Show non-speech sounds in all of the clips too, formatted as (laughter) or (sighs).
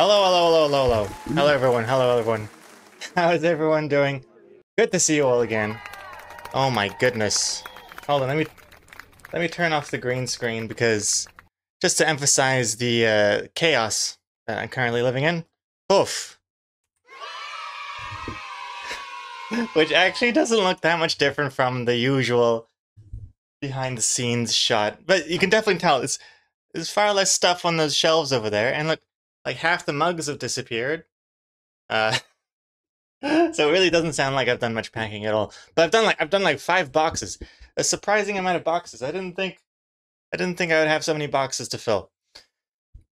Hello, hello, hello, hello, hello. Hello, everyone. Hello, everyone. (laughs) How is everyone doing? Good to see you all again. Oh my goodness. Hold on, let me let me turn off the green screen because just to emphasize the uh, chaos that I'm currently living in. Oof. (laughs) Which actually doesn't look that much different from the usual behind the scenes shot. But you can definitely tell it's there's far less stuff on those shelves over there. And look, like half the mugs have disappeared. Uh (laughs) so it really doesn't sound like I've done much packing at all. But I've done like I've done like five boxes. A surprising amount of boxes. I didn't think I didn't think I would have so many boxes to fill.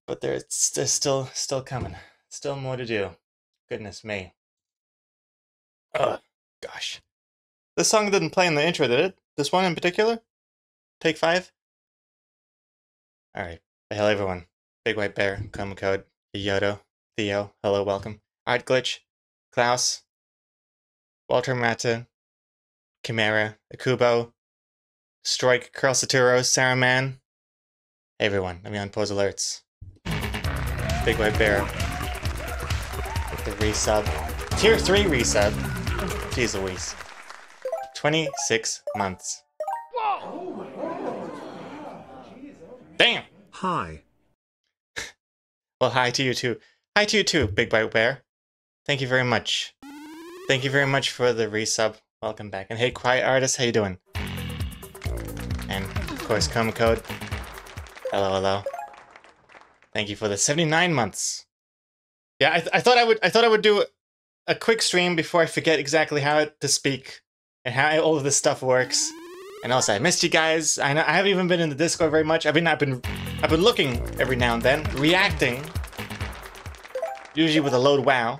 But there's, there's still still coming. Still more to do. Goodness me. Oh gosh. This song didn't play in the intro, did it? This one in particular? Take five? Alright. Hello everyone. Big White Bear, Coma Code, Yodo, Theo, hello, welcome. Art Glitch, Klaus, Walter Mata, Chimera, Akubo, Strike, Curl Saturo, Saruman. Hey everyone, let me unpause alerts. Big White Bear. With the resub. Tier 3 resub. Jeez Louise. 26 months. Damn! Hi. Well, hi to you too. Hi to you too, Big White Bear. Thank you very much. Thank you very much for the resub. Welcome back. And hey, Quiet Artist, how you doing? And, of course, Coma Code. Hello, hello. Thank you for the 79 months. Yeah, I, th I thought I would I thought I would do a quick stream before I forget exactly how to speak and how all of this stuff works. And also, I missed you guys. I, know, I haven't even been in the Discord very much. I've been, I've been, I've been looking every now and then, reacting, usually with a load WoW.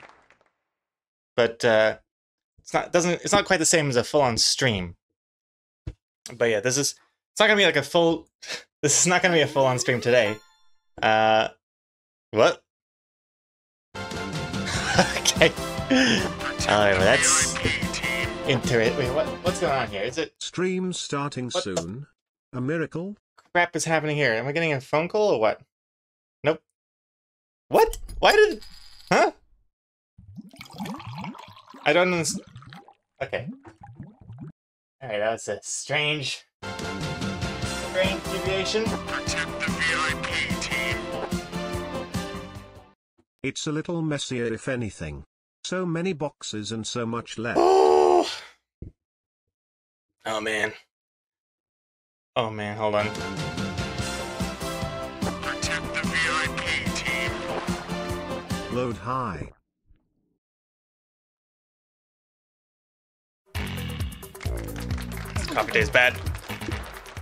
But uh, it's not doesn't it's not quite the same as a full-on stream. But yeah, this is it's not gonna be like a full. (laughs) This is not gonna be a full-on stream today. Uh, what? (laughs) okay. Alright, well, that's into it. Wait, what? What's going on here? Is it Stream starting What the- soon. A miracle? Crap is happening here? Am I getting a phone call or what? Nope. What? Why did? Huh? I don't understand. Okay. All right, that's a strange, strange deviation. It's a little messier if anything. So many boxes and so much left. Oh. (gasps) Oh man. Oh man, hold on. Protect the VIP team. Load high. Coffee tastes bad.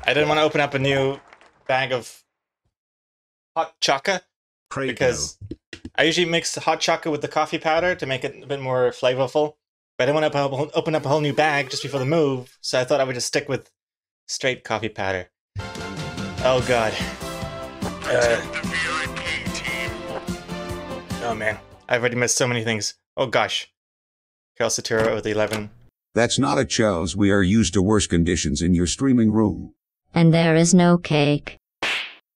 I didn't want to open up a new bag of hot chocolate because I usually mix hot chocolate with the coffee powder to make it a bit more flavorful. But I didn't want to open up a whole new bag just before the move, so I thought I would just stick with straight coffee powder. Oh god. Uh, oh man, I've already missed so many things. Oh gosh. Cal Satura with 11. That's not a chows. We are used to worse conditions in your streaming room. And there is no cake.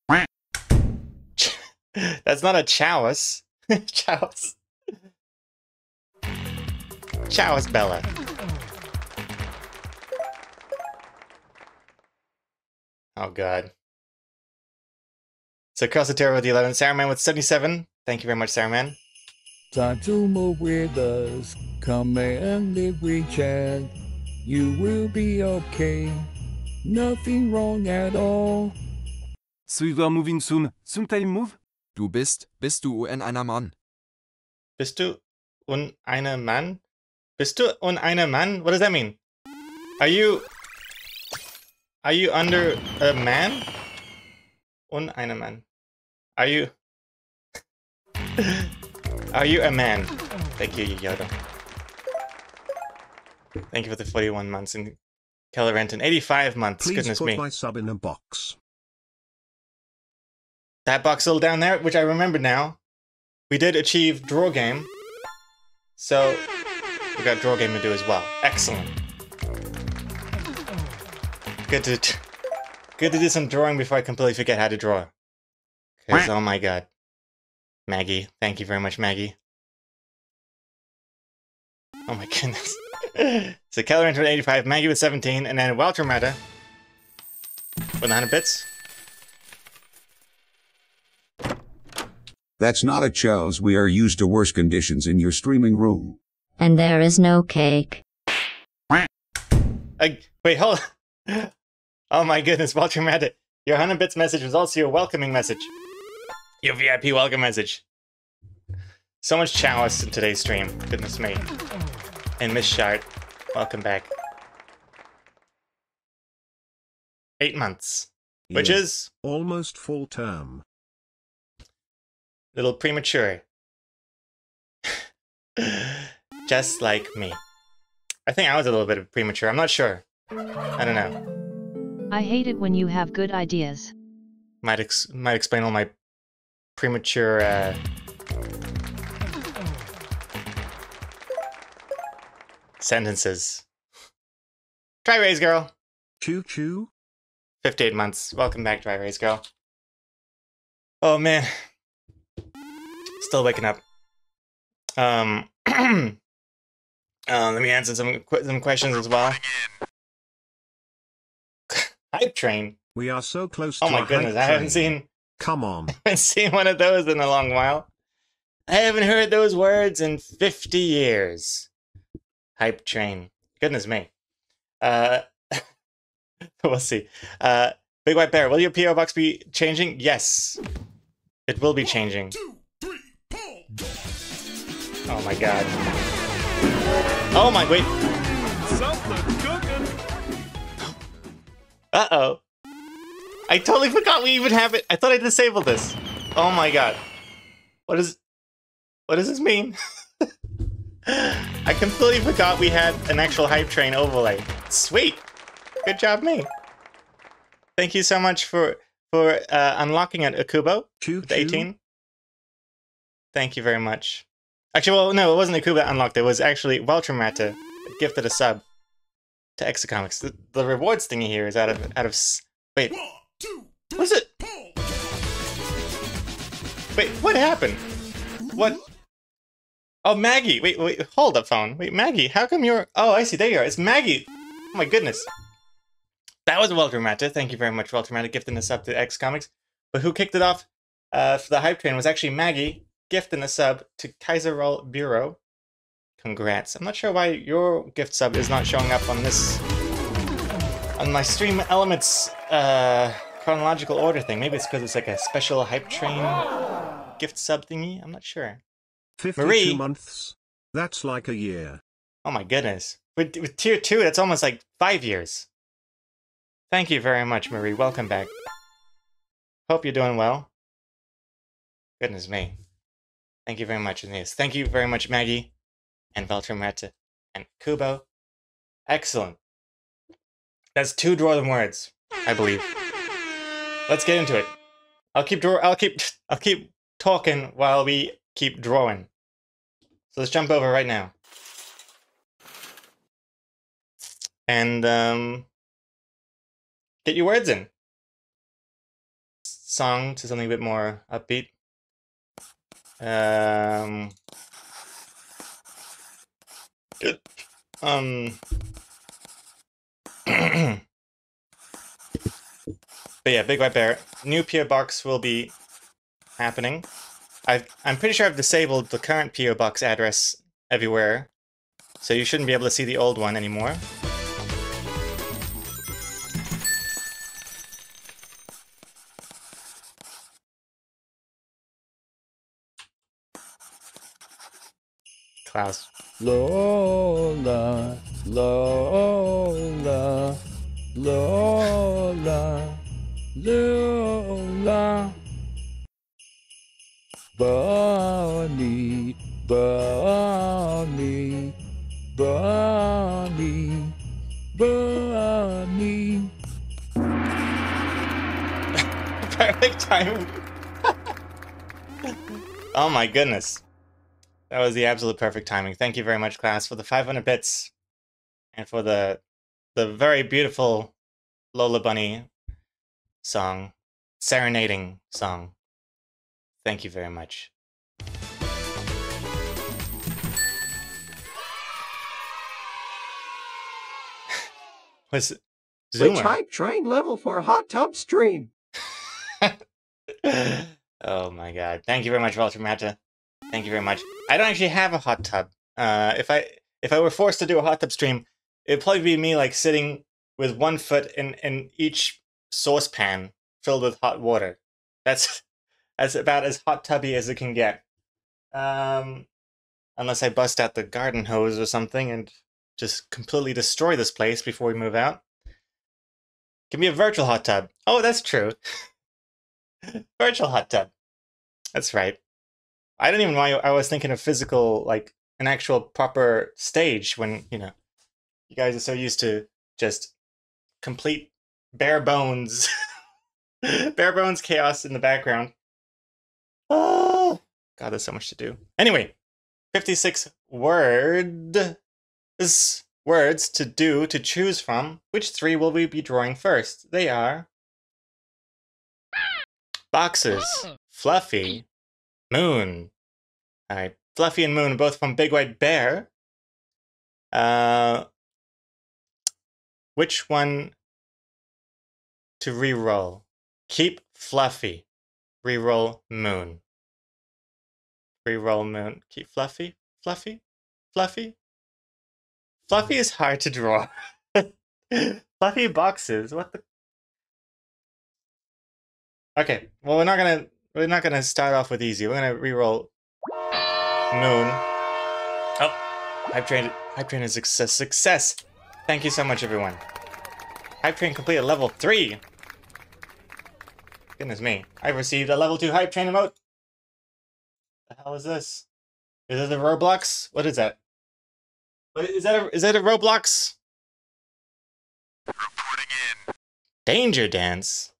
(laughs) That's not a chalice. (laughs) chalice. Chalice Bella. Oh god. So Crossatera with the 11, Saruman with 77. Thank you very much, Saruman. Time to move with us. Come and live with Chad. You will be okay. Nothing wrong at all. So you are moving soon. Soon time move? Du bist, bist du un einer Mann. Bist du un einer Mann? Bist du un einer Mann? What does that mean? Are you... Are you under a man? Un einer Mann. Are you... (laughs) Are you a man? Thank you, Yoda. Thank you for the 41 months in Keller Renton. 85 months. Please Goodness put me. my sub in a box. That box still down there, which I remember now. We did achieve draw game. So we got draw game to do as well. Excellent. Good to good to do some drawing before I completely forget how to draw. Cause oh my god. Maggie. Thank you very much, Maggie. Oh my (laughs) goodness. so Keller entered 85, Maggie with 17, and then Walter Meta with 100 bits. That's not a Charles. We are used to worse conditions in your streaming room. And there is no cake. I, wait, hold on. (laughs) Oh my goodness, Walter Meta. Your 100 bits message was also your welcoming message. Your VIP welcome message. So much chalice in today's stream. Goodness me. And Miss Shart, welcome back. Eight months. Which Yeah. is Almost full term. little premature. (laughs) Just like me. I think I was a little bit premature. I'm not sure. I don't know. I hate it when you have good ideas. Might ex- might explain all my premature uh, sentences. Dry raise girl. Choo choo. 58 months. Welcome back, Dry Race Girl. Oh man. Still waking up. Um, (clears throat) uh, let me answer some qu- some questions as well. Hype train. We are so close Oh to my a goodness, I haven't train. seen Come on. I (laughs) haven't seen one of those in a long while. I haven't heard those words in 50 years. Hype train. Goodness me. Uh, (laughs) we'll see. Uh, Big White Bear, will your PO box be changing? Yes. It will be changing. Oh my god. Oh my, wait. Uh oh. I totally forgot we even have it. I thought I disabled this. Oh my god. What is. What does this mean? (laughs) I completely forgot we had an actual hype train overlay. Sweet. Good job, me. Thank you so much for for uh, unlocking it, Akubo. Choo with choo. 18. Thank you very much. Actually, well, no, it wasn't Akuba that unlocked. It was actually Weltramata gifted a sub to Exacomics. The, the rewards thingy here is out of out of. Wait, was it? Wait, what happened? What? Oh, Maggie. Wait, wait, hold up, phone. Wait, Maggie. How come you're? Oh, I see. There you are. It's Maggie. Oh my goodness. That was Weltramata. Thank you very much, Weltramata, gifting a sub to X Comics. But who kicked it off uh, for the hype train was actually Maggie gifting a sub to Kaiser Roll Bureau. Congrats. I'm not sure why your gift sub is not showing up on this on my stream elements uh, chronological order thing. Maybe it's because it's like a special hype train gift sub thingy. I'm not sure. 52 Marie. months. That's like a year. Oh my goodness. With, with tier two, that's almost like five years. Thank you very much, Marie. Welcome back. Hope you're doing well. Goodness me. Thank you very much, Aeneas. Thank you very much, Maggie, and Veltramata, and Kubo. Excellent. That's two draw them words, I believe. Let's get into it. I'll keep draw. I'll keep. (laughs) I'll keep talking while we keep drawing. So let's jump over right now. And um, get your words in. Song to something a bit more upbeat. Um, Um, (clears throat) but yeah, Big White Bear. New PO box will be happening. I've, I'm pretty sure I've disabled the current PO box address everywhere, so you shouldn't be able to see the old one anymore. Klaus. Lola, Lola, Lola, Lola. Bunny, bunny, bunny, bunny. (laughs) Perfect time. (laughs) oh my goodness. That was the absolute perfect timing. Thank you very much, class, for the 500 bits and for the the very beautiful Lola Bunny song, serenading song. Thank you very much. (laughs) was Zoomer. Which hype train level for hot tub stream? (laughs) oh my god. Thank you very much, Walter Matta. Thank you very much. I don't actually have a hot tub. Uh, if I if I were forced to do a hot tub stream, it'd probably be me like sitting with one foot in, in each saucepan filled with hot water. That's (laughs) that's about as hot tubby as it can get. Um, unless I bust out the garden hose or something and just completely destroy this place before we move out. Give me a virtual hot tub. Oh, that's true. (laughs) virtual hot tub. That's right. I don't even know why I was thinking of physical, like an actual proper stage when, you know, you guys are so used to just complete bare bones, (laughs) bare bones chaos in the background. Oh, God, there's so much to do. Anyway, 56 word is words to do to choose from. Which three will we be drawing first? They are boxes, fluffy, moon. All right, fluffy and moon, both from Big White Bear. Uh, which one to re-roll? Keep fluffy. Re-roll moon. Re-roll moon. Keep fluffy. Fluffy. Fluffy. Fluffy is hard to draw. (laughs) fluffy boxes. What the? Okay. Well, we're not gonna we're not gonna start off with easy. We're gonna re-roll moon. Oh, hype train. Hype train is success. Success. Thank you so much, everyone. Hype train completed level three. Goodness me! I've received a level two hype train emote. The hell is this? Is it a Roblox? What is that? What is that? A, is that a Roblox? Reporting in. Danger dance.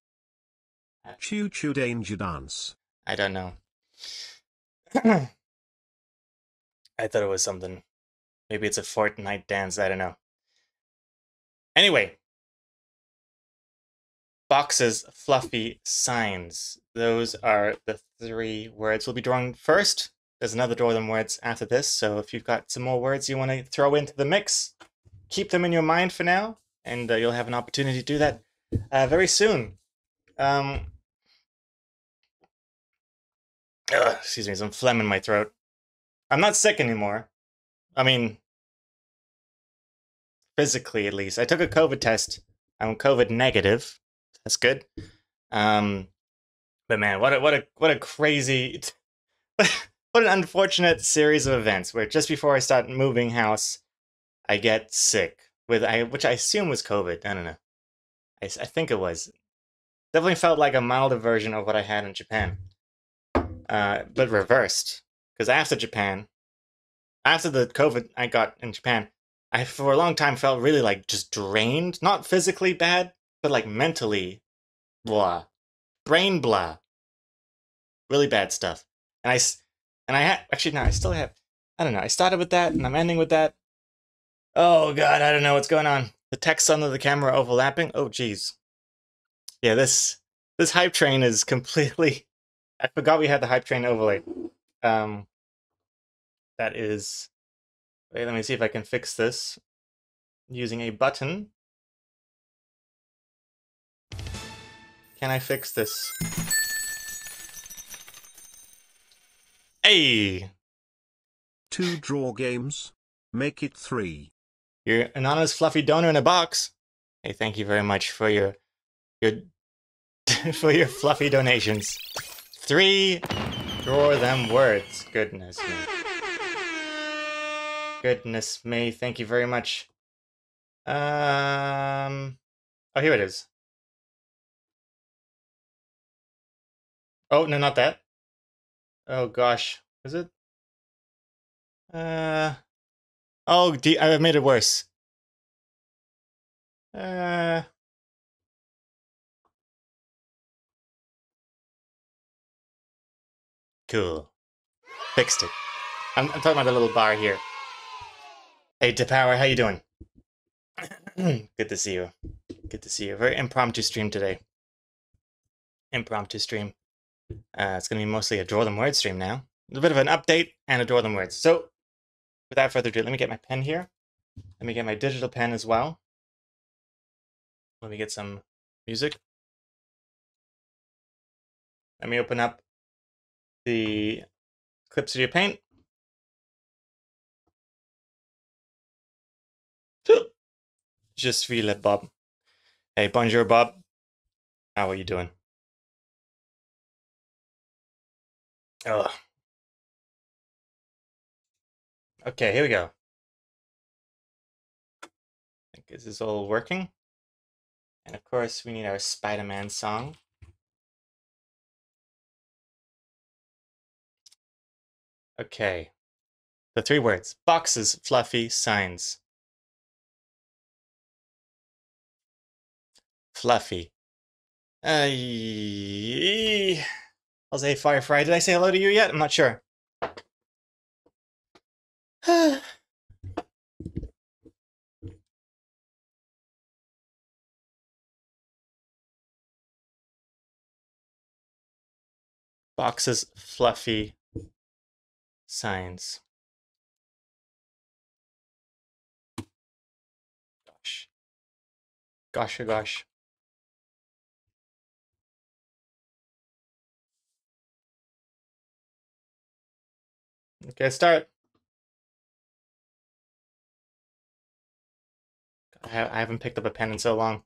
Choo choo danger dance. I don't know. (clears throat) I thought it was something. Maybe it's a Fortnite dance. I don't know. Anyway, boxes, fluffy signs. Those are the three words we'll be drawing first. There's another draw them words after this, so if you've got some more words you want to throw into the mix, keep them in your mind for now, and uh, you'll have an opportunity to do that uh, very soon. Um, ugh, excuse me, some phlegm in my throat. I'm not sick anymore. I mean, physically at least. I took a COVID test. I'm COVID negative. That's good. Um, but man, what a what a what a crazy, (laughs) what an unfortunate series of events. Where just before I start moving house, I get sick with I, which I assume was COVID. I don't know. I, I think it was. Definitely felt like a milder version of what I had in Japan, uh, but reversed. Because after Japan, after the COVID I got in Japan, I for a long time felt really like just drained. Not physically bad, but like mentally blah, brain blah, really bad stuff. And I and I had actually no, I still have. I don't know. I started with that, and I'm ending with that. Oh god, I don't know what's going on. The text under the camera overlapping. Oh jeez. Yeah, this this hype train is completely. I forgot we had the hype train overlay. Um, that is. Wait, let me see if I can fix this using a button. Can I fix this? Hey, Two draw games. Make it three. you're an honest fluffy donor in a box. Hey, thank you very much for your your (laughs) for your fluffy donations. Three draw them words. Goodness me. Goodness me, thank you very much. Um Oh here it is. Oh no not that. Oh gosh. Is it? Uh Oh D I made it worse. Uh Cool. Fixed it. I'm, I'm talking about the little bar here. Hey, Depower, how you doing? (clears throat) Good to see you. Good to see you. Very impromptu stream today. Impromptu stream. Uh, it's going to be mostly a draw them words stream now. A little bit of an update and a draw them words. So, without further ado, let me get my pen here. Let me get my digital pen as well. Let me get some music. Let me open up the Clip Studio Paint. (gasps) Just feel it, Bob. Hey, bonjour, Bob. How are you doing? Ugh. Okay, here we go. I think this is all working. And of course, we need our Spider-Man song. Okay. The three words. Boxes, fluffy, signs. Fluffy. Uh, I'll say Firefly. Did I say hello to you yet? I'm not sure. (sighs) Boxes, fluffy, signs. Gosh. Gosh, oh gosh. Okay, start. I haven't picked up a pen in so long.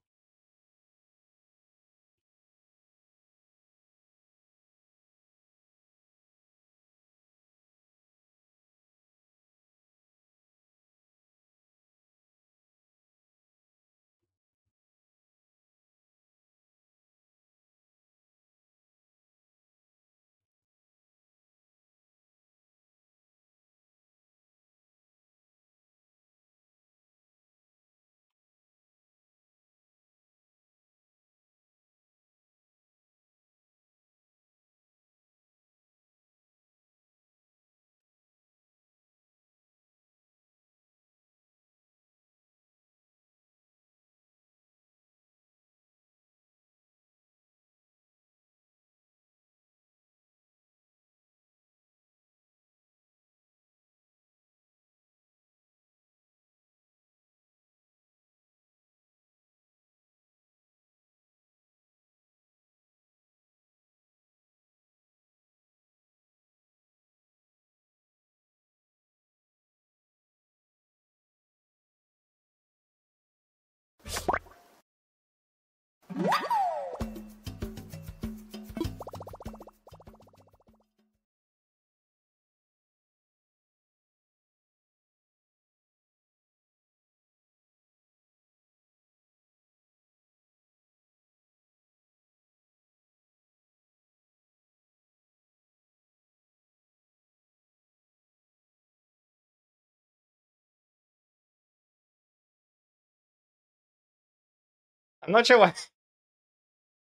I'm not sure why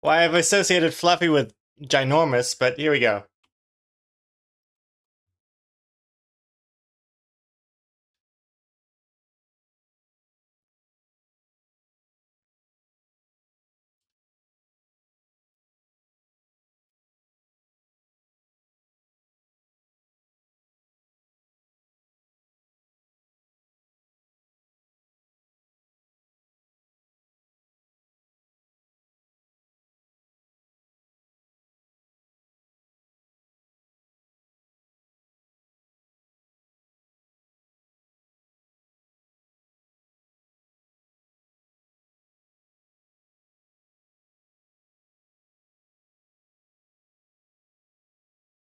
why I've associated Fluffy with ginormous, but here we go.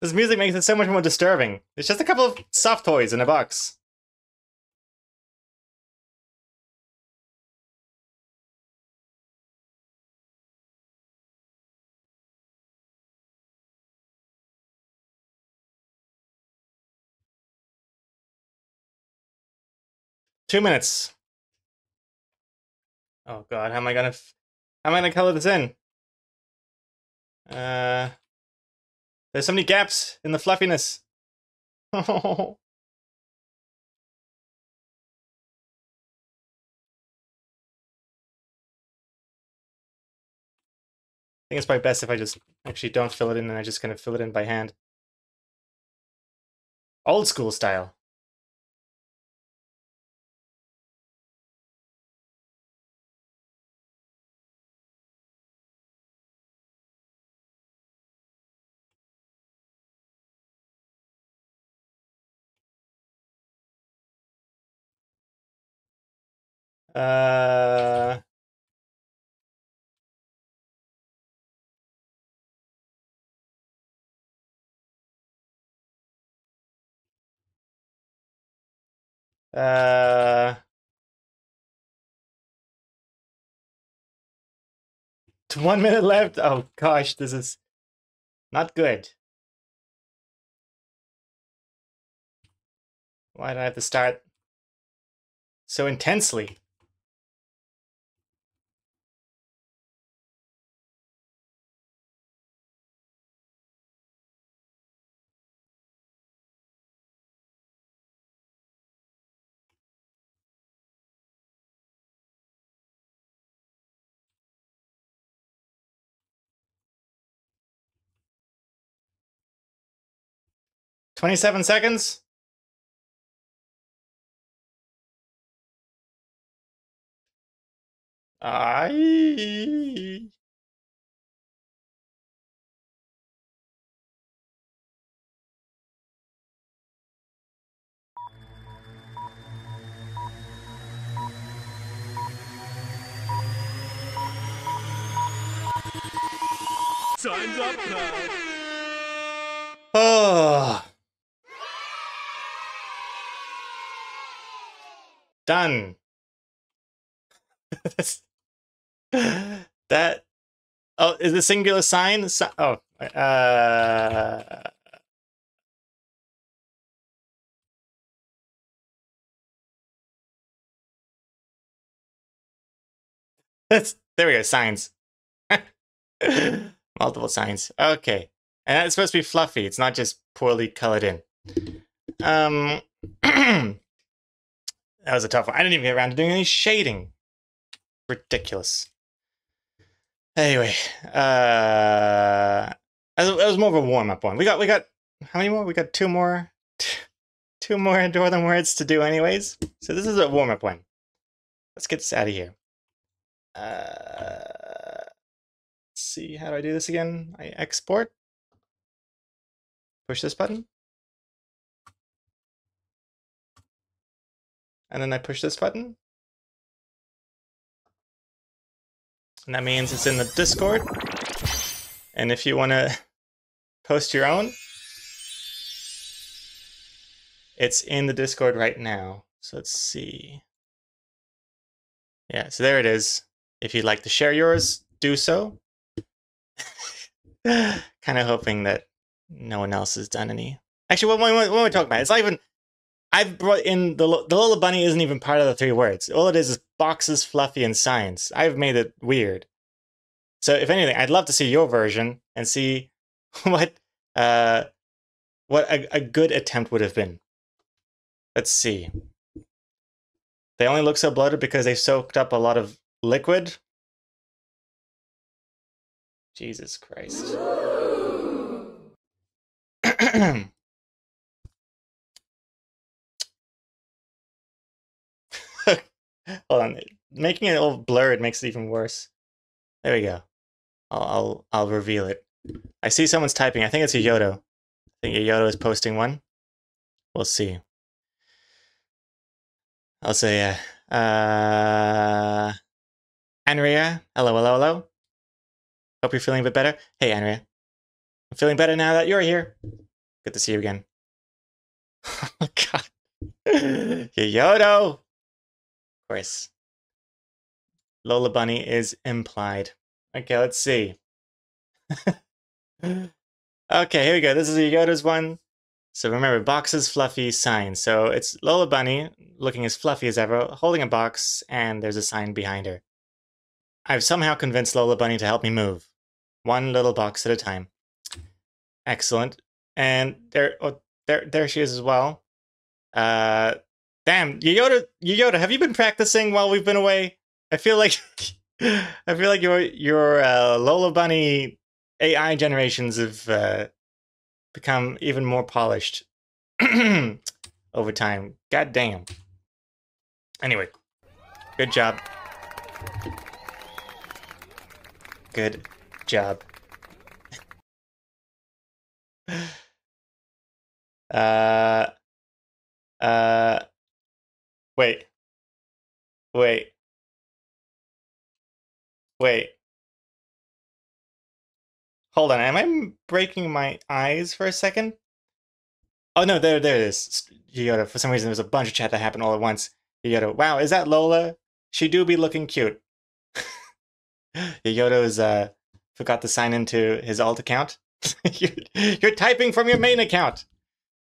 This music makes it so much more disturbing. It's just a couple of soft toys in a box. Two minutes. Oh god, how am I gonna how am I gonna color this in? Uh there's so many gaps in the fluffiness. (laughs) I think it's probably best if I just actually don't fill it in and I just kind of fill it in by hand. Old school style. Uh. Uh. One minute left. Oh gosh, this is not good. Why do I have to start so intensely? Twenty-seven seconds. I. Time's up now. Oh. Ah. Done. (laughs) that. Oh, is the singular sign? Si- oh, uh. That's there we go. Signs. (laughs) Multiple signs. Okay, and that's supposed to be fluffy. It's not just poorly colored in. Um, (clears throat) that was a tough one. I didn't even get around to doing any shading. Ridiculous. Anyway, uh, that was more of a warm up one. We got we got how many more? We got two more, (laughs) two more draw them words to do, anyways. So this is a warm up one. Let's get this out of here. Uh, let's see, how do I do this again? I export. Push this button. And then I push this button. And that means it's in the Discord. And if you want to post your own, it's in the Discord right now. So let's see. Yeah, so there it is. If you'd like to share yours, do so. (laughs) kind of hoping that no one else has done any. Actually, what, what, what am I talking about? It's not even. I've brought in the the Lola Bunny isn't even part of the three words. All it is is boxes, fluffy, and science. I've made it weird. So if anything, I'd love to see your version and see (laughs) what uh what a, a good attempt would have been. Let's see. They only look so bloated because they soaked up a lot of liquid. Jesus Christ. (clears throat) Hold on. Making it all blurred makes it even worse. There we go. I'll I'll, I'll reveal it. I see someone's typing. I think it's Yoyoto. I think Yoyoto is posting one. We'll see. I'll say, uh, uh, Andrea, hello, hello, hello. Hope you're feeling a bit better. Hey, Andrea. I'm feeling better now that you're here. Good to see you again. (laughs) oh, God. (laughs) Yoyoto. Lola Bunny is implied. Okay, let's see. (laughs) okay, here we go. This is Yoyota's one. So remember, boxes, fluffy, sign. So it's Lola Bunny looking as fluffy as ever, holding a box, and there's a sign behind her. I've somehow convinced Lola Bunny to help me move. One little box at a time. Excellent. And there oh, there there she is as well. Uh damn, Yoyoda Yoyoda, have you been practicing while we've been away? I feel like (laughs) I feel like your your uh, Lola Bunny AI generations have uh, become even more polished (clears throat) over time. God damn. Anyway, good job. Good job. (sighs) uh, uh, wait, wait. Wait. Hold on, am I breaking my eyes for a second? Oh no, there, there it is. Yoda. For some reason, there's a bunch of chat that happened all at once. Yoda. Wow, is that Lola? She do be looking cute. (laughs) Yoda is uh forgot to sign into his alt account. (laughs) you're, you're typing from your main account.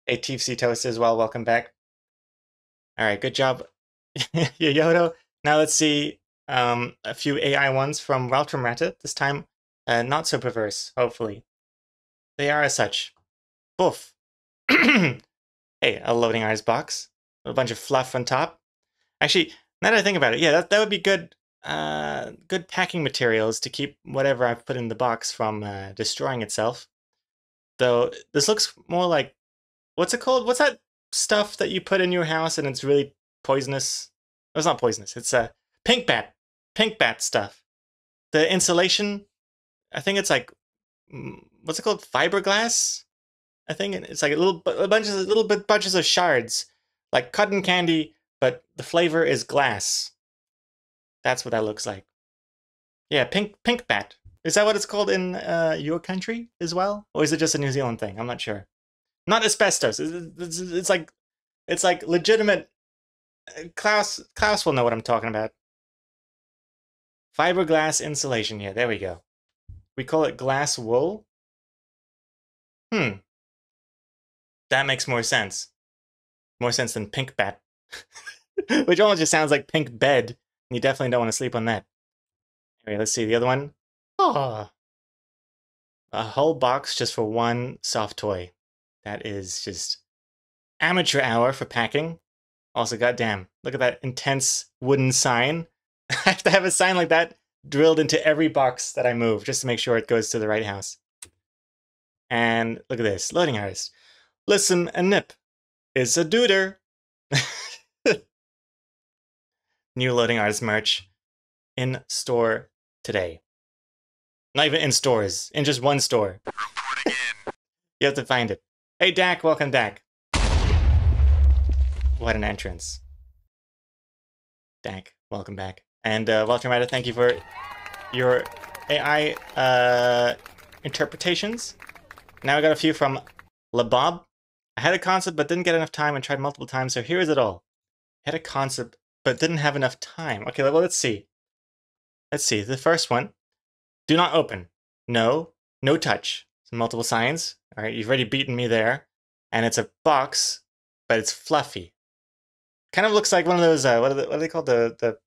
A TFC Toast as well. Welcome back. All right, good job, (laughs) Yoda. Now let's see um, a few AI ones from Weltramrata. This time, uh, not so perverse. Hopefully, they are as such. Boof. (clears throat) hey, a loading eyes box. A bunch of fluff on top. Actually, now that I think about it, yeah, that, that would be good. Uh, good packing materials to keep whatever I've put in the box from uh, destroying itself. Though this looks more like what's it called? What's that stuff that you put in your house and it's really poisonous? It's not poisonous. It's a pink bat, pink bat stuff. The insulation, I think it's like mm, what's it called? Fiberglass. I think it's like a little a bunch of little bit bunches of shards, like cotton candy, but the flavor is glass. That's what that looks like. Yeah, pink pink bat. Is that what it's called in uh, your country as well, or is it just a New Zealand thing? I'm not sure. Not asbestos. It's, it's, it's like it's like legitimate. uh, Klaus Klaus will know what I'm talking about. Fiberglass insulation Yeah, There we go. We call it glass wool. Hmm. That makes more sense. More sense than pink bat. (laughs) Which almost just sounds like pink bed. And you definitely don't want to sleep on that. Anyway, let's see the other one. Oh. A whole box just for one soft toy. That is just amateur hour for packing. Also, goddamn, look at that intense wooden sign. (laughs) I have to have a sign like that drilled into every box that I move just to make sure it goes to the right house. And look at this loading artist. Listen, a nip is a duder. (laughs) New loading artist merch in store today. Not even in stores, in just one store. (laughs) You have to find it. Hey, Dak, welcome, Dak. What an entrance. Dak, welcome back. And uh, Walter thank you for your AI uh, interpretations. Now I got a few from Labob. I had a concept but didn't get enough time and tried multiple times, so here is it all. had a concept but didn't have enough time. Okay, well, let's see. Let's see. The first one do not open. No, no touch. Some multiple signs. All right, you've already beaten me there. And it's a box, but it's fluffy. Kind of looks like one of those, uh, what, are the, what are they called? The, the,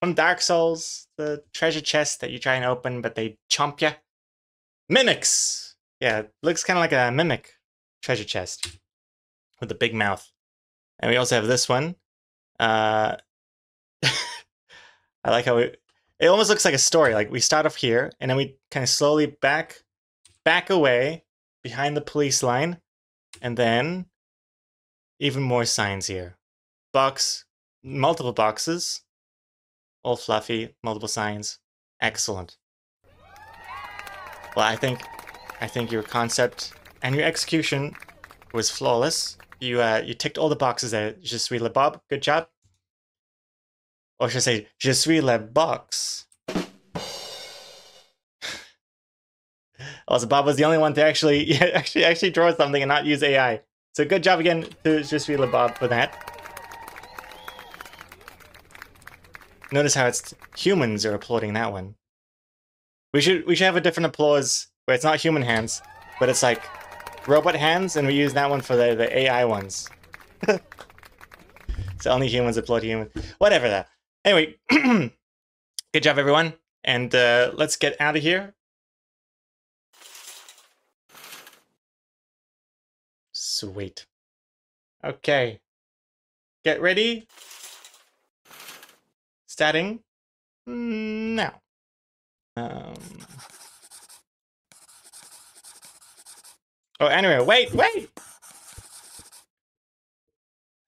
from Dark Souls, the treasure chest that you try and open, but they chomp you. Mimics! Yeah, looks kind of like a mimic treasure chest with a big mouth. And we also have this one. Uh, (laughs) I like how we, it almost looks like a story. Like we start off here and then we kind of slowly back, back away behind the police line. And then even more signs here. Box, multiple boxes, all fluffy, multiple signs. Excellent. Well, I think, I think your concept and your execution was flawless. You uh, you ticked all the boxes there. Je suis le Bob. Good job. Or should I say, Je suis le box. Also, Bob was the only one to actually (laughs) yeah, actually actually draw something and not use AI. So good job again to Just le Bob for that. Notice how it's humans are applauding that one. We should we should have a different applause where it's not human hands, but it's like robot hands, and we use that one for the, the AI ones. (laughs) so only humans applaud humans. Whatever that. Anyway, (clears throat) good job everyone, and uh, let's get out of here. Sweet. Okay. Get ready. Starting now. Um. Oh, anyway, wait, wait!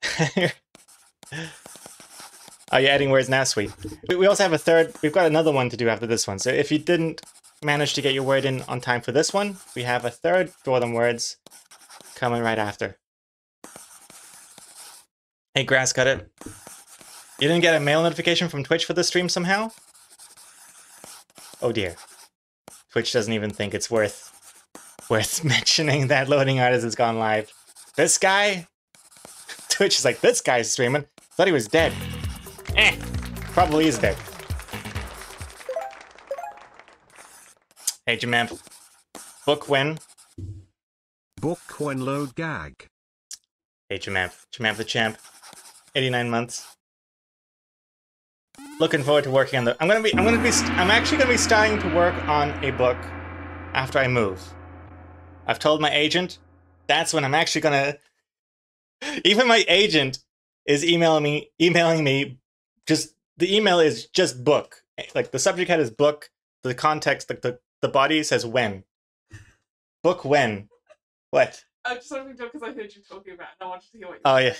(laughs) Are you're adding words now, sweet. We we also have a third, we've got another one to do after this one. So if you didn't manage to get your word in on time for this one, we have a third Draw Them Words coming right after. Hey, Grass Cut It. You didn't get a mail notification from Twitch for this stream somehow? Oh dear. Twitch doesn't even think it's worth worth (laughs) mentioning that loading artist has gone live. This guy? (laughs) Twitch is like, this guy's streaming. Thought he was dead. Eh. Probably is dead. Hey, Jamamp. Book when? Book when load gag. Hey, Jamamp. Jamamp the champ. 89 months. Looking forward to working on the. I'm gonna be. I'm gonna be. I'm actually gonna be starting to work on a book after I move. I've told my agent. That's when I'm actually gonna. Even my agent is emailing me. Emailing me. Just the email is just book. Like the subject head is book. The context, like the the body says when. Book when. What? I just wanted to because I heard you talking about it and I wanted to hear what you Oh yeah.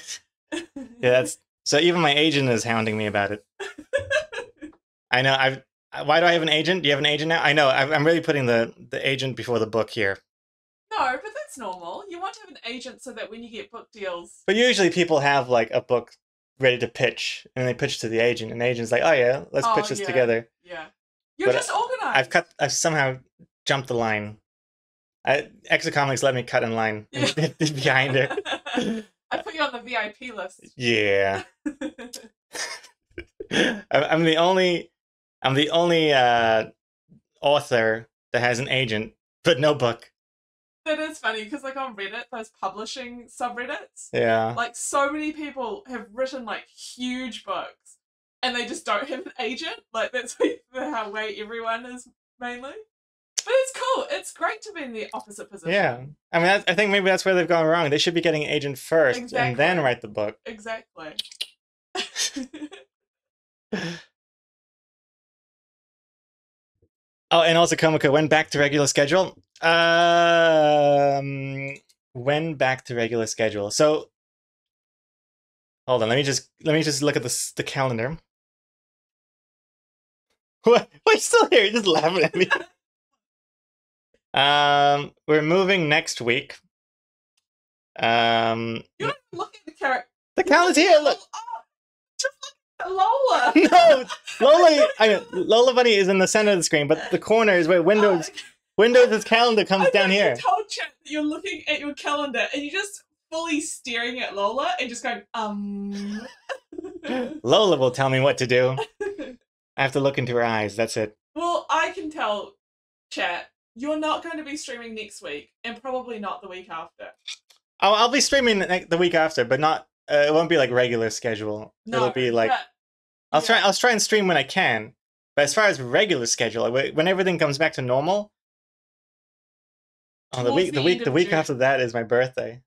Yeah, that's so. Even my agent is hounding me about it. (laughs) I know. I've. Uh, why do I have an agent? Do you have an agent now? I know. I've, I'm really putting the the agent before the book here. No, but that's normal. You want to have an agent so that when you get book deals, But usually people have like a book ready to pitch, and they pitch to the agent, and the agent's like, "Oh yeah, let's Oh, pitch this yeah. together." yeah, you're But uh, just organized. I've cut. I've somehow jumped the line. I, Exocomics let me cut in line (laughs) behind her. (laughs) I put you on the VIP list. Yeah, (laughs) I'm the only. I'm the only uh, author that has an agent, but no book. that is funny because, like, on Reddit, those publishing subreddits, Yeah. like, so many people have written like huge books, and they just don't have an agent. Like, that's the how way everyone is mainly. But it's cool. It's great to be in the opposite position. Yeah, I mean, I think maybe that's where they've gone wrong. They should be getting an agent first and then write the book. Exactly. (laughs) Oh, and also Komiko went back to regular schedule. Um, when back to regular schedule. So, hold on. Let me just let me just look at the the calendar. What? Why are you still here? You're just laughing at me. (laughs) um, we're moving next week. Um, You're not looking at the character. the calendar's here. Look. Oh, just look at Lola. (laughs) No, (laughs) Lola. I mean, Lola Bunny is in the center of the screen, but the corner is where Windows Windows' (laughs) calendar comes I down here. You told chat that you're looking at your calendar and you're just fully staring at Lola and just going, um. Lola will tell me what to do. I have to look into her eyes. That's it. well, I can tell chat you're not going to be streaming next week and probably not the week after. I'll, I'll be streaming the week after, but not. Uh, it won't be like regular schedule. No, It'll be like but- I'll try. I'll try and stream when I can. But as far as regular schedule, when everything comes back to normal. Oh, the week, the the week, the week June. after that is my birthday.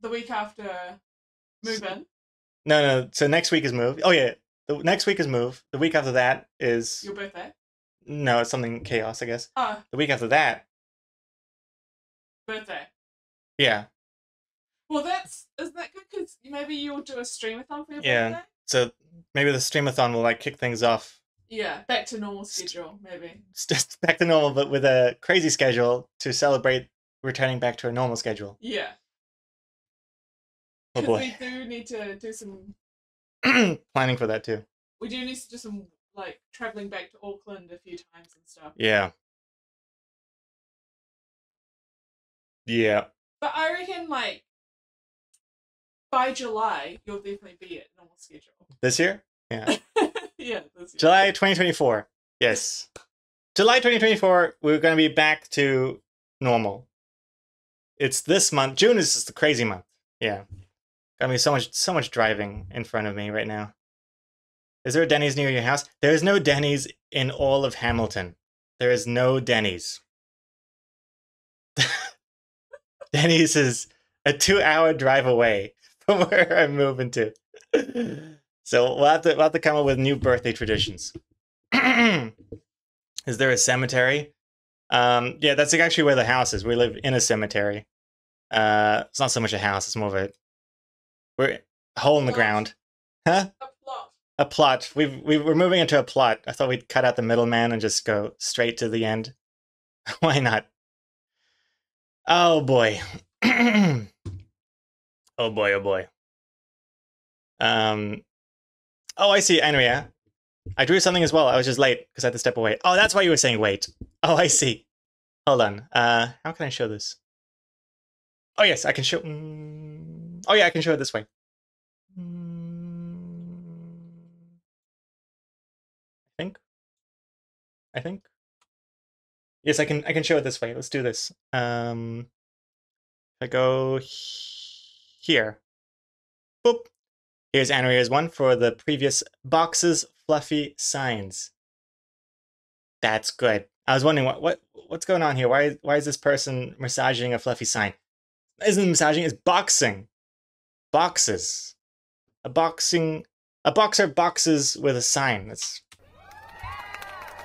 the week after move in, No, no. So next week is move. Oh yeah, the next week is move. The week after that is your birthday. No, it's something chaos, I guess. Oh, The week after that, birthday. yeah. Well, that's isn't that good? Because maybe you'll do a streamathon for your Yeah. birthday. So maybe the streamathon will like kick things off Yeah, back to normal schedule, maybe. Just back to normal, but with a crazy schedule to celebrate returning back to a normal schedule. Yeah. Oh 'Cause boy, we do need to do some. (clears throat) planning for that too. We do need to do some like traveling back to Auckland a few times and stuff. Yeah. Yeah. But I reckon like by July you'll definitely be at normal schedule. This year? Yeah. (laughs) yeah, this year. July 2024. Yes. July 2024, we're going to be back to normal. It's this month. June is just the crazy month. Yeah. Got me so much so much driving in front of me right now. Is there a Denny's near your house? There is no Denny's in all of Hamilton. There is no Denny's. (laughs) Denny's is a two-hour drive away (laughs) from where I'm moving to. (laughs) So we'll have to we'll have to come up with new birthday traditions. (clears throat) is there a cemetery? Um, yeah, that's actually where the house is. We live in a cemetery. Uh, it's not so much a house; it's more of a we're hole in the ground, huh? A plot. We've we we're moving into a plot. I thought we'd cut out the middleman and just go straight to the end. (laughs) Why not? Oh boy. (clears throat) oh boy. Oh boy. Um. Oh, I see. Anyway, I drew something as well. I was just late because I had to step away. Oh, that's why you were saying wait. (laughs) Oh, I see. Hold on. Uh, how can I show this? Oh yes, I can show. Mm, oh yeah, I can show it this way. I think. Yes, I can. I can show it this way. Let's do this. Um, I go here. Boop. Here's Anaria's one for the previous boxes. Fluffy signs. That's good. I was wondering what what what's going on here. Why why is this person massaging a fluffy sign? Isn't massaging? It's boxing. Boxes. A boxing. A boxer boxes with a sign. That's.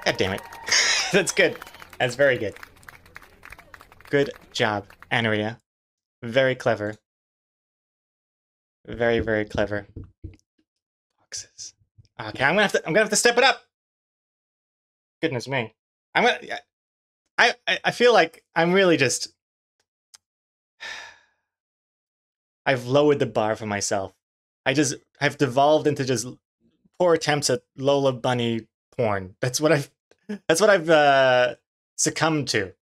God damn it. (laughs) That's good. That's very good. Good job, Anaria. Very clever. Very, very clever. Boxes. Okay, I'm gonna have to. I'm gonna have to step it up. Goodness me. I'm gonna. I I, I feel like I'm really just. (sighs) I've lowered the bar for myself. I just I've devolved into just poor attempts at Lola Bunny porn. That's what I've. That's what I've uh, succumbed to.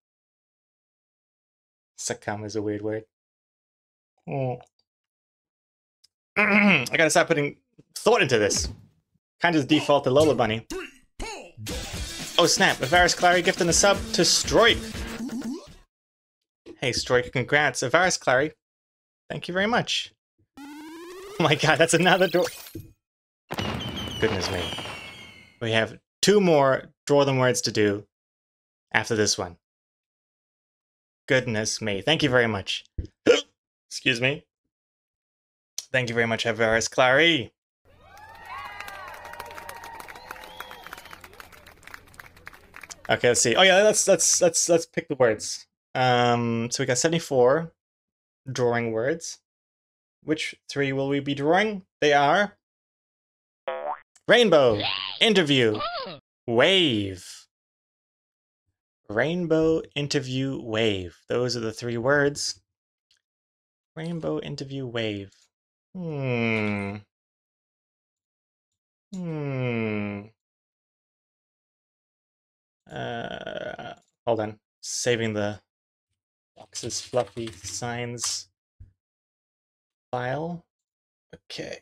Succumb is a weird word. Oh. (clears throat) I gotta start putting thought into this. Kind of default to Lola Bunny. Oh snap, Avaris Clary gifting a sub to Stroik. Hey Stroik, congrats. Avaris Clary, thank you very much. Oh my god, that's another door. Goodness me. We have two more Draw Them Words to do after this one. Goodness me. Thank you very much. (gasps) Excuse me. Thank you very much, Avaris Clary. Okay, let's see. Oh yeah, let's let's let's let's pick the words. Um, so we got seventy-four drawing words. Which three will we be drawing? They are rainbow, interview, wave. Rainbow, interview, wave. Those are the three words. Rainbow, interview, wave. Hmm. Hmm. Uh, hold on. Saving the boxes fluffy signs file. Okay.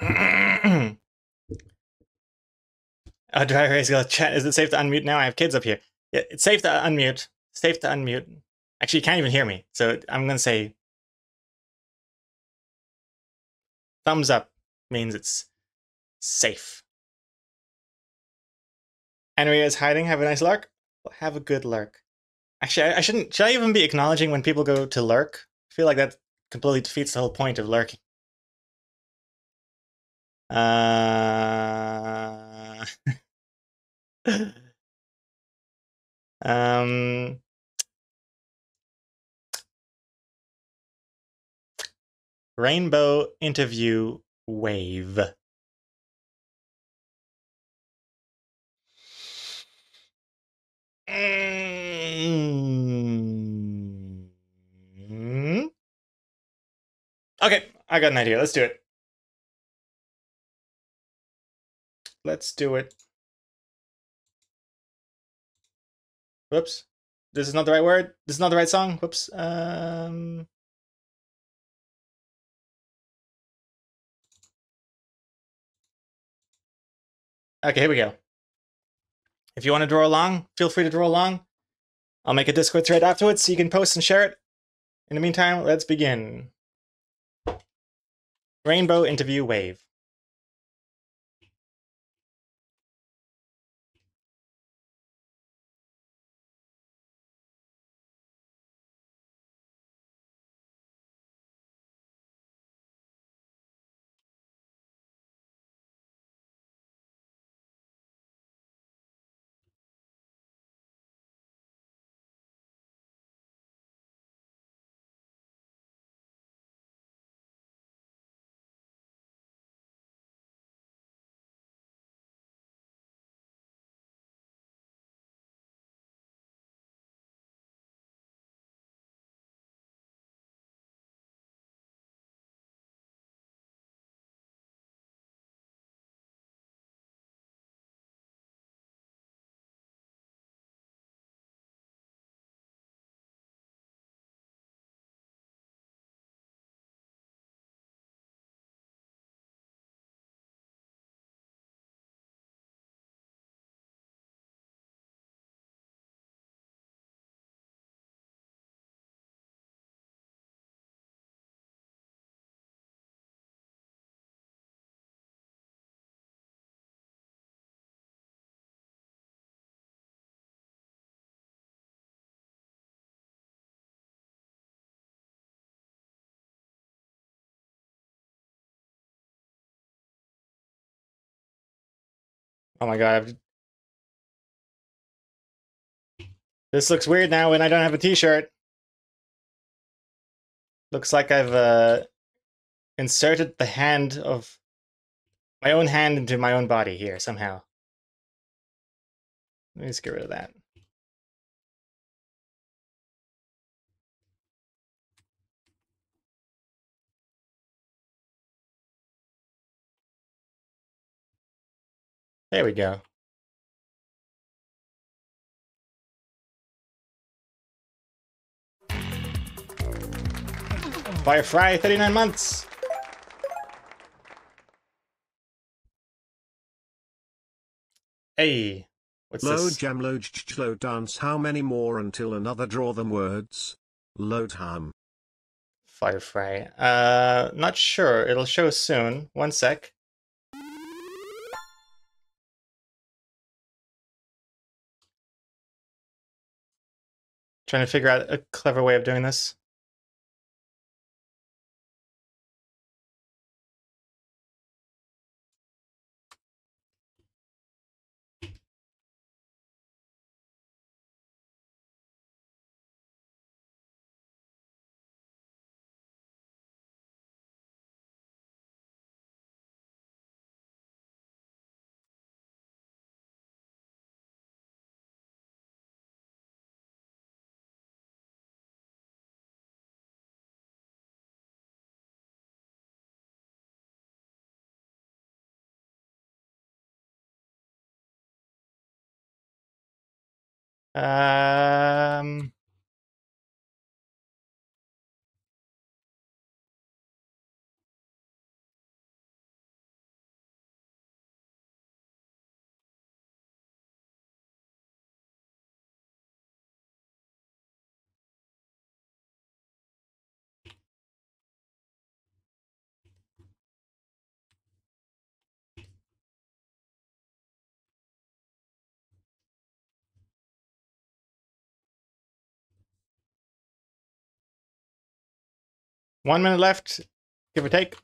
oh, dry erase got chat. Is it safe to unmute now? I have kids up here. Yeah, it's safe to unmute. Safe to unmute. Actually, you can't even hear me. So I'm gonna say thumbs up means it's safe. Anria is hiding. Have a nice lurk. Well, have a good lurk. Actually, I, I, shouldn't. Should I even be acknowledging when people go to lurk? I feel like that completely defeats the whole point of lurking. Uh... (laughs) um. Rainbow interview wave. Mm. Okay, I got an idea. Let's do it. Let's do it. Whoops. This is not the right word. This is not the right song. Whoops. Um. Okay, here we go. If you want to draw along, feel free to draw along. I'll make a Discord thread afterwards so you can post and share it. In the meantime, let's begin. Rainbow interview wave. Oh my god. This looks weird now when I don't have a t-shirt. Looks like I've uh, inserted the hand of my own hand into my own body here somehow. Let me just get rid of that. There we go. Firefly, 39 months. Hey, what's load this? jam load load dance how many more until another draw them words? Load hum. Firefly. Uh, not sure. It'll show soon. One sec. Trying to figure out a clever way of doing this. Um, one minute left, give or take.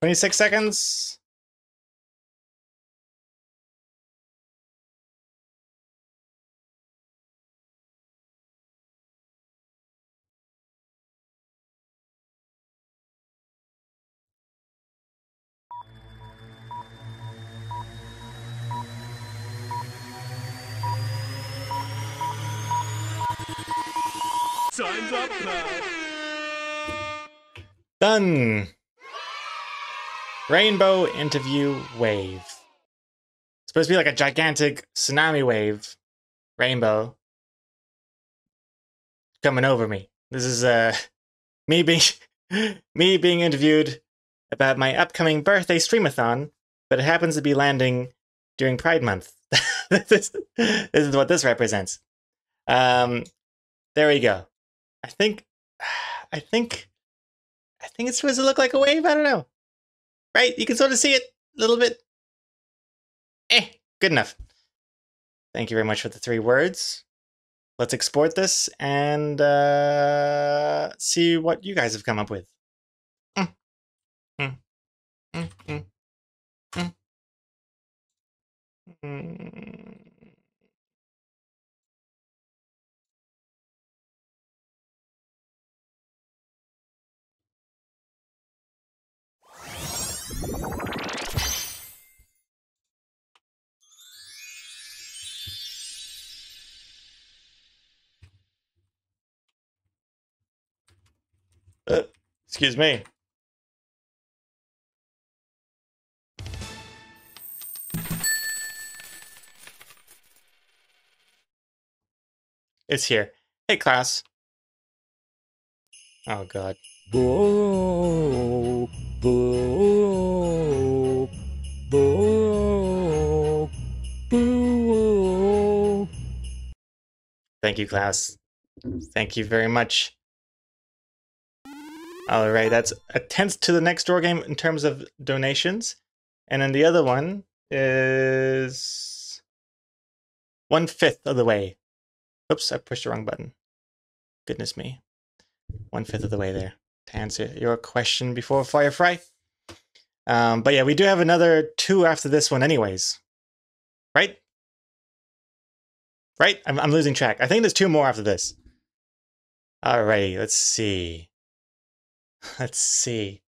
Twenty-six seconds. Time's up, pal. Done. Rainbow interview wave. It's supposed to be like a gigantic tsunami wave. Rainbow. Coming over me. This is uh (laughs) me being (laughs) me being interviewed about my upcoming birthday streamathon, but it happens to be landing during Pride Month. (laughs) this, this is what this represents. Um there we go. I think (sighs) I think I think it's supposed to look like a wave. I don't know. Right? You can sort of see it a little bit. Eh, good enough. Thank you very much for the three words. Let's export this and uh, see what you guys have come up with. Mm. Mm. Mm, mm, mm. Excuse me. It's here. Hey, class. Oh god. Boop, boop, boop, boop. Thank you, Klaus. Thank you very much. All right, that's a tenth to the next door game in terms of donations, and then the other one is one fifth of the way. Oops, I pushed the wrong button. Goodness me, one fifth of the way there to answer your question before Fire Fry. Um, but yeah, we do have another two after this one, anyways. Right? Right? I'm, I'm losing track. I think there's two more after this. Alrighty, let's see. (laughs) Let's see.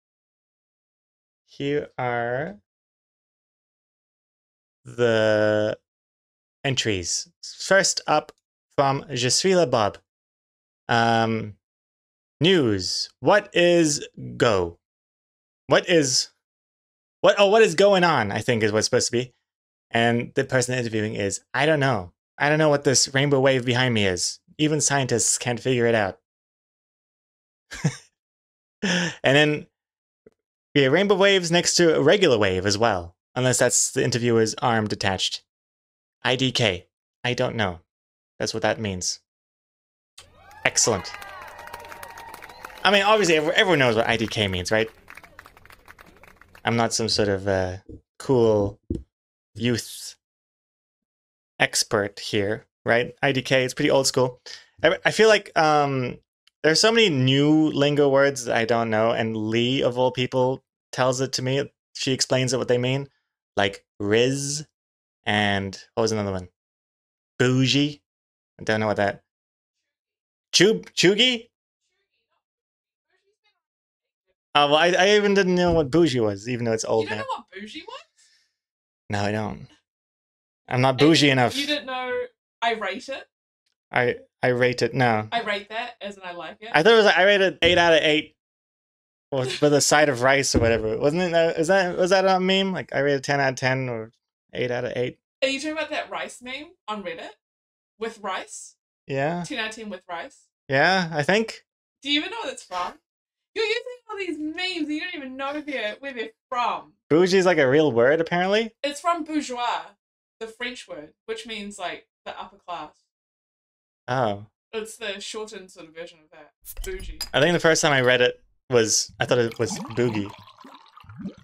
Here are the entries. First up from Je suis le Bob. Um, news. What is go? What is what? Oh, what is going on? I think is what's supposed to be. And the person interviewing is I don't know. I don't know what this rainbow wave behind me is. Even scientists can't figure it out. (laughs) and then yeah, rainbow waves next to a regular wave as well, unless that's the interviewer's arm detached. IDK. I don't know. That's what that means. Excellent. I mean, obviously, everyone knows what IDK means, right? I'm not some sort of uh, cool youth expert here, right? IDK, it's pretty old school. I, feel like um, there's so many new lingo words that I don't know, and Lee, of all people, tells it to me. She explains it what they mean, like Rizz, and what was another one? Bougie. I don't know what that. Chub Chugi? Oh, well, I, I even didn't know what bougie was, even though it's old You don't now. know what bougie was? No, I don't. I'm not bougie you- enough. You didn't know I rate it? I I rate it. No, I rate that as in I like it. I thought it was. Like, I rated eight out of eight. With with a side of rice or whatever, wasn't it? uh, Is that was that a meme? Like I rated ten out of ten or eight out of eight. Are you talking about that rice meme on Reddit? With rice? Yeah, 10 out of 10 with rice? yeah. I think Do you even know what it's from? You're using all these memes you don't even know where they're, where they're from. bougie is like a real word. Apparently, It's from bourgeois, the French word, which means like the upper class. oh, It's the shortened sort of version of that. Bougie. I think the first time I read it was I thought it was boogie.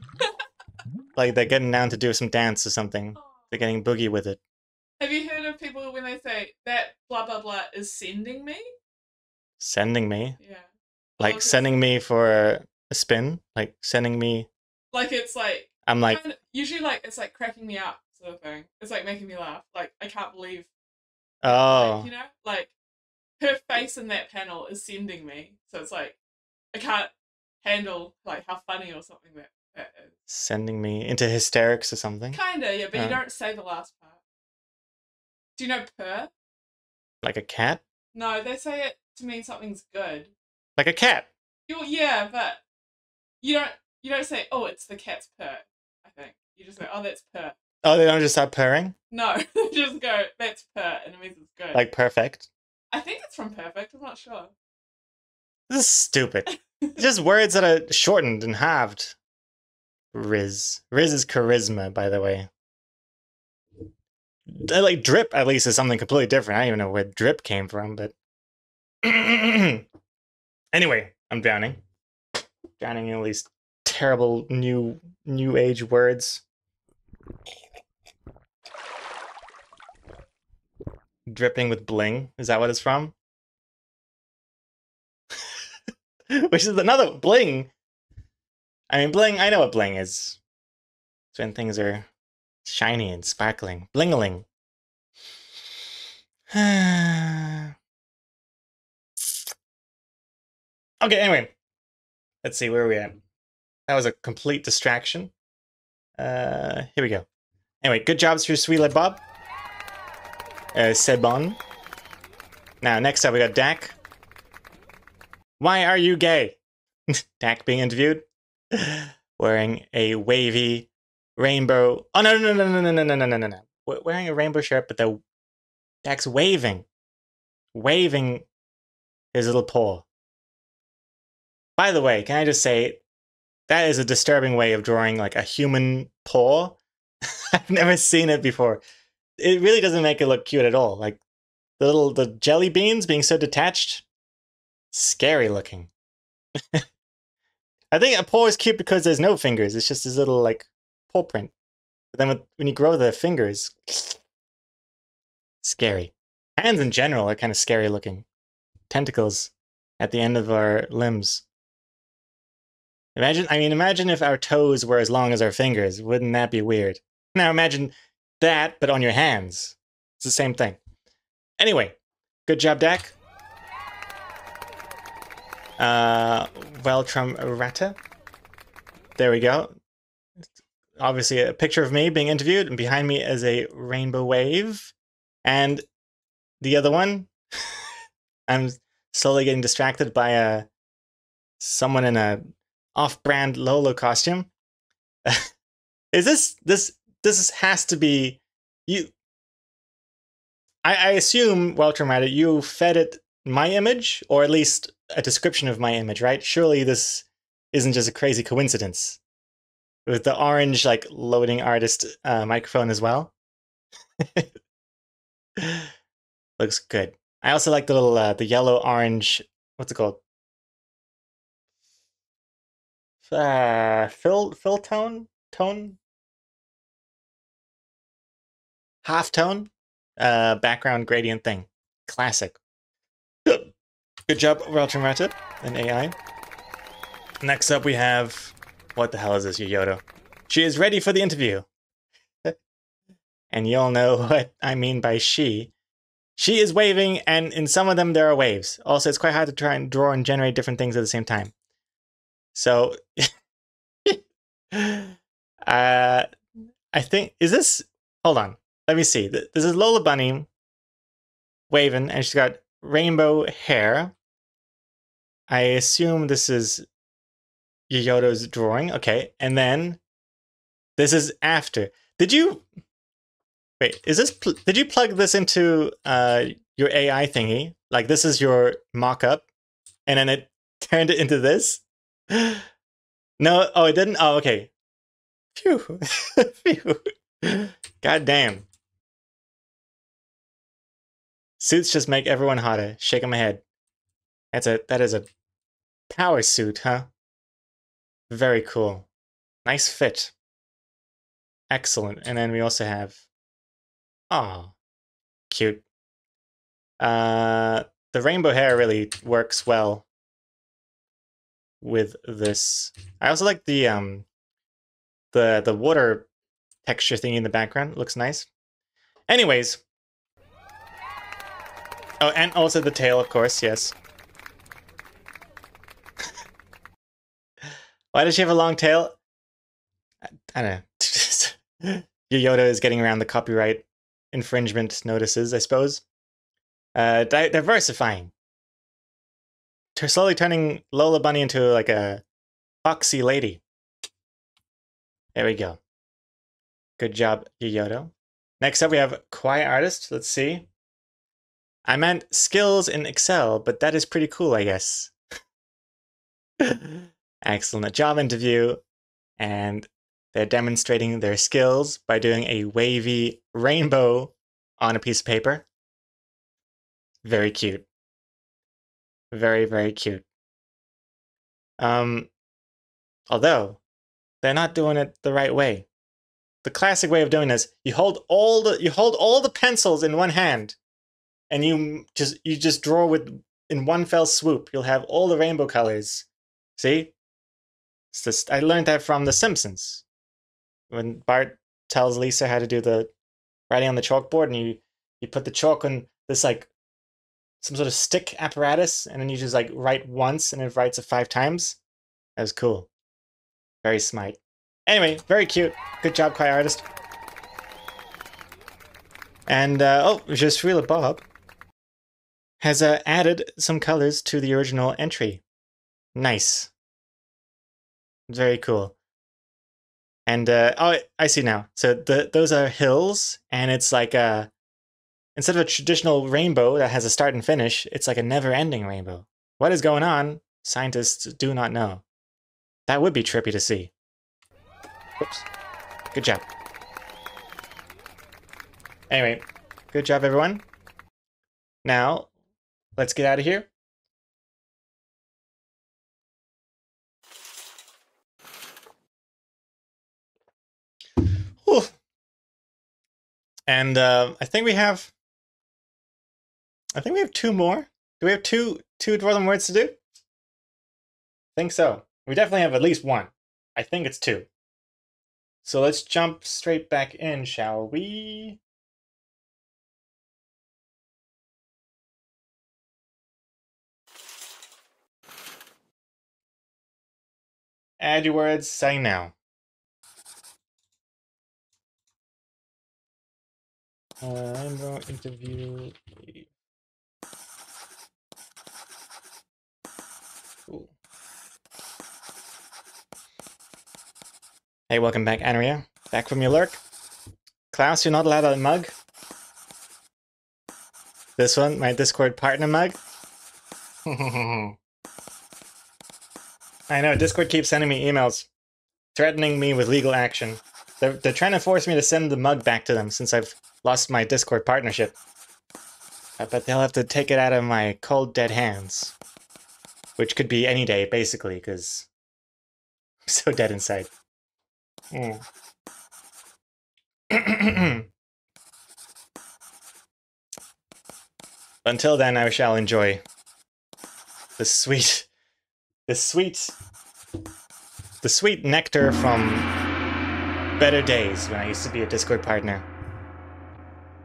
(laughs) like they're getting down to do some dance or something. Oh. They're getting boogie with it. Have you heard of people when they say that blah blah blah is sending me? Sending me, Yeah. Like Okay. sending me for a spin, like sending me. Like it's like I'm like, kind of- usually like it's like cracking me up sort of thing. It's like making me laugh. Like I can't believe oh, like, you oh. know, like her face in that panel is sending me. So it's like I can't handle like how funny or something that that is. sending me into hysterics or something. Kinda, yeah, but you don't say the last part. Do you know purr? Like a cat? No, they say it to mean something's good. Like a cat. You yeah, but you don't you don't say, oh, it's the cat's purr. I think you just go, oh, that's purr. Oh, they don't just start purring? No, (laughs) they just go, that's purr, and it means it's good. Like perfect. I think it's from Perfect. I'm not sure. This is stupid. (laughs) just words that are shortened and halved. Rizz. Rizz is charisma, by the way. Like drip, at least, is something completely different. I don't even know where drip came from, but. (clears throat) anyway, I'm drowning. Drowning in all these terrible new new age words. Dripping with bling. Is that what it's from? (laughs) Which is another bling. I mean, bling, I know what bling is. It's when things are shiny and sparkling. Blingaling. (sighs) (sighs) okay, anyway. Let's see, where are we at? That was a complete distraction. Uh, here we go. Anyway, good jobs for Sweet Bob. Uh, Sebon. Now, next up, we got Dak. Why are you gay? Dak being interviewed. Wearing a wavy rainbow. Oh, no, no, no, no, no, no, no, no, no, no. Wearing a rainbow shirt, but the Dak's waving. waving his little paw. By the way, can I just say that is a disturbing way of drawing like a human paw. (laughs) I've never seen it before. It really doesn't make it look cute at all. Like the little the jelly beans being so detached, scary looking. (laughs) I think a paw is cute because there's no fingers. It's just this little like paw print. But then when you grow the fingers, (sniffs) scary. Hands in general are kind of scary looking. Tentacles at the end of our limbs. Imagine, I mean, imagine if our toes were as long as our fingers. Wouldn't that be weird? Now imagine that, but on your hands. It's the same thing. Anyway, good job, Dak. Uh, Weltrum Rata. There we go. Obviously, a picture of me being interviewed, and behind me is a rainbow wave. And the other one, (laughs) I'm slowly getting distracted by a someone in a off-brand Lolo costume. (laughs) is this this this has to be you? I, I assume, Weltrum Rata, you fed it my image, or at least a description of my image, right? Surely this isn't just a crazy coincidence. With the orange, like, loading artist uh, microphone as well. (laughs) Looks good. I also like the little, uh, the yellow orange, what's it called? Uh, fill, fill tone? Tone? Half tone? Uh, background gradient thing. Classic. Good job, Weltrum Ratchet and AI. Next up, we have what the hell is this, Yoyoto? She is ready for the interview. and you'll know (laughs) what I mean by she. She is waving, and in some of them there are waves. Also, it's quite hard to try and draw and generate different things at the same time. So, (laughs) uh, I think is this. Hold on, let me see. This is Lola Bunny waving, and she's got rainbow hair. I assume this is Yoyoto's drawing. Okay, and then this is after. Did you wait? Is this? Did you plug this into uh, your AI thingy? Like this is your mock-up, and then it (laughs) turned it into this. (gasps) no, oh, it didn't. Oh, okay. Phew, (laughs) phew. God damn. Suits just make everyone hotter. Shaking my head. That's a that is a power suit, huh? Very cool. Nice fit. Excellent. And then we also have oh cute. Uh the rainbow hair really works well with this. I also like the um the the water texture thing in the background. It looks nice. Anyways. Oh, and also the tail, of course, yes. (laughs) Why does she have a long tail? I, I don't know. (laughs) Yoda is getting around the copyright infringement notices, I suppose. Uh, di- diversifying. Slowly turning Lola Bunny into like a foxy lady. There we go. Good job, Yoyoto. Next up, we have Quiet Artist. Let's see. I meant skills in Excel, but that is pretty cool, I guess. (laughs) Excellent job interview. And they're demonstrating their skills by doing a wavy rainbow on a piece of paper. Very cute. Very, very cute. Um, although they're not doing it the right way. The classic way of doing this, you hold all the you hold all the pencils in one hand and you just you just draw with in one fell swoop. You'll have all the rainbow colors. See? Just, I learned that from The Simpsons. When Bart tells Lisa how to do the writing on the chalkboard, and you you put the chalk on this like some sort of stick apparatus, and then you just like write once, and it writes it five times. That was cool. Very smart. Anyway, very cute. Good job, Quiet Artist. And uh, oh, just real Bob has uh, added some colors to the original entry. Nice. Very cool. And uh, oh, I see now. So the those are hills, and it's like a instead of a traditional rainbow that has a start and finish, it's like a never-ending rainbow. What is going on? Scientists do not know. That would be trippy to see. Oops. Good job. Anyway, good job, everyone. Now, let's get out of here. Whew. And uh, I think we have. I think we have two more. Do we have two two them words to do? I think so. We definitely have at least one. I think it's two. So let's jump straight back in, shall we? Add your words, say now. Uh, I'm going to interview. Hey, welcome back, Anria. Back from your lurk. Klaus, you're not allowed a mug. This one, my Discord partner mug. I know, Discord keeps sending me emails threatening me with legal action. They're, they're trying to force me to send the mug back to them since I've lost my Discord partnership. Uh, But they'll have to take it out of my cold, dead hands. Which could be any day, basically, because (laughs) I'm so dead inside. Mm. (clears throat) Until then, I shall enjoy the sweet, the sweet, the sweet nectar from better days when I used to be a Discord partner.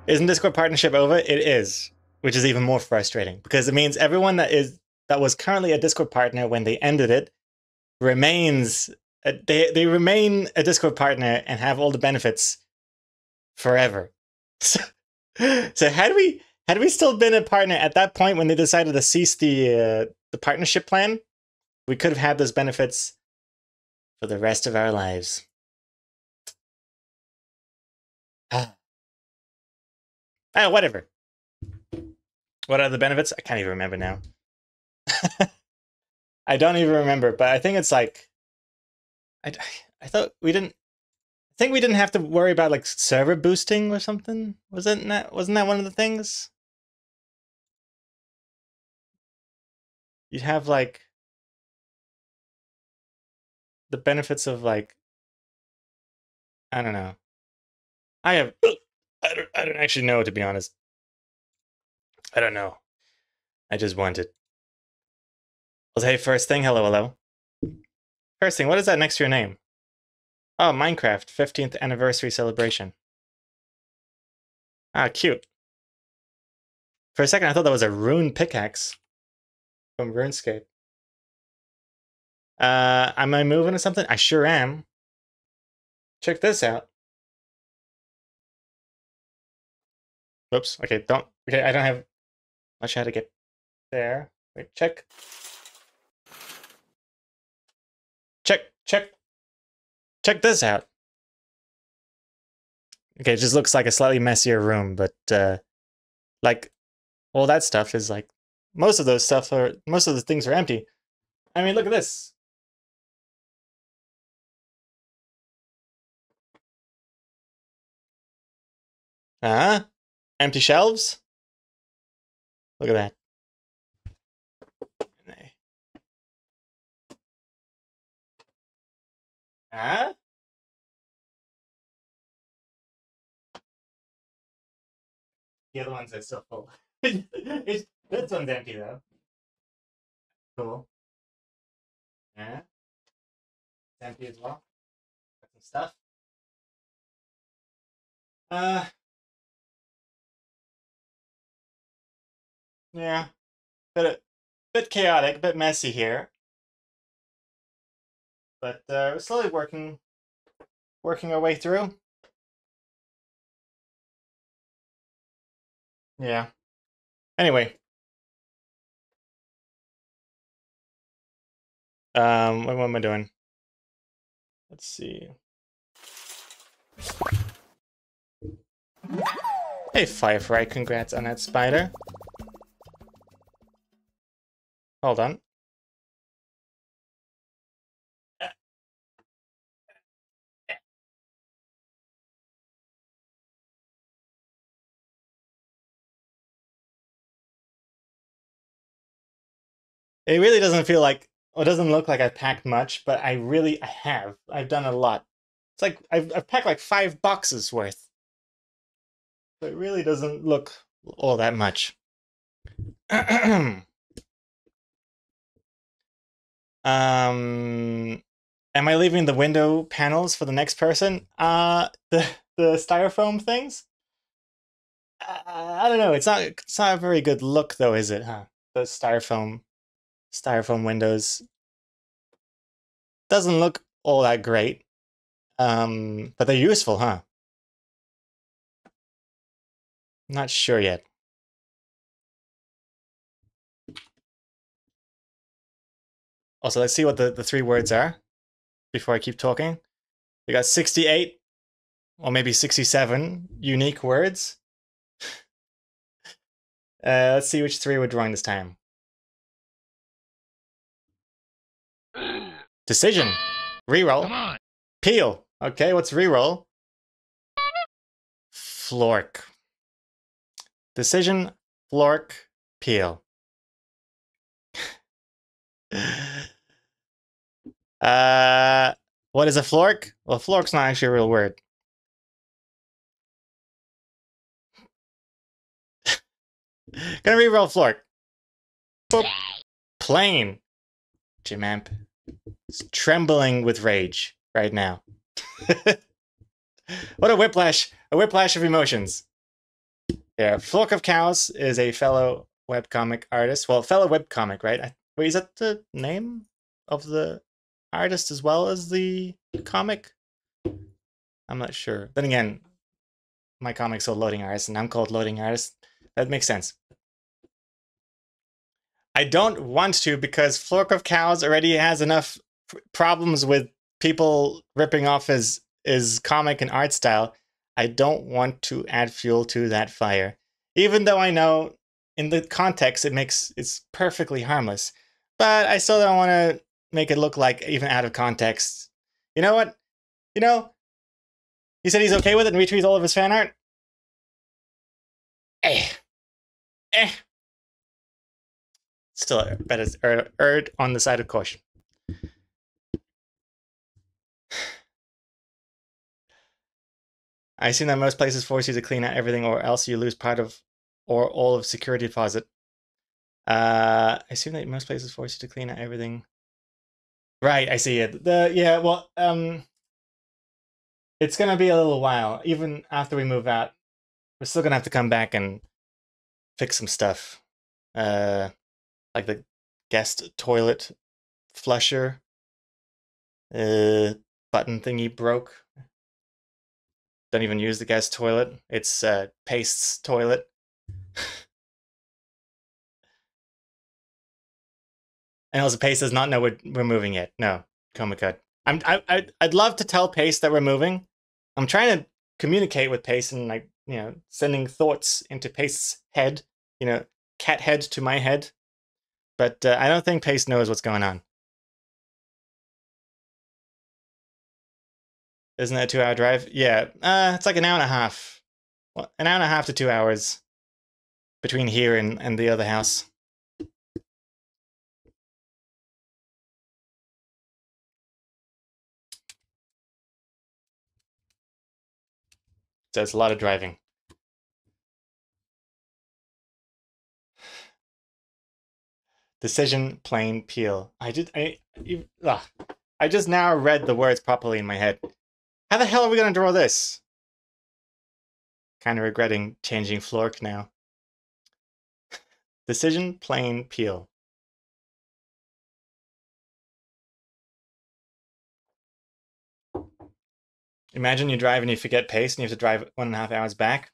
Isn't Discord partnership over? It is, which is even more frustrating because it means everyone that is that was currently a Discord partner when they ended it remains uh, they they remain a Discord partner and have all the benefits forever. (laughs) So, so had we had we still been a partner at that point when they decided to cease the uh, the partnership plan, we could have had those benefits for the rest of our lives. (sighs) ah, whatever. What are the benefits? I can't even remember now. (laughs) I don't even remember, but I think it's like I, I thought we didn't I think we didn't have to worry about like server boosting or something. Wasn't that wasn't that one of the things? You'd have like the benefits of like I don't know. I have I don't I don't actually know to be honest. I don't know. I just wanted. Well, hey, first thing, hello, hello. First thing, what is that next to your name? Oh, Minecraft, 15th anniversary celebration. Ah, cute. For a second, I thought that was a rune pickaxe from RuneScape. Uh, am I moving or something? I sure am. Check this out. Oops. Okay, don't. Okay, I don't have much how to get there. Wait, check. Check, check. This out. Okay, it just looks like a slightly messier room, but uh like all that stuff is like most of those stuff are most of the things are empty. I mean, look at this. Huh? Empty shelves? Look at that. The other ones are still full. (laughs) This one's empty though. Cool. Yeah. It's empty as well. Got some stuff. Uh. Yeah. Bit bit chaotic, bit messy here. But uh, we're slowly working working our way through. Yeah. Anyway. Um, what, what am I doing? Let's see. Hey, Firefly, congrats on that spider. Hold on. It really doesn't feel like, or doesn't look like I packed much, but I really, I have. I've done a lot. It's like, I've, I've packed like five boxes worth. So it really doesn't look all that much. (clears throat) um, am I leaving the window panels for the next person? Uh, the, the styrofoam things? Uh, I don't know. It's not, it's not a very good look though, is it, huh? The styrofoam styrofoam windows. Doesn't look all that great. Um, but they're useful, huh? Not sure yet. Also, let's see what the, the three words are before I keep talking. We got 68 or maybe 67 unique words. (laughs) uh, let's see which three we're drawing this time. Decision. Reroll. Peel. Okay, what's reroll? Flork. Decision. Flork. Peel. (laughs) uh, what is a flork? Well, flork's not actually a real word. (laughs) Gonna reroll flork. Boop. Plane. Jimamp trembling with rage right now. (laughs) what a whiplash! A whiplash of emotions. Yeah, Flork of Cows is a fellow webcomic artist. Well, fellow webcomic, right? Wait, is that the name of the artist as well as the comic? I'm not sure. Then again, my comic's called Loading Artist, and I'm called Loading Artist. That makes sense. I don't want to because Flork of Cows already has enough problems with people ripping off his his comic and art style. I don't want to add fuel to that fire, even though I know in the context it makes it's perfectly harmless. But I still don't want to make it look like even out of context. You know what? You know, he said he's okay with it and retweets all of his fan art. Eh, eh. Still better er, erred on the side of caution. (sighs) I assume that most places force you to clean out everything or else you lose part of or all of security deposit. Uh, I assume that most places force you to clean out everything. Right, I see it. The yeah, well, um, it's gonna be a little while. Even after we move out, we're still gonna have to come back and fix some stuff. Uh, like the guest toilet flusher. Uh, button thingy broke. Don't even use the guest toilet. It's uh, Paste's toilet. and also, Paste does not know we're, we're moving yet. No, Komikut. I'm I, I I'd love to tell Paste that we're moving. I'm trying to communicate with Paste and like you know sending thoughts into Paste's head. You know, cat head to my head. But uh, I don't think Paste knows what's going on. Isn't that a two hour drive? Yeah, uh, it's like an hour and a half. Well, an hour and a half to two hours between here and, and the other house. So it's a lot of driving. Decision, plain, peel. I did. I. You, ugh. I just now read the words properly in my head. How the hell are we gonna draw this? Kind of regretting changing Flork now. Decision, plain, peel. Imagine you drive and you forget Paste and you have to drive one and a half hours back.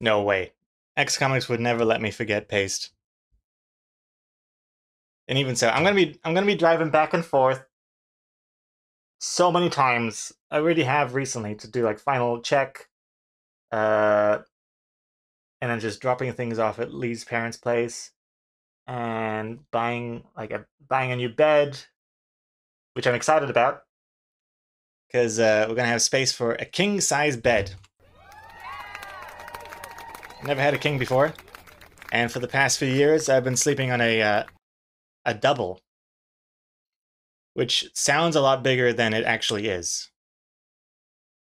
No way. X Comics would never let me forget paste. And even so, I'm gonna be I'm gonna be driving back and forth so many times. I already have recently to do like final check, uh, and then just dropping things off at Lee's parents' place, and buying like a buying a new bed, which I'm excited about because uh, we're gonna have space for a king size bed. Never had a king before, and for the past few years, I've been sleeping on a uh, a double, which sounds a lot bigger than it actually is.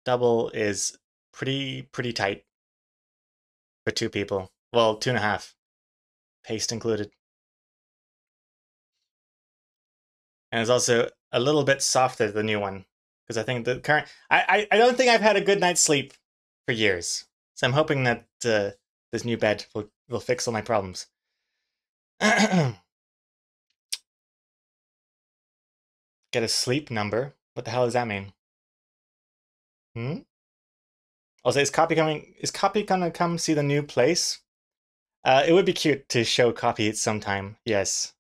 Double is pretty pretty tight for two people. Well, two and a half, paste included. And it's also a little bit softer the new one because I think the current I, I I don't think I've had a good night's sleep for years. So I'm hoping that uh, this new bed will will fix all my problems. (clears throat) Get a sleep number. What the hell does that mean? Hmm. Also, is Copy coming? Is Copy gonna come see the new place? Uh, it would be cute to show Copy sometime. Yes.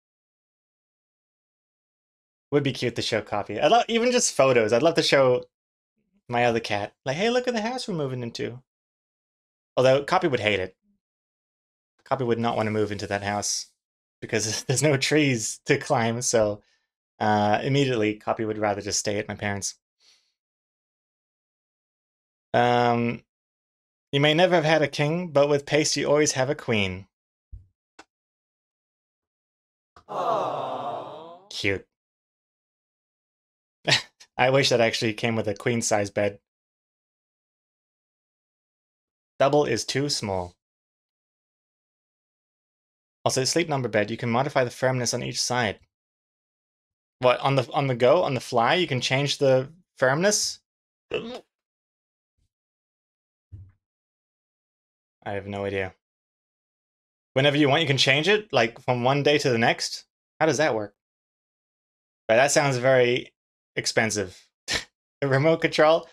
Would be cute to show Copy. I love even just photos. I'd love to show my other cat. Like, hey, look at the house we're moving into. Although Copy would hate it. Copy would not want to move into that house because (laughs) there's no trees to climb. So uh, immediately, Copy would rather just stay at my parents. Um, you may never have had a king, but with Paste, you always have a queen. Aww. Cute. (laughs) I wish that actually came with a queen size bed. Double is too small. Also, sleep number bed, you can modify the firmness on each side. What on the on the go, on the fly, you can change the firmness? I have no idea. Whenever you want, you can change it, like from one day to the next. How does that work? But that sounds very expensive. (laughs) the remote control.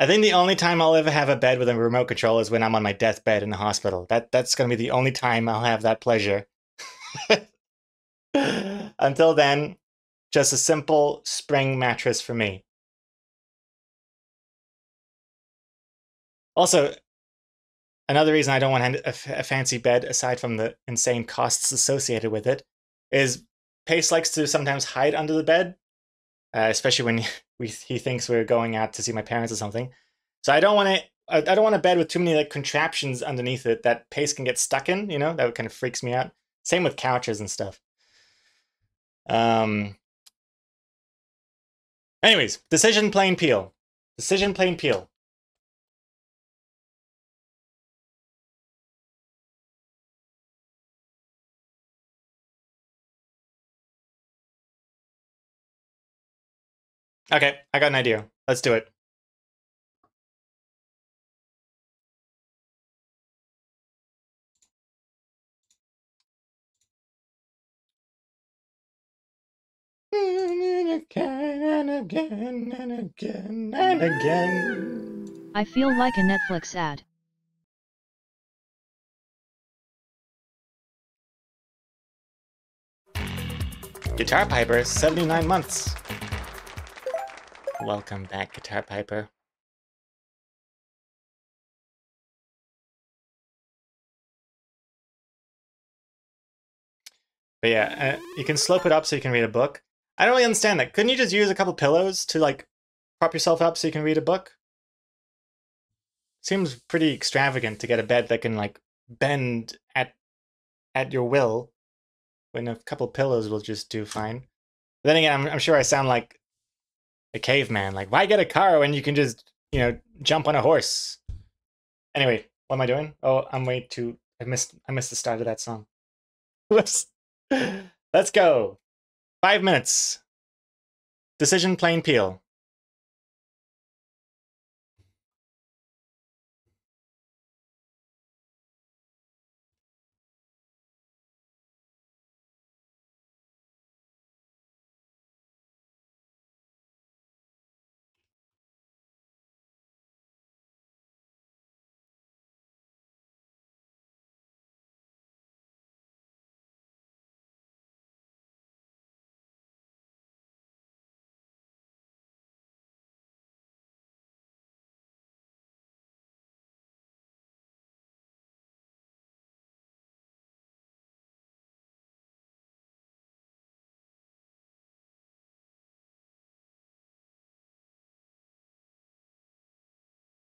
I think the only time I'll ever have a bed with a remote control is when I'm on my deathbed in the hospital. That that's gonna be the only time I'll have that pleasure. (laughs) Until then, just a simple spring mattress for me. Also, another reason I don't want a, a fancy bed, aside from the insane costs associated with it, is Paste likes to sometimes hide under the bed, uh, especially when (laughs) we he thinks we're going out to see my parents or something. So I don't want to. I don't want a bed with too many like contraptions underneath it that Paste can get stuck in. You know that kind of freaks me out. Same with couches and stuff. Um. Anyways, decision plain peel. Decision plain peel. Okay, I got an idea. Let's do it. And again and again and again and again. I feel like a Netflix ad. Guitar Piper, 79 months. Welcome back, Guitar Piper. But yeah, uh, you can slope it up so you can read a book. I don't really understand that. Couldn't you just use a couple pillows to like prop yourself up so you can read a book? Seems pretty extravagant to get a bed that can like bend at at your will when a couple pillows will just do fine. But then again, I'm, I'm sure I sound like a caveman. Like, why get a car when you can just, you know, jump on a horse? Anyway, what am I doing? Oh, I'm way too. I missed. I missed the start of that song. (laughs) Whoops. Let's go. Five minutes. Decision plain peel.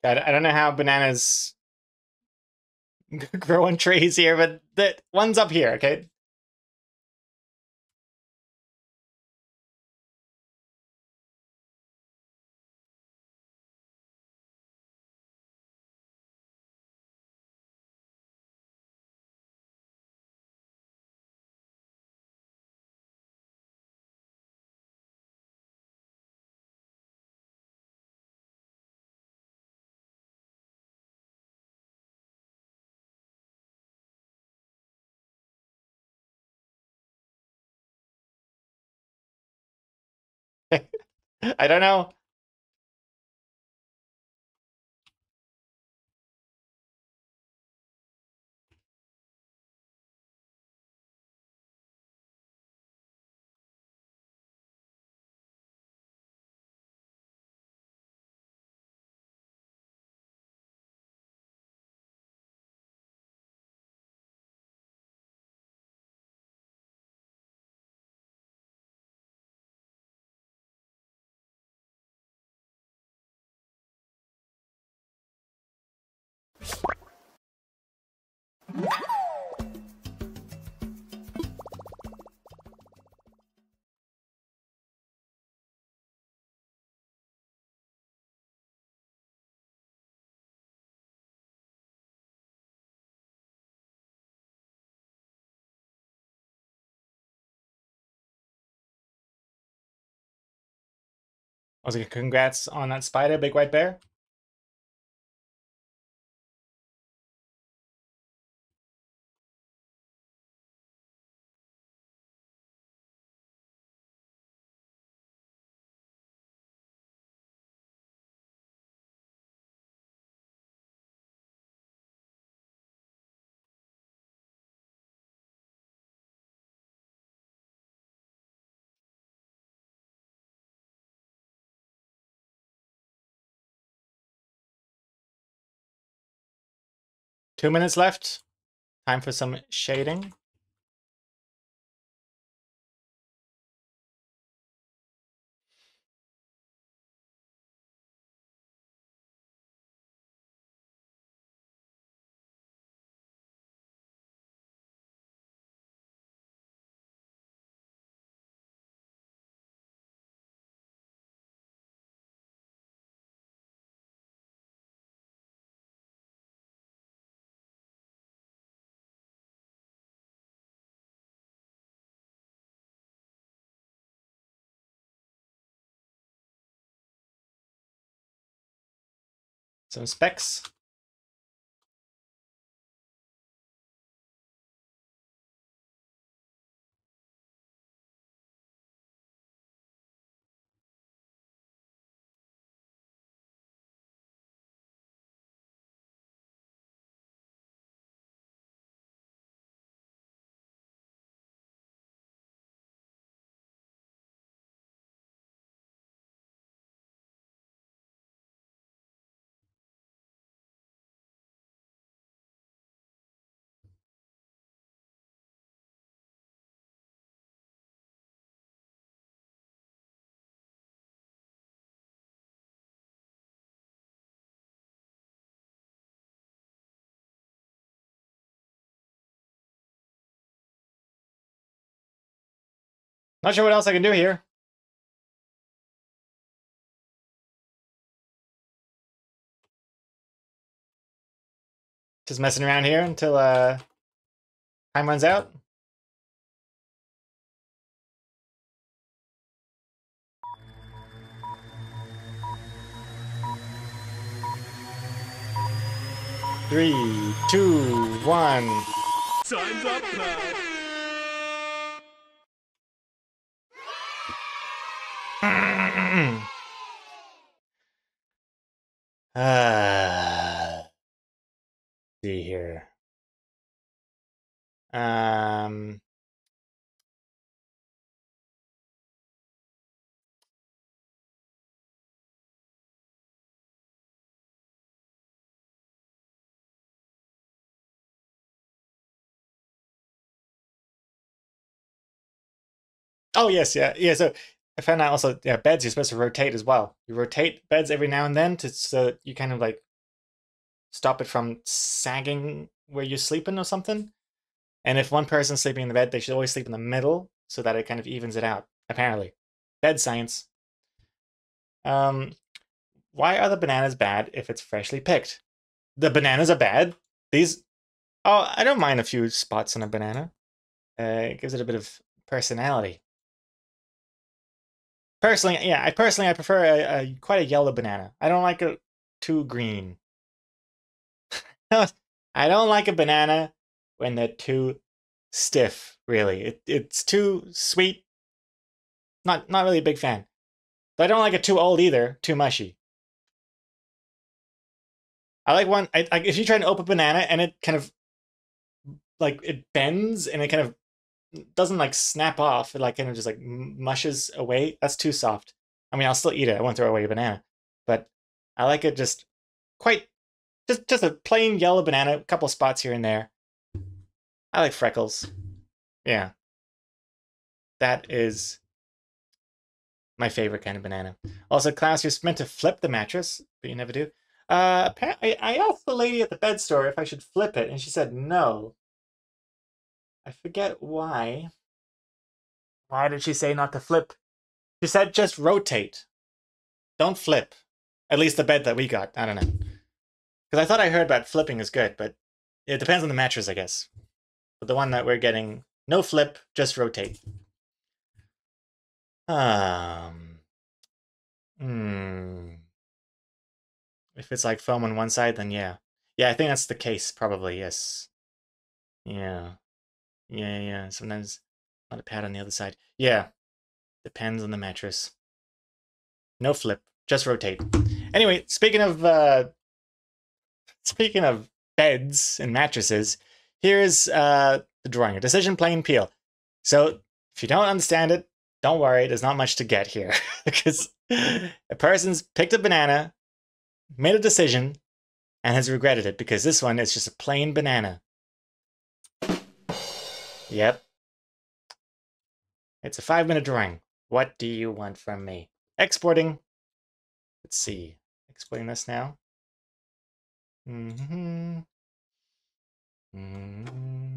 I, don't know how bananas (laughs) grow on trees here, but the one's up here, okay? I don't know. Also, congrats on that spider, Big White Bear. Two minutes left. Time for some shading. Some specs. Not sure what else I can do here. Just messing around here until uh, time runs out. Three, two, one. Time's up now. (sighs) Uh, see here. Um, oh yes, yeah, yeah. So I found out also, yeah, beds you're supposed to rotate as well. You rotate beds every now and then to so that you kind of like stop it from sagging where you're sleeping or something. And if one person's sleeping in the bed, they should always sleep in the middle so that it kind of evens it out. Apparently, bed science. Um, why are the bananas bad if it's freshly picked? The bananas are bad. These, oh, I don't mind a few spots on a banana. Uh, it gives it a bit of personality. Personally, yeah, I personally I prefer a, a quite a yellow banana. I don't like it too green. (laughs) I don't like a banana when they're too stiff. Really, it, it's too sweet. Not not really a big fan. But I don't like it too old either. Too mushy. I like one. I, like if you try to open a banana and it kind of like it bends and it kind of doesn't like snap off. It like kind of just like mushes away. That's too soft. I mean, I'll still eat it. I won't throw away a banana, but I like it just quite just just a plain yellow banana. A couple spots here and there. I like freckles. Yeah, that is my favorite kind of banana. Also, Klaus, you're meant to flip the mattress, but you never do. Uh, apparently, I asked the lady at the bed store if I should flip it, and she said no. I forget why. Why did she say not to flip? She said just rotate. Don't flip. At least the bed that we got. I don't know. Because I thought I heard about flipping is good, but it depends on the mattress, I guess. But the one that we're getting, no flip, just rotate. Um. Hmm. If it's like foam on one side, then yeah. Yeah, I think that's the case, probably, yes. Yeah. Yeah, yeah. Sometimes not a pad on the other side. Yeah. Depends on the mattress. No flip, just rotate. Anyway, speaking of uh (laughs) speaking of beds and mattresses, here's uh the drawing. A decision plain peel. So if you don't understand it, don't worry, there's not much to get here. (laughs) because a person's picked a banana, made a decision, and has regretted it because this one is just a plain banana. Yep. It's a five minute drawing. What do you want from me? Exporting. Let's see. Exporting this now. Mm-hmm. Mm-hmm.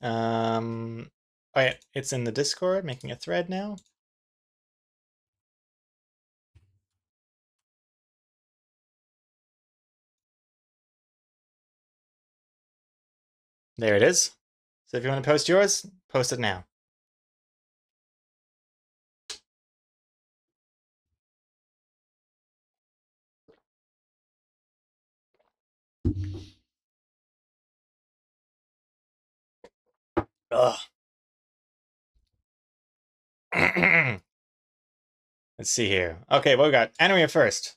Um, oh yeah, it's in the Discord, making a thread now. There it is. So if you want to post yours, post it now. Ugh. (clears throat) Let's see here. Okay, what we got? Anuria first.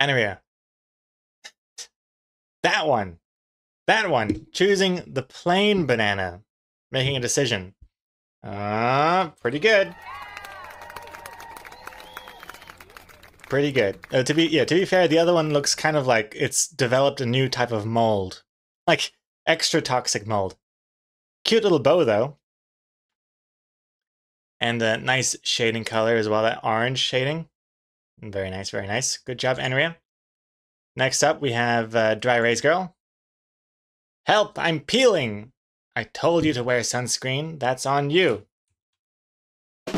Anuria. That one. That one. Choosing the plain banana. Making a decision. Uh, pretty good. Pretty good. Uh, to be yeah, to be fair, the other one looks kind of like it's developed a new type of mold. Like extra toxic mold. Cute little bow though. And a nice shading color as well, that orange shading. Very nice, very nice. Good job, Enria. Next up, we have uh, Dry Raise Girl. Help, I'm peeling! I told you to wear sunscreen. That's on you. (laughs) I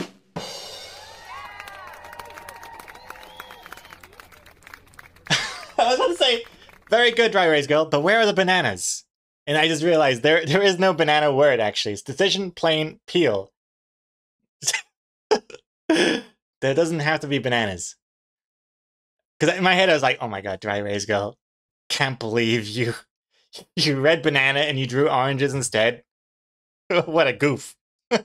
was to say, very good, Dry Raise Girl, but where are the bananas? And I just realized there (laughs) there is no banana word actually. It's decision plain peel. (laughs) there doesn't have to be bananas. Because in my head I was like, oh my god, dry raise girl. Can't believe you (laughs) you read banana and you drew oranges instead. what a goof. but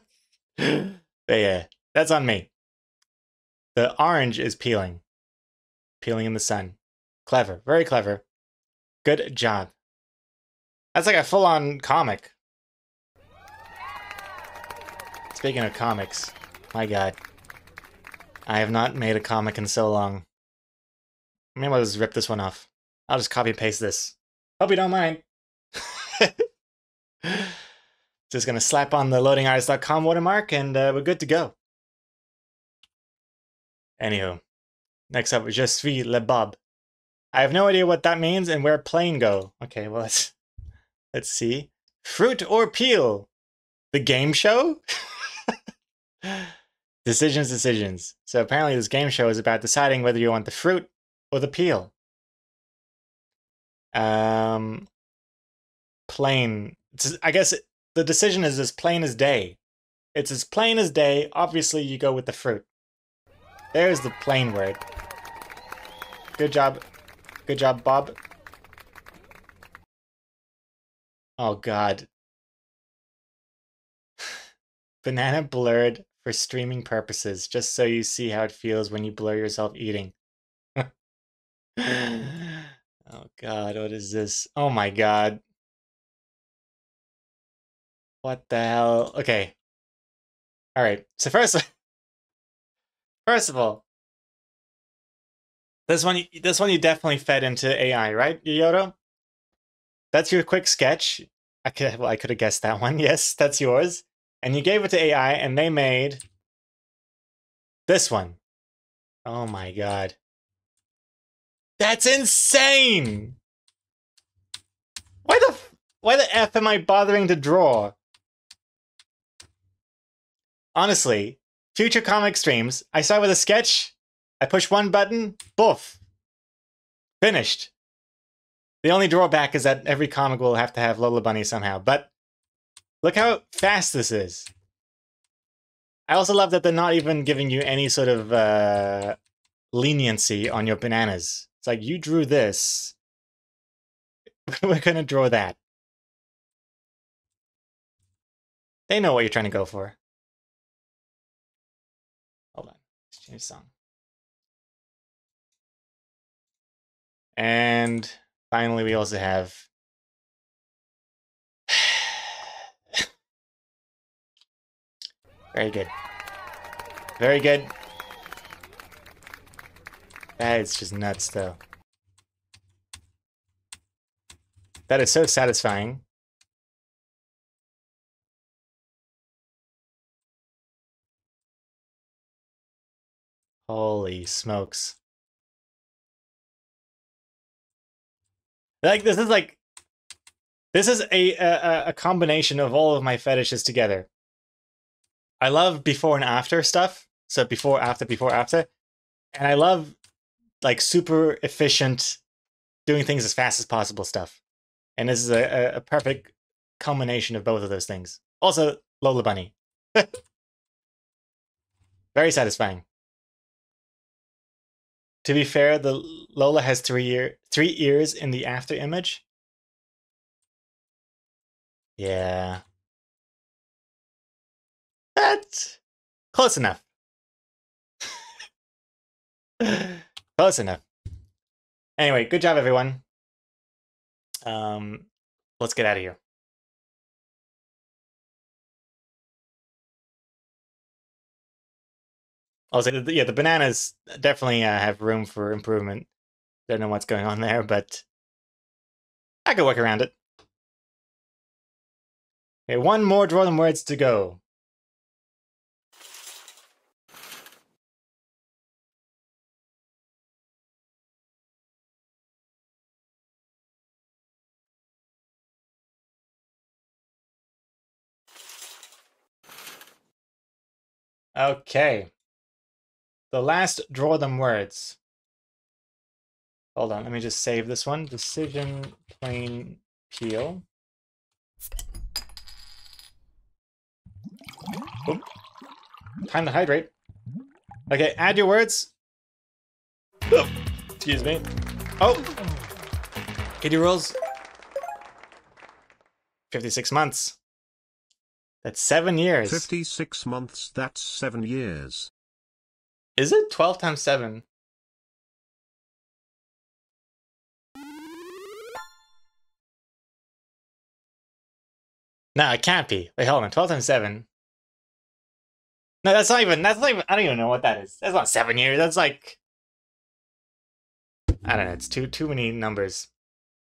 yeah, that's on me. The orange is peeling. Peeling in the sun. Clever. Very clever. Good job. That's like a full-on comic. Speaking of comics, my god. I have not made a comic in so long. Maybe I'll just rip this one off. I'll just copy and paste this. Hope you don't mind. (laughs) just gonna slap on the loadingartist.com watermark and uh, we're good to go. Anywho, next up, is Je suis le Bob. I have no idea what that means and where plane go. Okay, well let's let's see. Fruit or peel? The game show? (laughs) decisions, decisions. So apparently this game show is about deciding whether you want the fruit or the peel. Um plain. I guess the decision is as plain as day. It's as plain as day. Obviously you go with the fruit. There's the plain word. Good job. Good job, Bob. Oh god. Banana blurred for streaming purposes, just so you see how it feels when you blur yourself eating. (laughs) oh god, what is this? Oh my god. What the hell? Okay. Alright, so first (laughs) First of all, this one, this one you definitely fed into AI, right, Yodo? That's your quick sketch. I could, well, I could have guessed that one. (laughs) Yes, that's yours. And you gave it to AI, and they made this one. Oh my god, that's insane! Why the, why the f am I bothering to draw? Honestly, future comic streams, I start with a sketch, I push one button, boof. Finished. The only drawback is that every comic will have to have Lola Bunny somehow, but look how fast this is. I also love that they're not even giving you any sort of uh, leniency on your bananas. It's like, you drew this, (laughs) we're gonna draw that. They know what you're trying to go for. Hold on. Let's change song. And finally, we also have. Very good. Very good. That is just nuts, though. That is so satisfying. Holy smokes. Like this is like this is a, a a combination of all of my fetishes together. I love before and after stuff. So before, after, before, after. And I love like super efficient doing things as fast as possible stuff. And this is a, a, a perfect combination of both of those things. Also, Lola Bunny. (laughs) Very satisfying. To be fair, the Lola has three ear three ears in the after image. Yeah. That's close enough. (laughs) close enough. Anyway, good job everyone. Um let's get out of here. Also, th- yeah, the bananas definitely uh, have room for improvement. Don't know what's going on there, but I could work around it. Okay, one more draw them words to go. Okay. The last draw them words. Hold on, let me just save this one. Decision plain peel. Time to hydrate. Okay, add your words. Oop. Excuse me. Oh! Kitty rules. 56 months. That's seven years. 56 months, that's 7 years. Is it 12 times 7? No, it can't be. Wait, hold on. 12 times 7. No, that's not even, that's not even, I don't even know what that is. That's not seven years. That's like. I don't know. It's too too many numbers.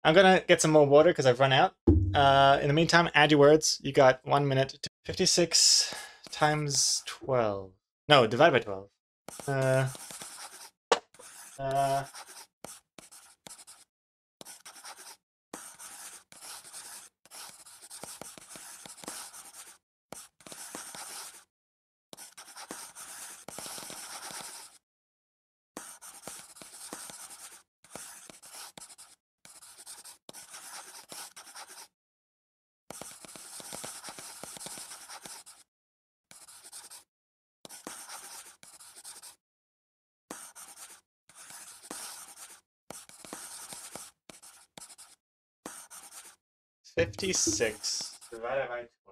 I'm gonna get some more water because I've run out. Uh, in the meantime, add your words. You got one minute. To 56 times 12. No, divide by 12. 嗯嗯26 divided by 2.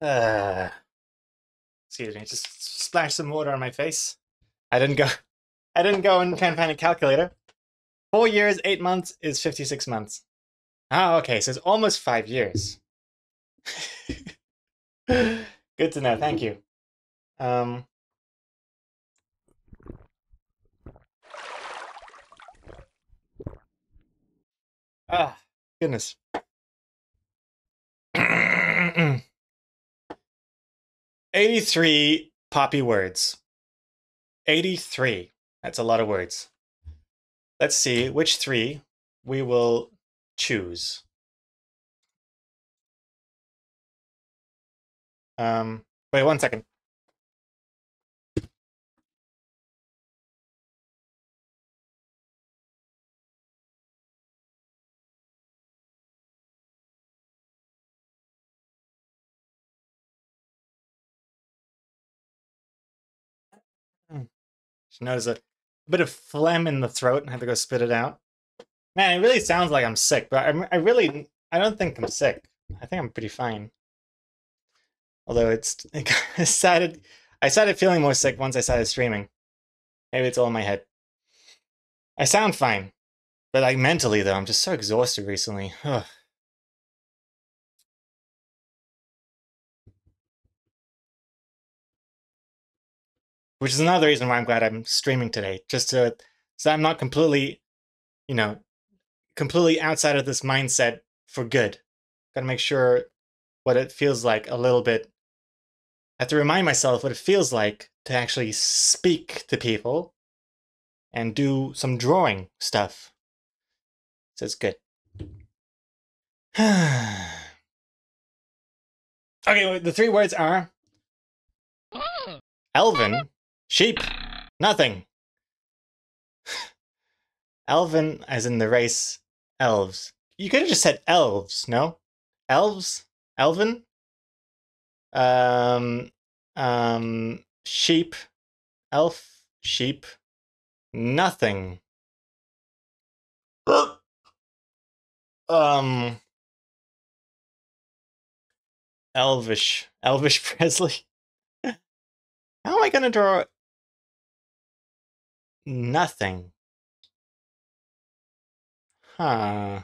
Uh, excuse me, just splash some water on my face. I didn't go. (laughs) I didn't go and try and find a calculator. Four years, eight months is fifty-six months. Oh, okay, so it's almost five years. (laughs) Good to know. Thank you. Um. Ah, goodness. (clears throat) (clears throat) 83 poppy words. 83. That's a lot of words. Let's see which three we will choose. Um, wait one second. She notice a, bit of phlegm in the throat and have to go spit it out. Man, it really sounds like I'm sick, but I, I really, I don't think I'm sick. I think I'm pretty fine. Although it's, (laughs) it started, I started feeling more sick once I started streaming. Maybe it's all in my head. I sound fine, but like mentally though, I'm just so exhausted recently. Ugh. Which is another reason why I'm glad I'm streaming today, just to so I'm not completely, you know, completely outside of this mindset for good. Got to make sure what it feels like a little bit. I have to remind myself what it feels like to actually speak to people and do some drawing stuff. So it's good. (sighs) okay, the three words are mm. Elvin, Sheep. Nothing. (sighs) Elven, as in the race, elves. You could have just said elves, no? Elves? Elven? Um, um, sheep. Elf. Sheep. Nothing. (clears throat) um, Elvish. Elvish (laughs) Presley. How am I going to draw Nothing. Huh.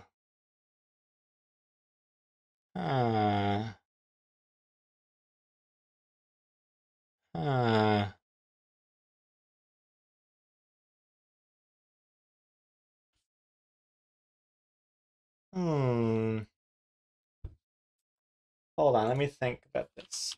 Huh. Huh. Hmm. Hold on, let me think about this.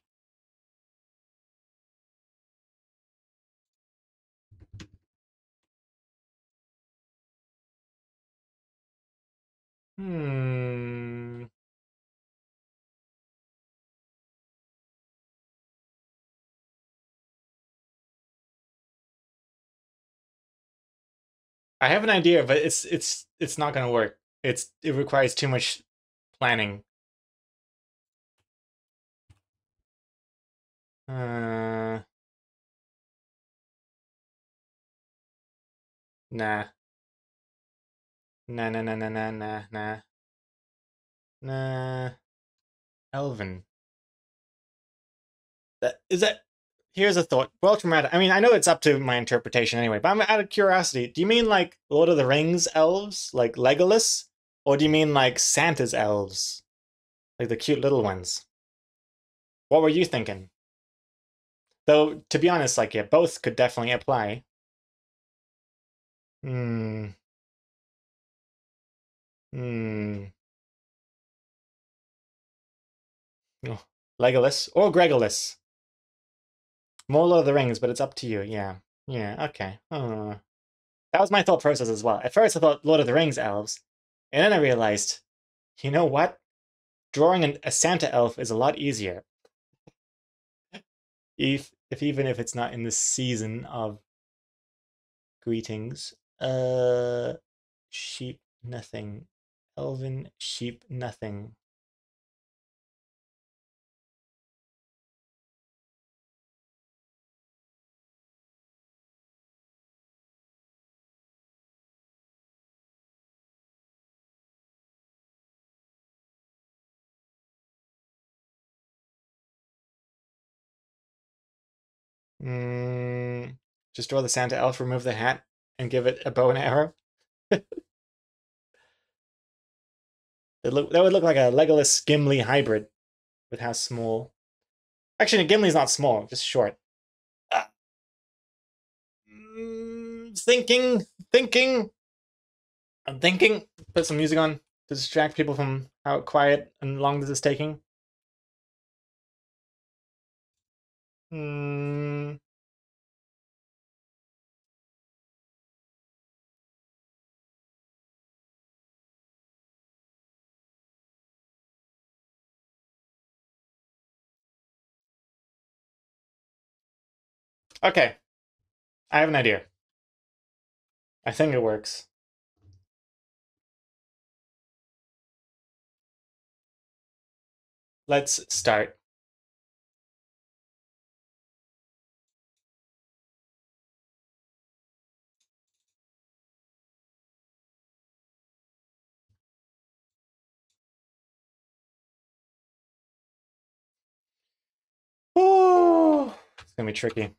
Hmm. I have an idea, but it's it's it's not gonna work. It's it requires too much planning. Uh, nah. Nah, nah, nah, nah, nah, nah, nah. Nah. Elven. That is that. Here's a thought. Well, traumatic. I mean, I know it's up to my interpretation anyway, but I'm out of curiosity. Do you mean like Lord of the Rings elves, like Legolas, or do you mean like Santa's elves, like the cute little ones? What were you thinking? Though, to be honest, like yeah, both could definitely apply. Hmm. Hmm. Oh, Legolas or Gregolas. More Lord of the Rings, but it's up to you. Yeah. Yeah, okay. Uh, that was my thought process as well. At first I thought Lord of the Rings elves, and then I realized, you know what? Drawing an, a Santa elf is a lot easier. If, if even if it's not in the season of greetings. Uh, sheep, nothing. Elven, sheep, nothing. Mm, just draw the Santa elf, remove the hat, and give it a bow and arrow. (laughs) look that would look like a Legolas Gimli hybrid with how small. Actually, Gimli's not small, just short. Ah. Mm, thinking, thinking. I'm thinking. Put some music on to distract people from how quiet and long this is taking. Hmm. Okay. I have an idea. I think it works. Let's start. Ooh, it's gonna be tricky.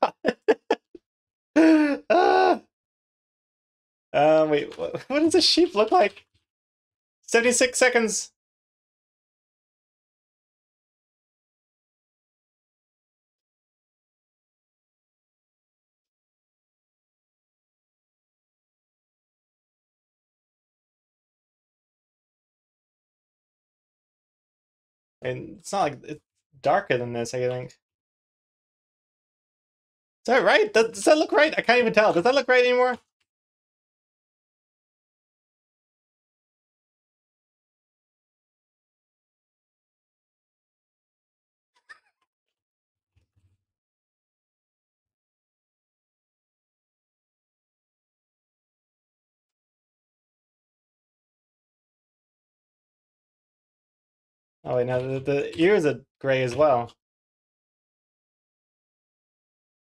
God. ah. (laughs) Um, wait, what, what does a sheep look like? 76 seconds. And it's not like it's darker than this, I think. Is that right? Does, does that look right? I can't even tell. Does that look right anymore? Oh wait, no, the, the ears are gray as well.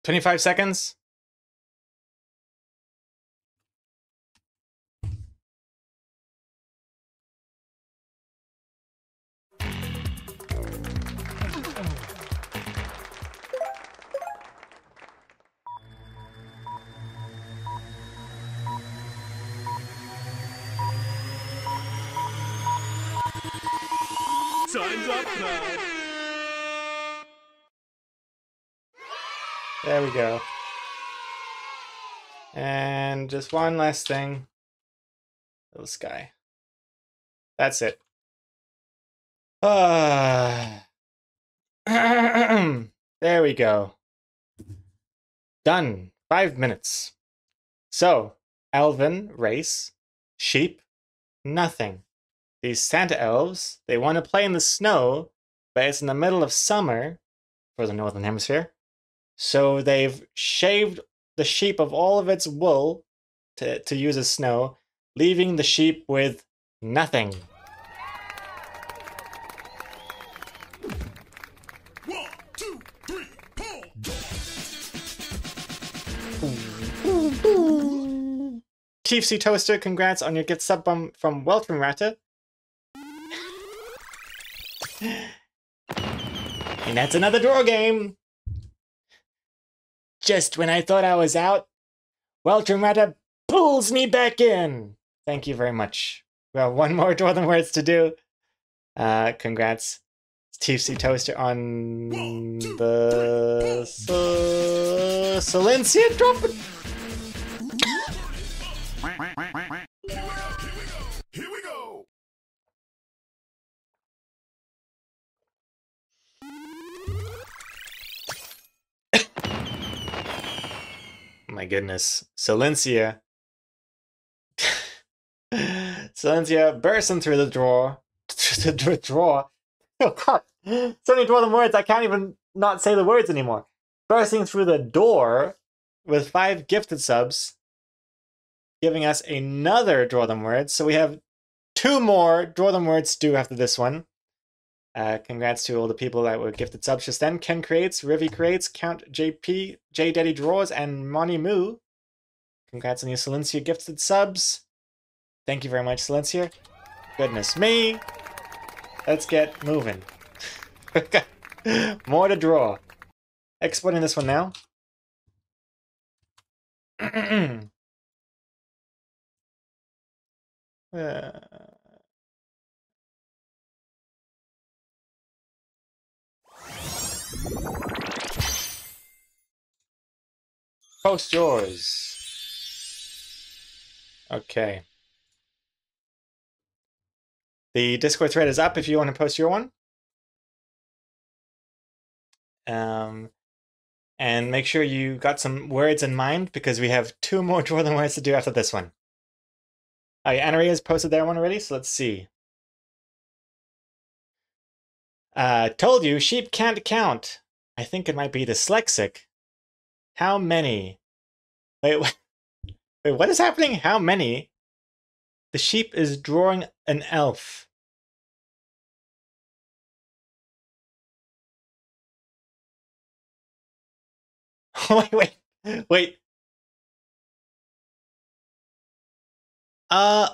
25 seconds? Time's up now. There we go. And just one last thing. Little sky. That's it. Ah. (sighs) there we go. Done. Five minutes. So, Elven, race, sheep, nothing. These Santa elves, they want to play in the snow, but it's in the middle of summer for the Northern Hemisphere. So they've shaved the sheep of all of its wool to, to use as snow, leaving the sheep with nothing. One, two, three, four. (laughs) TFC Toaster, congrats on your gift sub from, from Weltrum Ratta. (laughs) and that's another draw game. Just when I thought I was out, Weltrum Ratta pulls me back in. Thank you very much. We have one more (laughs) them words to do. Uh, congrats, TFC Toaster, on the Silencia drop. My goodness. Silencia. (laughs) Silencia bursting through the drawer. (laughs) the dr- drawer. (laughs) Oh god. So many draw them words, I can't even not say the words anymore. Bursting through the door with five gifted subs, giving us another draw them words. So we have two more draw them words to do after this one. Uh, congrats to all the people that were gifted subs just then. Ken creates, Rivi creates, Count JP, J Daddy draws, and Monty Moo. Congrats on your Silencia gifted subs. Thank you very much, Silencia. Goodness me. Let's get moving. (laughs) More to draw. Exporting this one now. (clears throat) Uh, Post yours. Okay. The Discord thread is up if you want to post your one. Um, and make sure you got some words in mind because we have two (laughs) more draw them words to do after this one. Oh, Anna has posted their one already, so let's see. Uh, told you, sheep can't count. I think it might be dyslexic. How many? Wait, wait, (laughs) wait, what is happening? How many? The sheep is drawing an elf. (laughs) wait, wait, wait. Uh,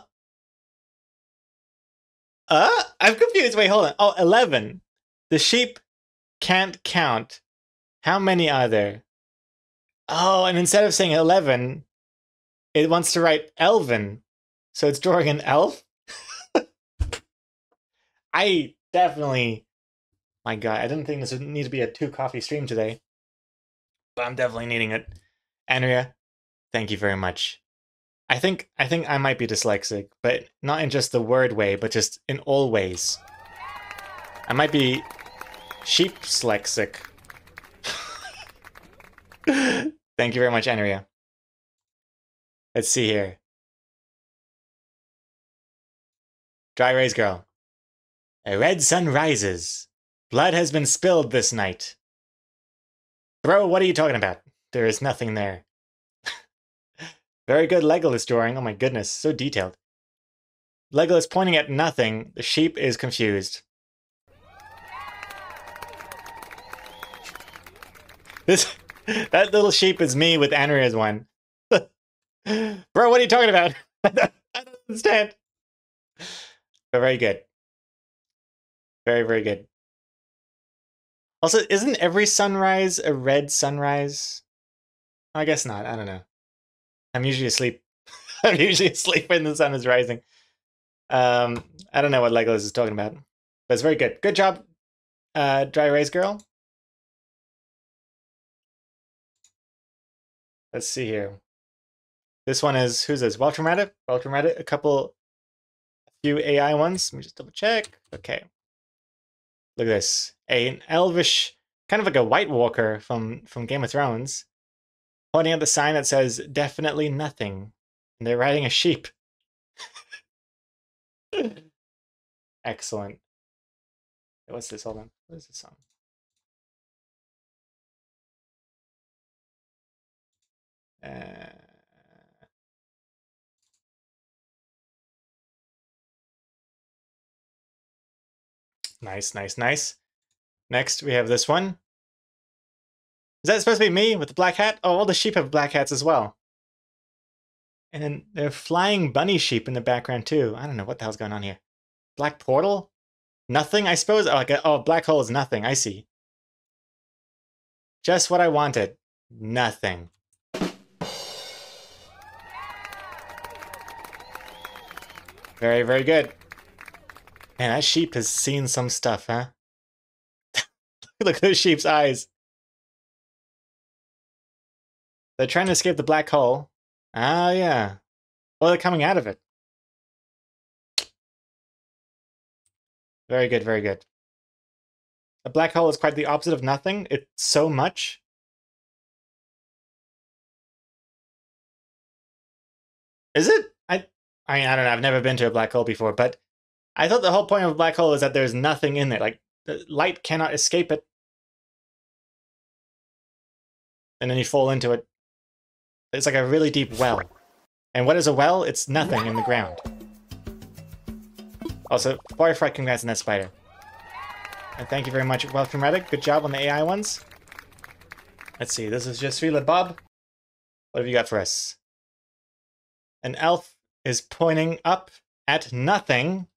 uh, I'm confused. Wait, hold on. Oh, 11. The sheep can't count. How many are there? Oh, and instead of saying 11, it wants to write Elvin. So it's drawing an elf? (laughs) I definitely. My God, I didn't think this would need to be a two coffee stream today. But I'm definitely needing it. Andrea, thank you very much. I think I think I might be dyslexic, but not in just the word way, but just in all ways. I might be sheepslexic. Thank you very much, Andrea. Let's see here. Dry Rays Girl. A red sun rises. Blood has been spilled this night. Bro, what are you talking about? There is nothing there. (laughs) Very good Legolas drawing. Oh my goodness, so detailed. Legolas pointing at nothing. The sheep is confused. This that little sheep is me with Andrea's one. (laughs) Bro, what are you talking about? (laughs) I don't understand. But very good. Very, very good. Also, isn't every sunrise a red sunrise? I guess not. I don't know. I'm usually asleep. (laughs) I'm usually asleep when the sun is rising. Um, I don't know what Legolas is talking about, but it's very good. Good job, uh, Dry Rays Girl. Let's see here. This one is who's this? Welcome Reddit. Welcome Reddit. A couple, a few AI ones. Let me just double check. Okay. Look at this. A, an elvish, kind of like a White Walker from from Game of Thrones, pointing at the sign that says "Definitely nothing," and they're riding a sheep. (laughs) Excellent. What's this? Hold on. What is this song? Uh, nice, nice, nice. Next, we have this one. Is that supposed to be me with the black hat? Oh, all the sheep have black hats as well. And are flying bunny sheep in the background too. I don't know what the hell's going on here. Black portal? Nothing, I suppose. Oh, like a, oh, black hole is nothing. I see. Just what I wanted. Nothing. Very, very good. Man, that sheep has seen some stuff, huh? (laughs) Look at those sheep's eyes. They're trying to escape the black hole. Ah, yeah. Well, they're coming out of it. Very good, very good. A black hole is quite the opposite of nothing. It's so much. Is it? I mean, I don't know. I've never been to a black hole before, but I thought the whole point of a black hole is that there's nothing in there. Like the light cannot escape it. And then you fall into it. It's like a really deep well. And what is a well? It's nothing in the ground. Also, Firefly, congrats on that spider. And thank you very much, Welcome Reddit. Good job on the AI ones. Let's see, this is just Bob. What have you got for us? An elf is pointing up at nothing,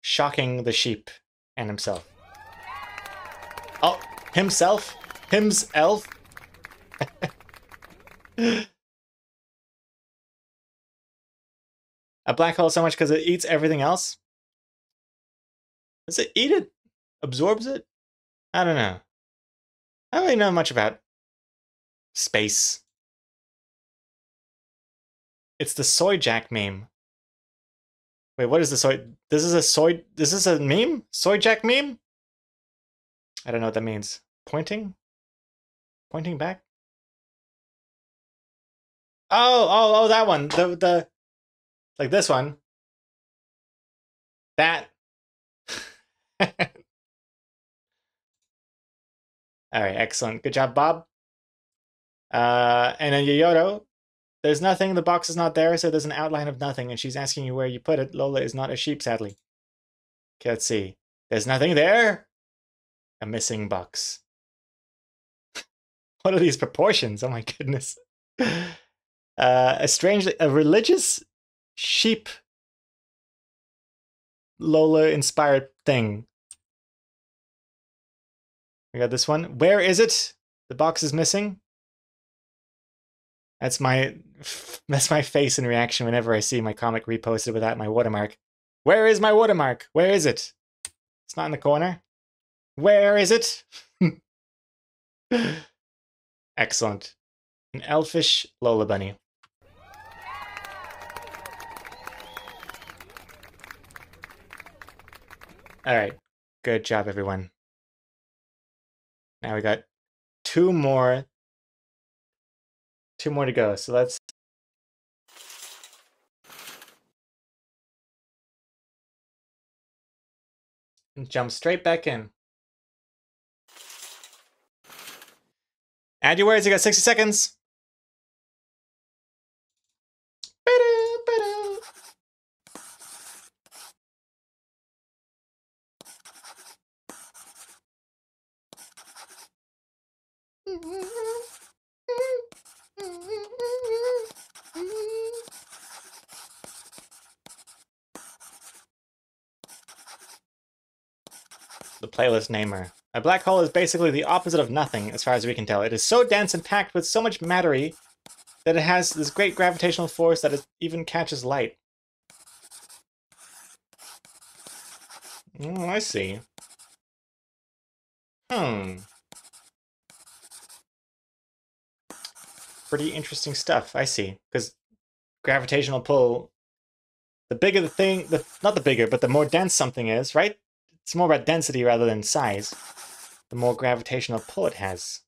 shocking the sheep and himself. Oh, himself? Him's elf? (laughs) a black hole so much because it eats everything else? Does it eat it? Absorbs it? I don't know. I don't really know much about space. It's the Soyjak meme. Wait, what is the soy? This is a soy. This is a meme? Soyjak meme? I don't know what that means. Pointing? Pointing back? Oh, oh, oh, that one. The the like this one. That. (laughs) All right, excellent. Good job, Bob. Uh, and then Yoyoto, there's nothing, the box is not there, so there's an outline of nothing, and she's asking you where you put it. Lola is not a sheep, sadly. Okay, let's see. There's nothing there? A missing box. (laughs) what are these proportions? Oh my goodness. (laughs) Uh, a strange, a religious sheep Lola inspired thing. We got this one. Where is it? The box is missing. That's my (laughs) that's my face and reaction whenever I see my comic reposted without my watermark. Where is my watermark? Where is it? It's not in the corner. Where is it? (laughs) Excellent. An elfish Lola bunny. All right. Good job, everyone. Now we got two more. Two more to go. So let's. Jump straight back in. Add your words. You got 60 seconds. Playlist namer. A black hole is basically the opposite of nothing, as far as we can tell. It is so dense and packed with so much mattery that it has this great gravitational force that it even catches light. Oh, I see. Hmm. Pretty interesting stuff, I see. Because gravitational pull, the bigger the thing, the not the bigger, but the more dense something is, right? It's more about density rather than size. The more gravitational pull it has.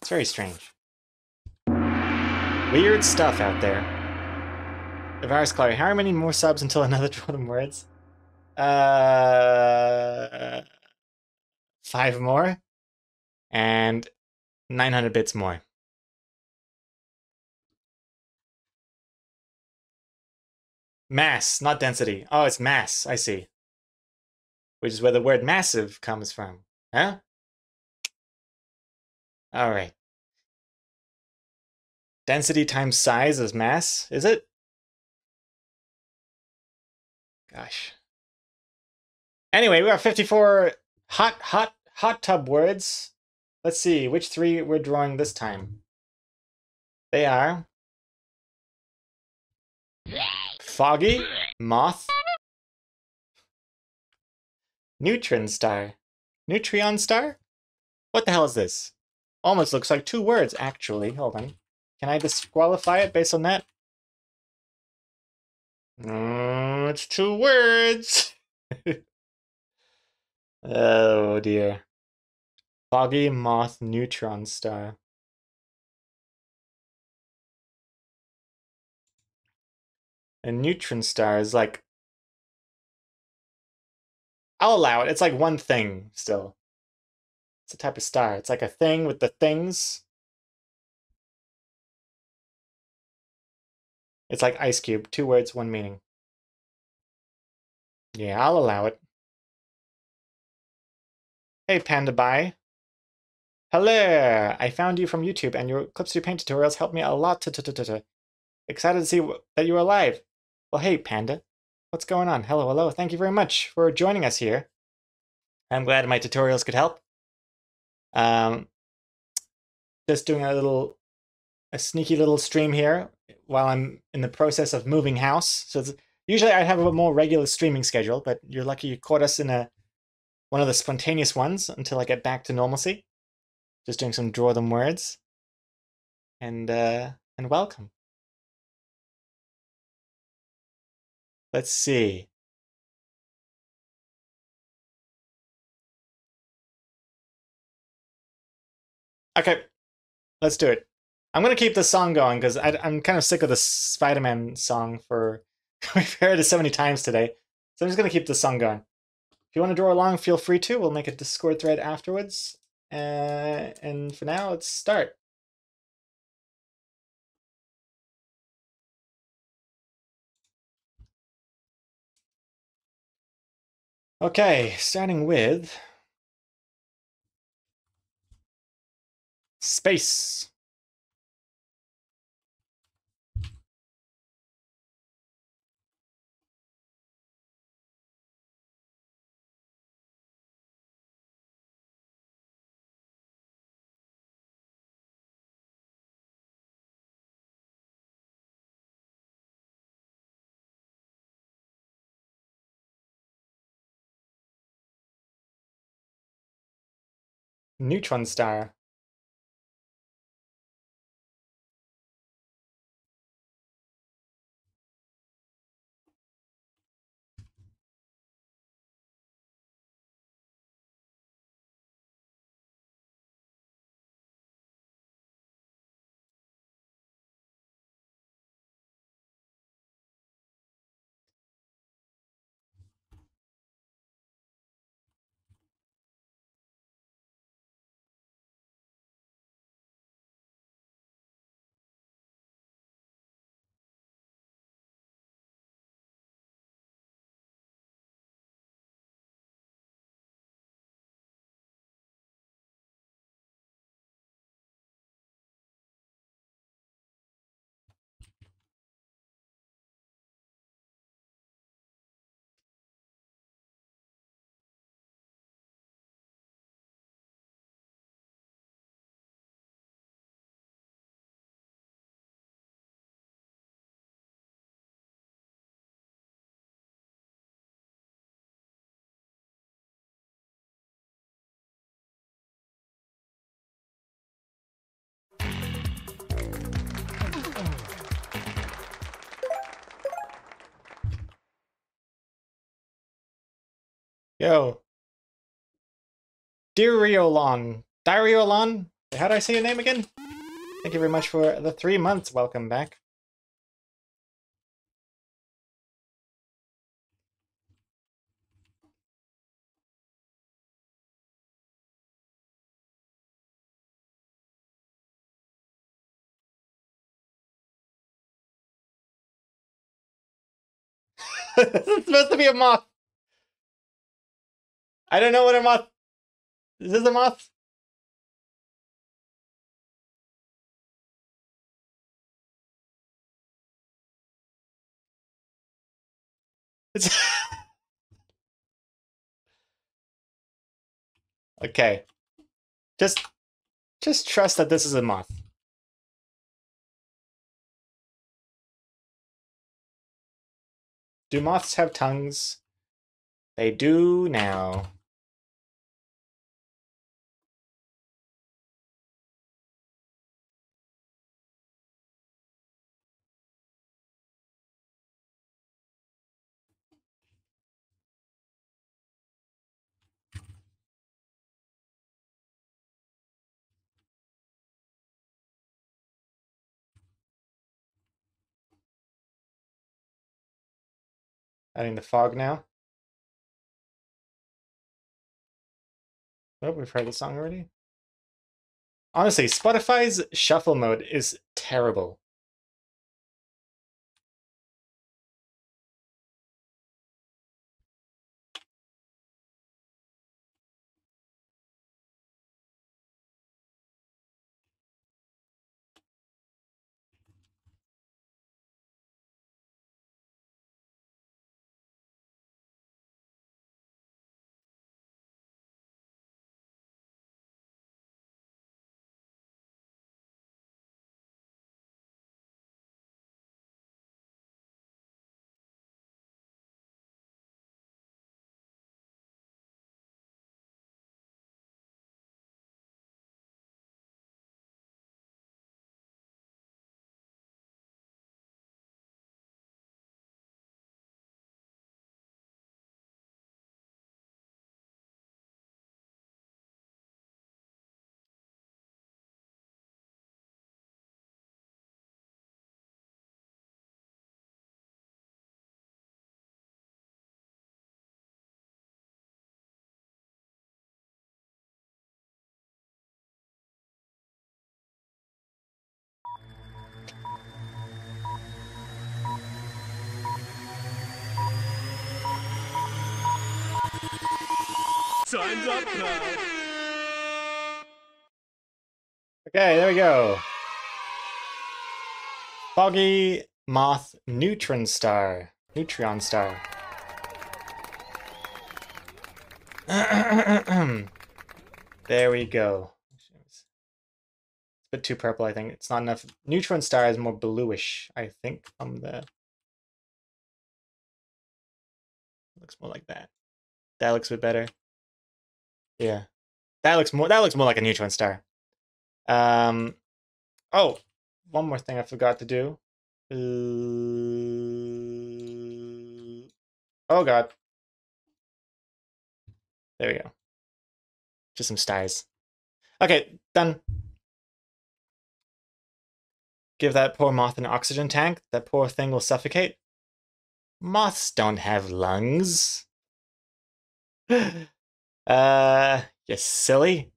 It's very strange. Weird stuff out there. The virus Clary, how many more subs until (laughs) another them words? Uh, five more, and 900 bits more. Mass, not density. Oh, it's mass. I see. Which is where the word massive comes from. Huh? All right. Density times size is mass, is it? Gosh. Anyway, we have 54 hot, hot, hot tub words. Let's see which three we're drawing this time. They are Foggy, Moth, Neutron Star. Neutron Star? What the hell is this? Almost looks like two words, actually. Hold on. Can I disqualify it based on that? Mm, it's two words. (laughs) oh dear. Foggy Moth Neutron Star. A neutron star is like. I'll allow it. It's like one thing still. It's a type of star. It's like a thing with the things. It's like ice cube. Two words, one meaning. Yeah, I'll allow it. Hey, Panda Bye. Hello! I found you from YouTube, and your Clips Paint tutorials helped me a lot. Excited to see that you're alive. Well, hey, Panda. What's going on? Hello, hello. Thank you very much for joining us here. I'm glad my tutorials could help. Um, just doing a little, a sneaky little stream here while I'm in the process of moving house. So usually I have a more regular streaming schedule, but you're lucky you caught us in a one of the spontaneous ones until I get back to normalcy. Just doing some draw them words. And uh, and welcome. Let's see. Okay, let's do it. I'm gonna keep the song going because I'm kind of sick of the Spider-Man song for (laughs) we've heard it so many times today. So I'm just gonna keep the song going. If you want to draw along, feel free to. We'll make a Discord thread afterwards. Uh, and for now, let's start. Okay, starting with space. Neutron Yo. Diriolon. Diriolon? How do I say your name again? Thank you very much for the three months. Welcome back. (laughs) this is supposed to be a moth. I don't know what a moth. Is this a moth? It's (laughs) okay. Just, just trust that this is a moth. Do moths have tongues? They do now. Adding the fog now. Oh, we've heard the song already. Honestly, Spotify's shuffle mode is terrible. Time's up. Okay, there we go. Foggy Moth Neutron Star. Neutron Star. (clears throat) there we go. It's a bit too purple, I think. It's not enough. Neutron Star is more bluish, I think, from the... Looks more like that. That looks a bit better. Yeah. That looks more that looks more like a neutron star. Um oh, one more thing I forgot to do. Uh, oh god. There we go. Just some stars. Okay, done. Give that poor moth an oxygen tank. That poor thing will suffocate. Moths don't have lungs. (gasps) (laughs) uh, you silly.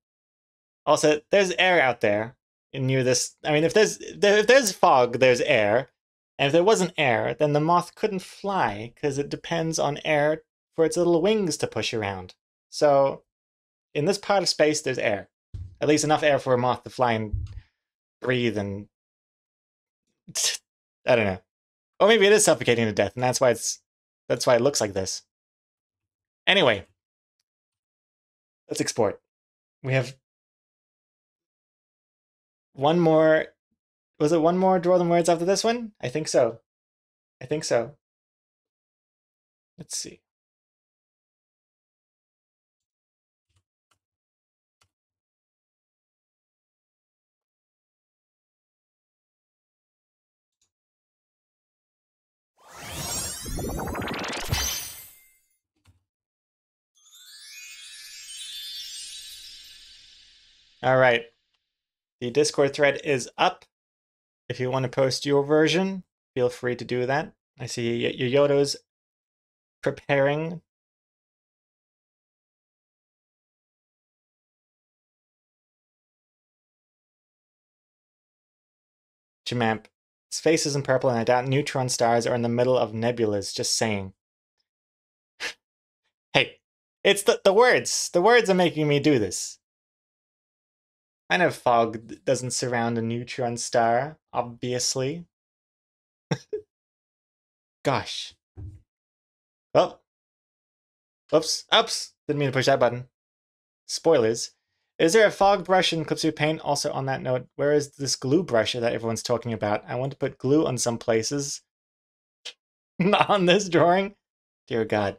Also, there's air out there near this. I mean, if there's if there's fog, there's air. And if there wasn't air, then the moth couldn't fly because it depends on air for its little wings to push around. So, in this part of space, there's air. At least enough air for a moth to fly and breathe and (laughs) I don't know. Or maybe it is suffocating to death, and that's why it's that's why it looks like this. Anyway, let's export. We have one more. Was it one more draw them words after this one? I think so. I think so. Let's see. All right. The Discord thread is up. If you want to post your version, feel free to do that. I see Yoyoto's preparing. Jamamp. His face is in purple and I doubt neutron stars are in the middle of nebulas, just saying. (laughs) hey, it's the, the words. The words are making me do this. I know fog doesn't surround a neutron star, obviously. (laughs) Gosh. Well. Oops. Oops. Didn't mean to push that button. Spoilers. Is there a fog brush in Clip Studio Paint? Also on that note, where is this glue brush that everyone's talking about? I want to put glue on some places. (laughs) Not on this drawing. Dear God.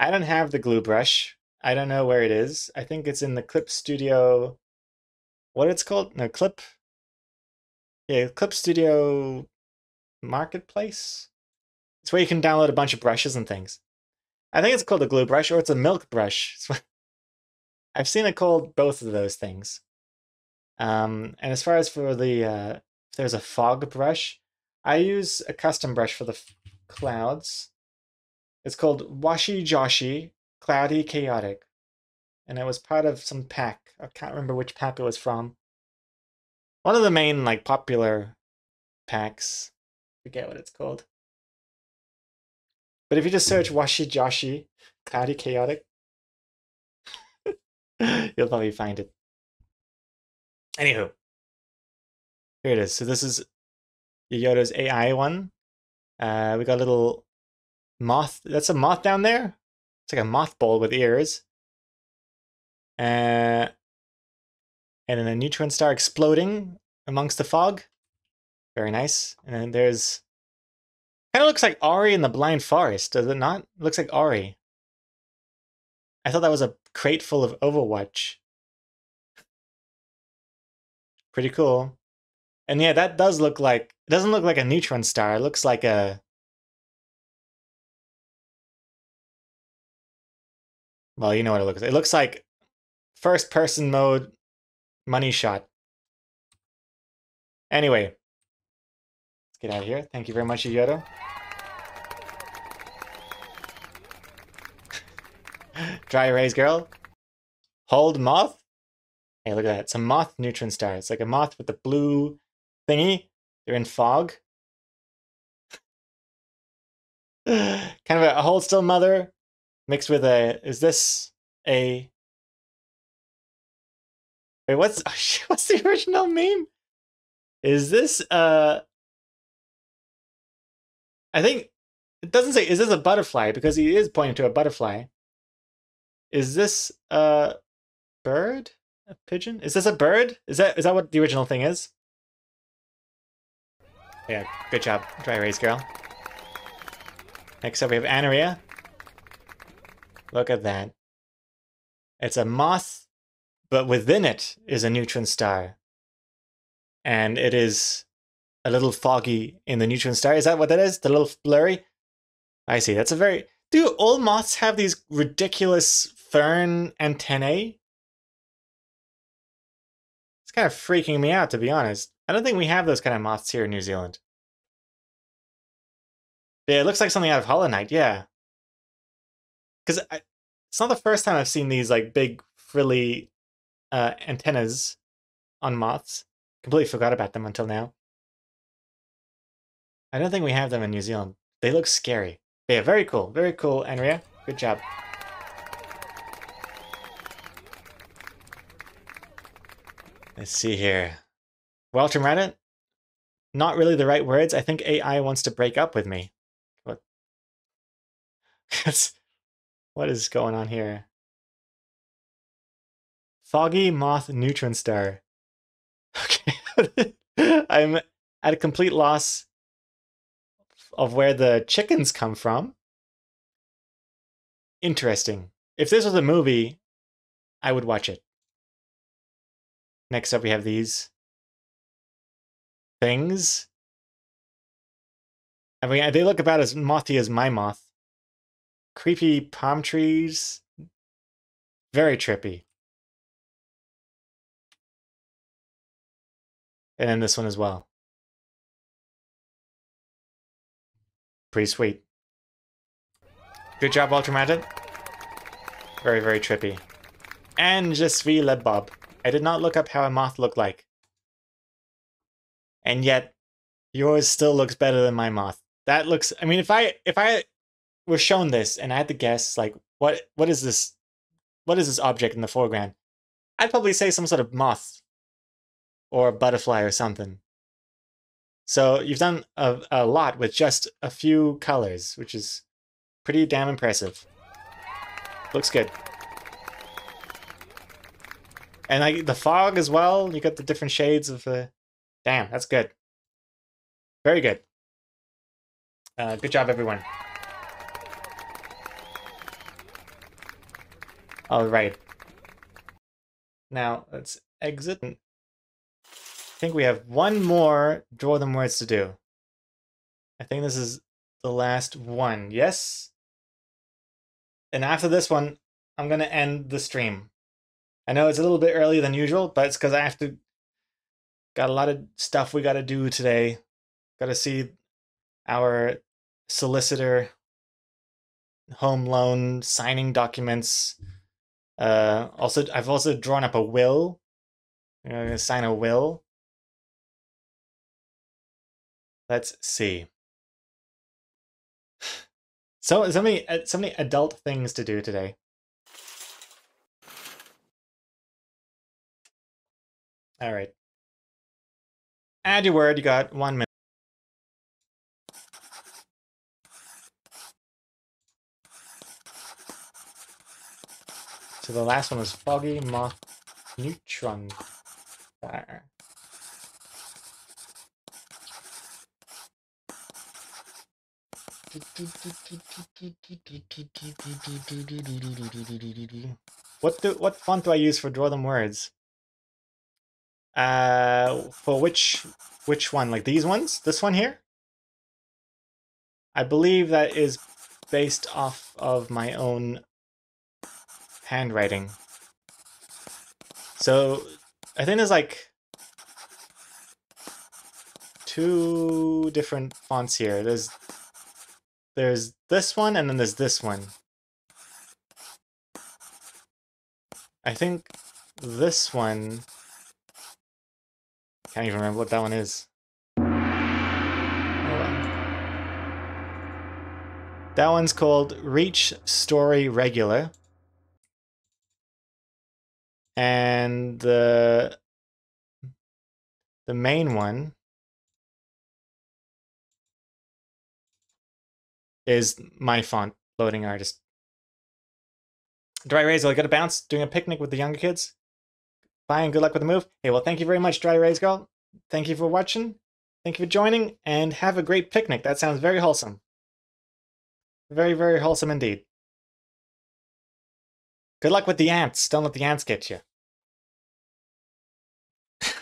I don't have the glue brush. I don't know where it is. I think it's in the Clip Studio what it's called? No, Clip. Yeah, Clip Studio Marketplace. It's where you can download a bunch of brushes and things. I think it's called a glue brush or it's a milk brush. (laughs) I've seen it called both of those things. Um, and as far as for the, uh, if there's a fog brush, I use a custom brush for the clouds. It's called Washi Joshi Cloudy Chaotic and it was part of some pack. I can't remember which pack it was from. One of the main like popular packs. Forget what it's called. But if you just search Washi Joshi, Cloudy Chaotic, (laughs) you'll probably find it. Anywho, here it is. So this is Yoyota's AI one. Uh, we got a little moth. That's a moth down there. It's like a moth ball with ears. Uh, and then a neutron star exploding amongst the fog. Very nice. And then there's kind of looks like Ori and the Blind Forest, does it not? It looks like Ori. I thought that was a crate full of Overwatch. Pretty cool. And yeah, that does look like it doesn't look like a neutron star. It looks like a Well, you know what it looks like. It looks like first person mode money shot. Anyway, let's get out of here. Thank you very much, Yoyoto. (laughs) Dry erase girl. Hold moth. Hey, look at that. It's a moth neutron star. It's like a moth with the blue thingy. They're in fog. (sighs) kind of a, a hold still mother mixed with a. Is this a Wait, what's (laughs) what's the original meme? Is this uh I think it doesn't say is this a butterfly because he is pointing to a butterfly. Is this a bird? A pigeon? Is this a bird? Is that is that what the original thing is? Yeah, good job, dry erase girl. Next up we have Anaria. Look at that. It's a moth but within it is a neutron star. And it is a little foggy in the neutron star. Is that what that is? The little blurry? I see. That's a very. Do all moths have these ridiculous fern antennae? It's kind of freaking me out, to be honest. I don't think we have those kind of moths here in New Zealand. Yeah, it looks like something out of Hollow Knight, yeah. Because it's not the first time I've seen these like big frilly uh, antennas on moths. Completely forgot about them until now. I don't think we have them in New Zealand. They look scary. But yeah, very cool. Very cool, Andrea. Good job. Let's see here. Walter Reddit? Not really the right words. I think AI wants to break up with me. What? (laughs) what is going on here? Foggy Moth Neutron Star. Okay. (laughs) I'm at a complete loss of where the chickens come from. Interesting. If this was a movie, I would watch it. Next up, we have these things. I mean, they look about as mothy as my moth. Creepy palm trees. Very trippy. And then this one as well. Pretty sweet. Good job, Ultramantic. Very, very trippy. And je suis le Bob. I did not look up how a moth looked like. And yet, yours still looks better than my moth. That looks, I mean, if I, if I were shown this and I had to guess, like, what, what is this, what is this object in the foreground? I'd probably say some sort of moth or a butterfly or something. So you've done a, a lot with just a few colors, which is pretty damn impressive. Looks good. And like the fog as well, you got the different shades of the... Damn, that's good. Very good. Uh, good job, everyone. All right. Now, let's exit think we have one more draw them words to do. I think this is the last one. Yes? And after this one, I'm going to end the stream. I know it's a little bit earlier than usual, but it's because I have to. Got a lot of stuff we got to do today. Got to see our solicitor, home loan, signing documents. Uh, also, I've also drawn up a will. I'm going to sign a will. Let's see. So, so many, uh, so many adult things to do today. All right. Add your word. You got one minute. So the last one was foggy moth neutron fire. (laughs) What do what font do I use for draw them words? Uh, for which which one? Like these ones? This one here? I believe that is based off of my own handwriting. So I think there's like two different fonts here. There's there's this one and then there's this one. I think this one... Can't even remember what that one is. That one's called Reach Story Regular. And the the main one is my font, loading artist. Dry Rays, will I get a bounce? Doing a picnic with the younger kids? Bye and good luck with the move. Hey, well, thank you very much, Dry Rays girl. Thank you for watching. Thank you for joining, and have a great picnic. That sounds very wholesome. Very, very wholesome indeed. Good luck with the ants. Don't let the ants get you. (laughs)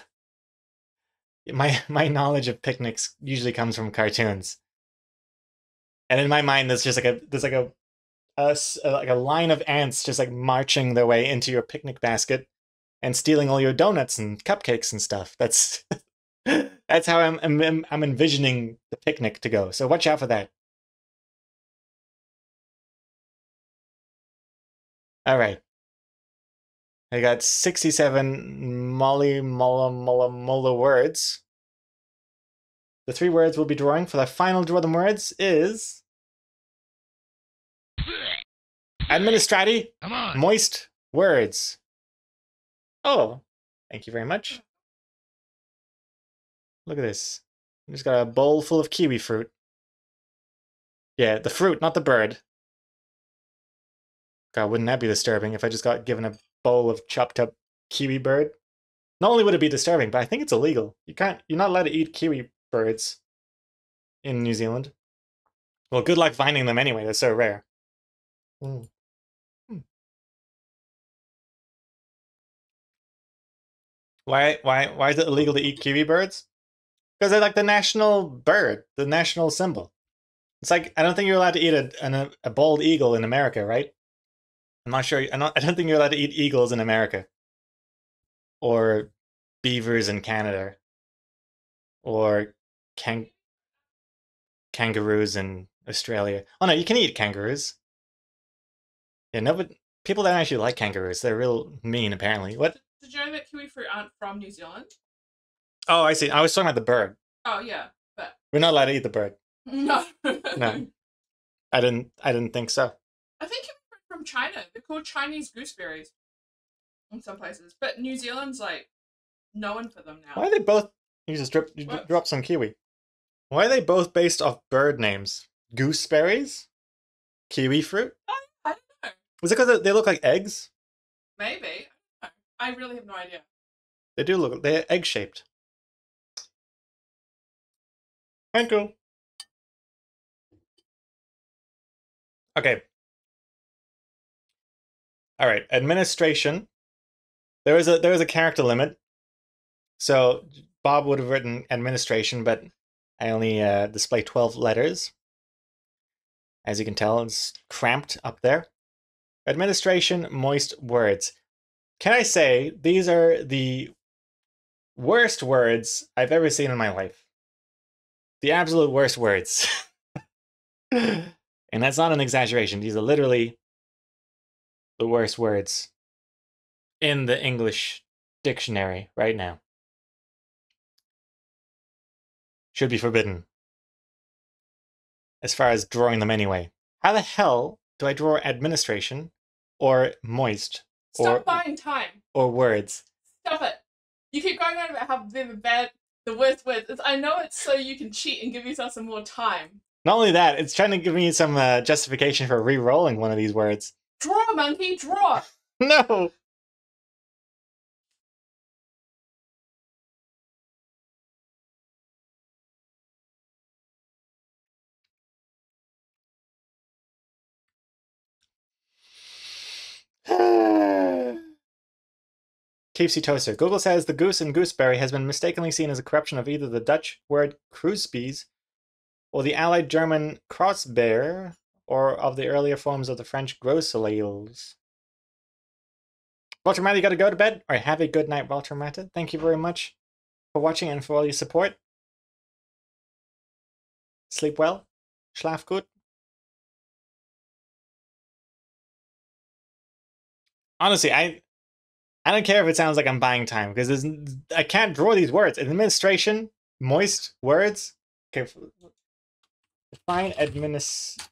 my my knowledge of picnics usually comes from cartoons. And in my mind, there's just like a there's like a, a like a line of ants just like marching their way into your picnic basket and stealing all your donuts and cupcakes and stuff. That's (laughs) that's how I'm, I'm I'm envisioning the picnic to go. So watch out for that. All right. I got 67 molly molla molla molla words. The three words we'll be drawing for the final draw them words is administrati moist words. Oh, thank you very much. Look at this. I just got a bowl full of kiwi fruit. Yeah, the fruit, not the bird. God, wouldn't that be disturbing if I just got given a bowl of chopped up kiwi bird? Not only would it be disturbing, but I think it's illegal. You can't. You're not allowed to eat kiwi birds in New Zealand. Well, good luck finding them anyway. They're so rare. Mm. Hmm. Why? Why? Why is it illegal to eat kiwi birds? Because they're like the national bird, the national symbol. It's like I don't think you're allowed to eat a an, a bald eagle in America, right? I'm not sure. I'm not, (laughs) I don't think you're allowed to eat eagles in America, or beavers in Canada, or kang- kangaroos in Australia. Oh no, you can eat kangaroos. Yeah, no, but people don't actually like kangaroos. They're real mean, apparently. What? Did you know that kiwi fruit aren't from New Zealand? Oh, I see. I was talking about the bird. Oh yeah, but We're not allowed to eat the bird. no. No. I didn't. I didn't think so. I think kiwi from China. They're called Chinese gooseberries in some places, but New Zealand's like known for them now. Why are they both? You just drop. You What? drop some kiwi. Why are they both based off bird names? Gooseberries, kiwi fruit. I I don't know. Was it because they look like eggs? Maybe. I. I really have no idea. They do look. They're egg shaped. Thank you. Okay. All right. Administration. There is a there is a character limit. So Bob would have written administration, but I only uh, display twelve letters. As you can tell, it's cramped up there. Administration, moist words. Can I say these are the worst words I've ever seen in my life? The absolute worst words. (laughs) and that's not an exaggeration. These are literally the worst words in the English dictionary right now. Should be forbidden. As far as drawing them anyway. How the hell do I draw administration or moist Stop or buying time. or words? Stop it. You keep going on about how they're the bad, the worst words. It's, I know it's so you can cheat and give yourself some more time. Not only that, it's trying to give me some uh, justification for re-rolling one of these words. Draw, monkey, draw. (laughs) No. (sighs) KFC Toaster. Google says the goose in gooseberry has been mistakenly seen as a corruption of either the Dutch word kruisbes or the Allied German Krausbeere or of the earlier forms of the French grossoles. Walter Matt, you gotta go to bed. Or have a good night, Walter Matt. Thank you very much for watching and for all your support. Sleep well. Schlaf gut. Honestly, I I don't care if it sounds like I'm buying time because I can't draw these words. Administration, moist words. Okay, define administration.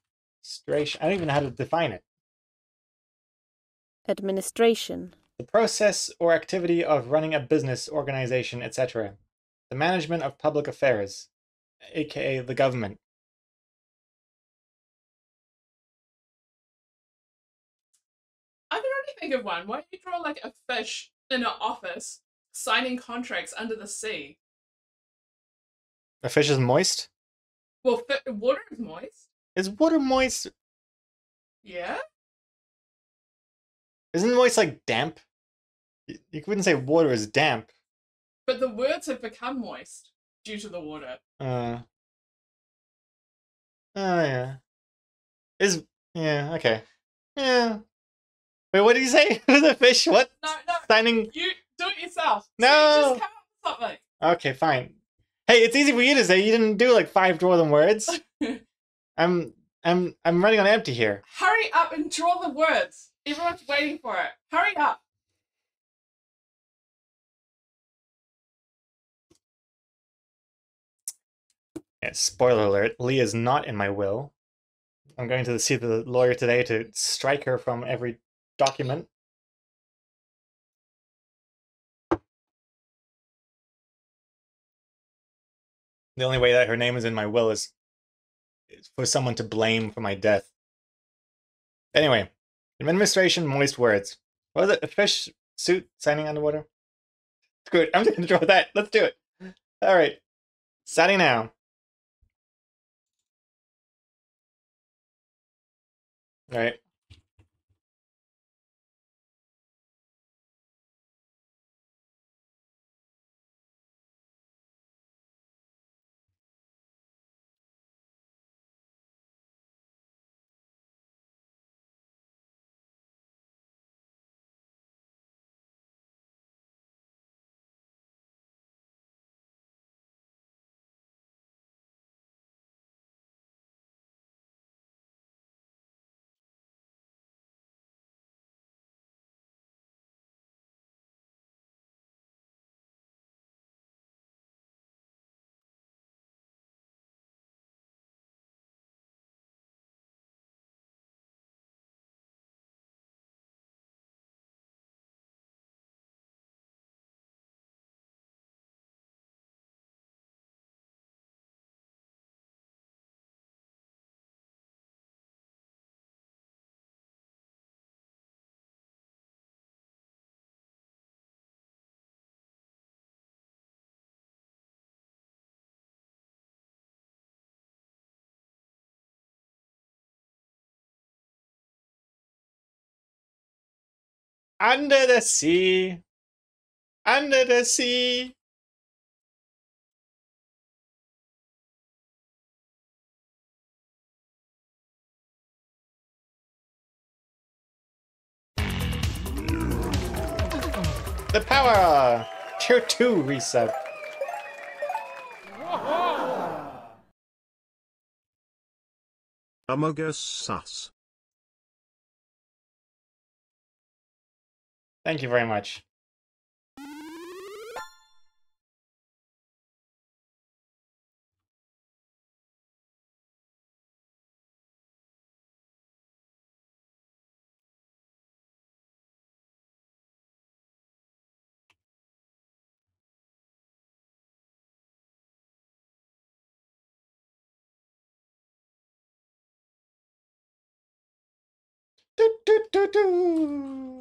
I don't even know how to define it. Administration. The process or activity of running a business, organization, etc. The management of public affairs, aka the government. Think of one. Why don't you draw like a fish in an office signing contracts under the sea? A fish is moist. Well, fi- water is moist. Is water moist? Yeah. Isn't moist like damp? Y- You wouldn't say water is damp. But the words have become moist due to the water. Uh. Oh yeah. Is yeah okay. Yeah. Wait, what did you say? (laughs) the fish? What? No, no, Signing. you do it yourself. No. just come up with something. Okay, fine. Hey, it's easy for you to say. You didn't do like five draw them words. (laughs) I'm I'm I'm running on empty here. Hurry up and draw the words. Everyone's waiting for it. Hurry up. Yeah, spoiler alert: Lee is not in my will. I'm going to see the lawyer today to strike her from every document. The only way that her name is in my will is, is for someone to blame for my death. Anyway, administration, moist words. What was it? A fish suit signing underwater? Screw it. I'm just gonna draw that. Let's do it. All right. Starting now. All right. Under the sea. Under the sea. The power! Tier 2 reset. Amogus sus. Thank you very much. Do, do, do, do.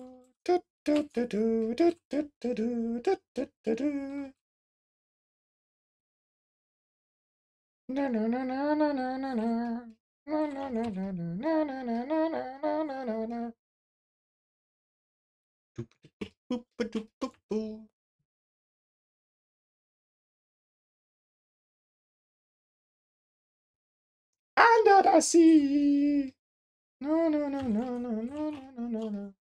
Do, do, do, do, do, do, do, do, do, do. Na, na, na, na, na, na, na, na. Na, na, na, na, na, na, na, na, na, na, na, na, na. Doop, doop, doop, doop, doop, doop. Under the sea. No, no, no, no, no, no, no, no, no, no.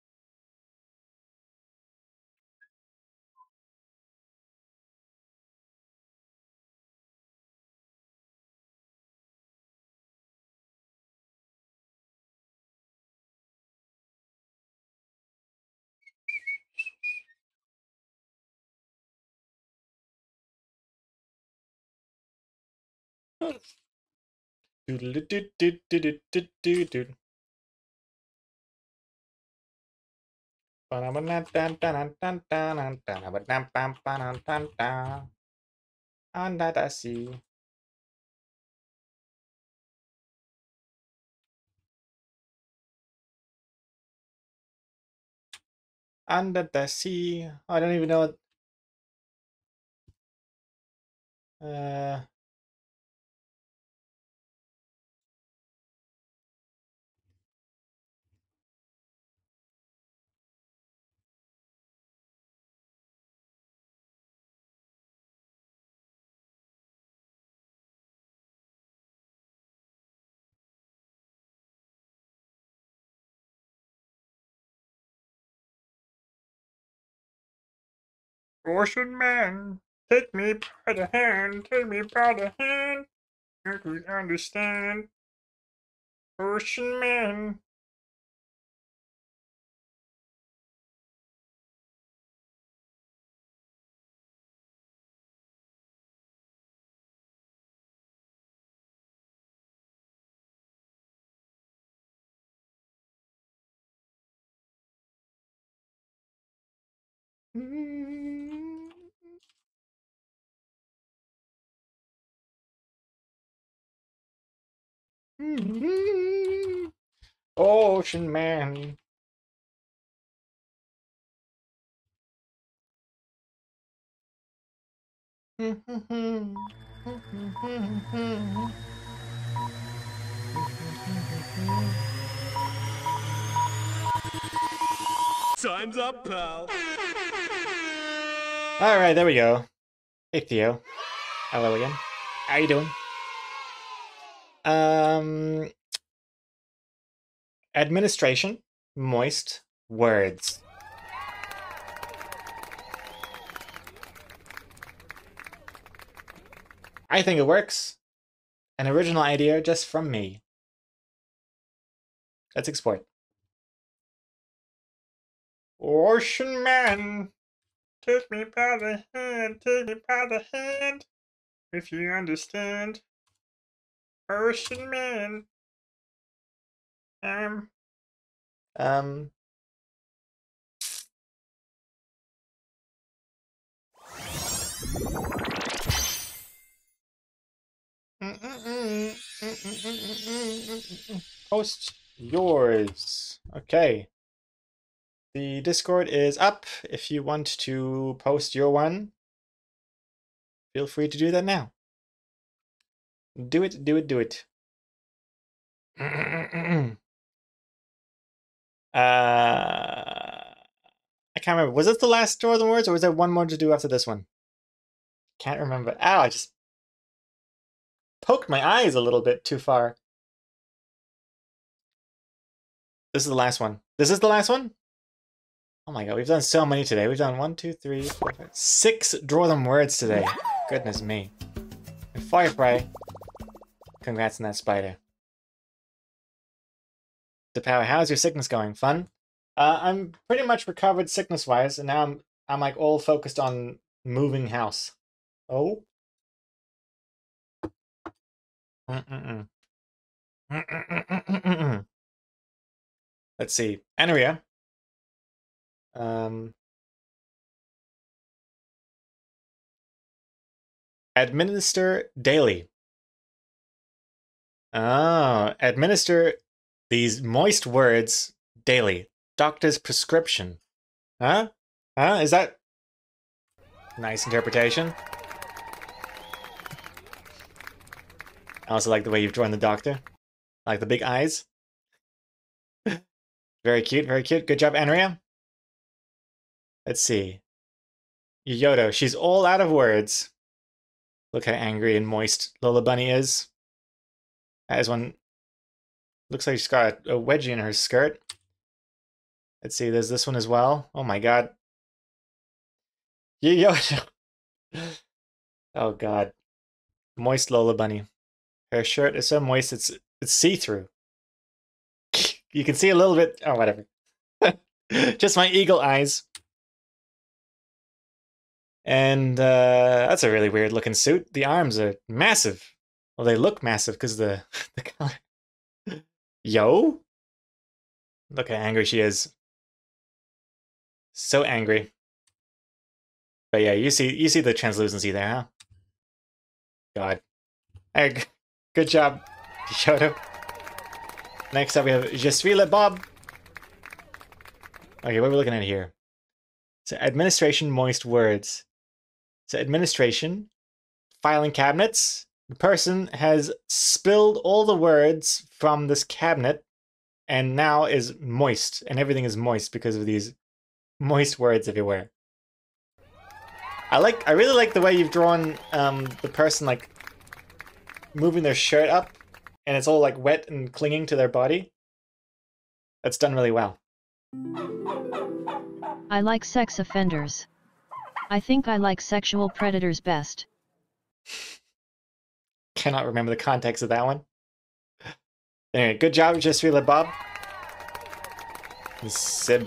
Under the sea. Under the sea. I don't even know. Uh, Ocean man, take me by the hand, take me by the hand. I could understand. Ocean man. Ocean man. Time's up, pal. All right, there we go. Hey Theo, hello again. How you doing? Um, administration, moist words. I think it works. An original idea just from me. Let's export. Ocean man, take me by the hand, take me by the hand, if you understand. Ocean man. Um. Um. Post yours. Okay. The Discord is up. If you want to post your one, feel free to do that now. Do it, do it, do it. uh, I can't remember. Was this the last Draw the Words, or was there one more to do after this one? Can't remember. Ow, I just poked my eyes a little bit too far. This is the last one. This is the last one? Oh my god, we've done so many today. We've done one, two, three, four, five, six Draw Them Words today. Goodness me. And Firefly, congrats on that spider. The power, how's your sickness going? Fun? Uh, I'm pretty much recovered sickness-wise, and now I'm I'm like all focused on moving house. Oh. Let's see. Anaria. Um, administer daily. Oh, administer these moist words daily. Doctor's prescription. Huh? Huh? Is that nice interpretation? I also like the way you've drawn the doctor. I like the big eyes. (laughs) very cute, very cute. Good job, Andrea. Let's see. Yodo, she's all out of words. Look how angry and moist Lola Bunny is. That is one. Looks like she's got a wedgie in her skirt. Let's see, there's this one as well. Oh my god. Yodo. (laughs) oh god. Moist Lola Bunny. Her shirt is so moist it's it's see-through. You can see a little bit. Oh, whatever. (laughs) Just my eagle eyes. And uh, that's a really weird looking suit. The arms are massive. Well, they look massive because the (laughs) the. Yo, look how angry she is. So angry. But yeah, you see you see the translucency there, huh? God. Hey, good job, Shoto. Next up, we have Je suis le Bob. Okay, what are we looking at here? So, administration moist words. So, administration, filing cabinets. The person has spilled all the words from this cabinet and now is moist, and everything is moist because of these moist words everywhere. I like, I really like the way you've drawn um, the person like moving their shirt up and it's all like wet and clinging to their body. That's done really well. I like sex offenders. I think I like sexual predators best. (laughs) Cannot remember the context of that one. Anyway, good job, Just Feel It Bob. C'est.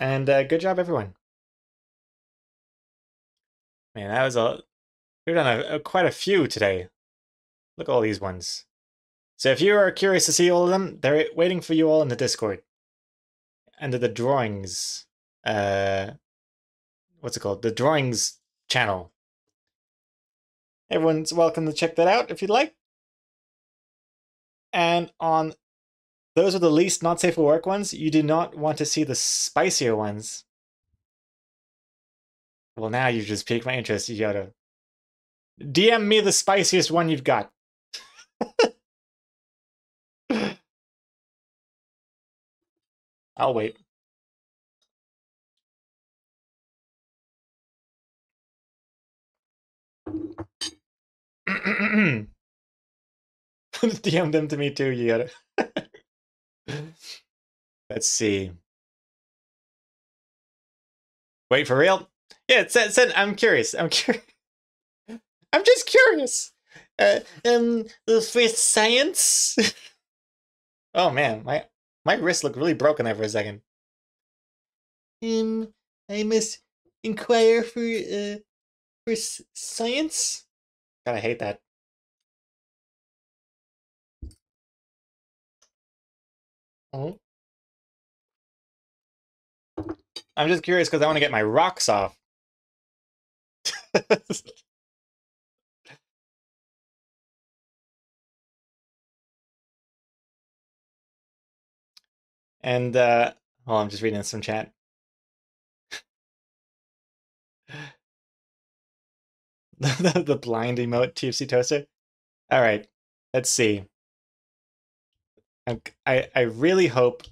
And uh, good job, everyone. Man, that was a. We've done a, a, quite a few today. Look at all these ones. So if you are curious to see all of them, they're waiting for you all in the Discord. Under the drawings, uh, what's it called? The drawings channel. Everyone's welcome to check that out if you'd like. And on those are the least not safe for work ones. You do not want to see the spicier ones. Well, now you've just piqued my interest, Yoda. DM me the spiciest one you've got. (laughs) I'll wait. (laughs) DM them to me too, Yoda. (laughs) Let's see. Wait for real? Yeah, said, said I'm curious. I'm curious. (laughs) I'm just curious. Uh, um, with science. oh man, my my wrist looked really broken there for a second. Um, I must inquire for uh for science. God, I hate that. Oh. I'm just curious because I want to get my rocks off. (laughs) and uh oh, I'm just reading some chat. (laughs) the, the blind emote TFC toaster. All right, let's see. I I really hope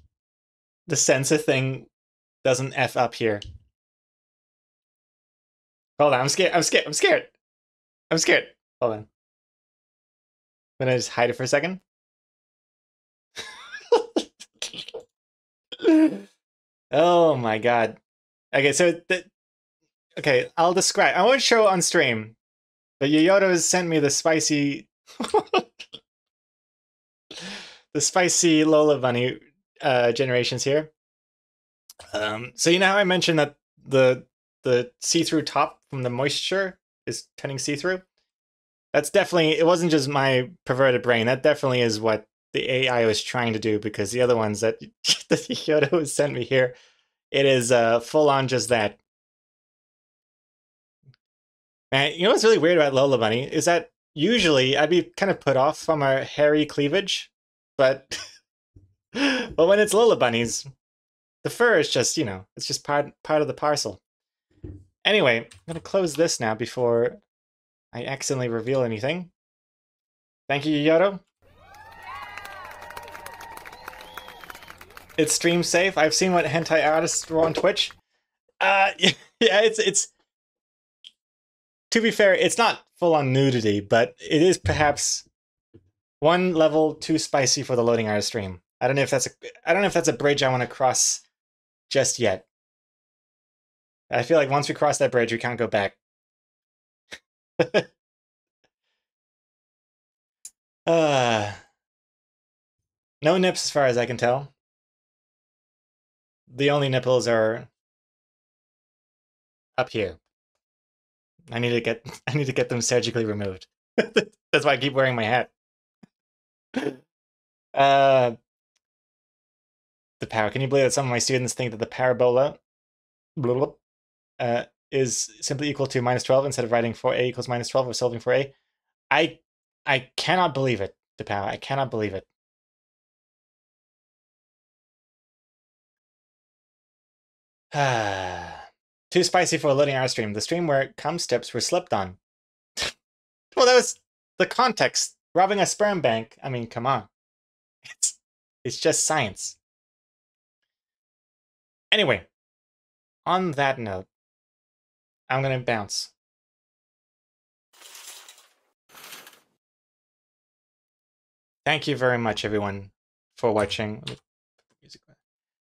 the sensor thing doesn't f up here. Hold on, I'm scared. I'm scared. I'm scared. I'm scared. Hold on. I'm gonna just hide it for a second. (laughs) oh my god. Okay, so the, okay, I'll describe. I won't show it on stream, but Yoyoto has sent me the spicy (laughs) the spicy Lola Bunny uh, generations here. Um, so you know how I mentioned that the the see-through top from the moisture is turning see-through? That's definitely it wasn't just my perverted brain. That definitely is what the AI was trying to do because the other ones that (laughs) that Yoda has sent me here, it is uh, full on just that. And you know what's really weird about Lola Bunny is that usually I'd be kind of put off from a hairy cleavage but (laughs) but when it's Lola bunnies, the fur is just you know it's just part part of the parcel. Anyway, I'm gonna close this now before I accidentally reveal anything. Thank you, Yoto. It's stream safe. I've seen what hentai artists draw on Twitch. Uh, (laughs) yeah, it's it's. To be fair, it's not full on nudity, but it is perhaps one level too spicy for the loading hour stream. I don't know if that's a I don't know if that's a bridge I want to cross just yet. I feel like once we cross that bridge, we can't go back. (laughs) uh, no nips as far as I can tell. The only nipples are up here. I need to get (laughs) I need to get them surgically removed. (laughs) That's why I keep wearing my hat. (laughs) uh, the power. Can you believe that some of my students think that the parabola blah, blah, uh, is simply equal to minus 12 instead of writing 4a equals minus 12 or solving for a? I I cannot believe it, the power. I cannot believe it. (sighs) (sighs) Too spicy for a loading our stream. The stream where cum steps were slipped on. (laughs) well, that was the context robbing a sperm bank. I mean, come on. (laughs) It's it's just science. Anyway, on that note, I'm gonna bounce. Thank you very much, everyone, for watching.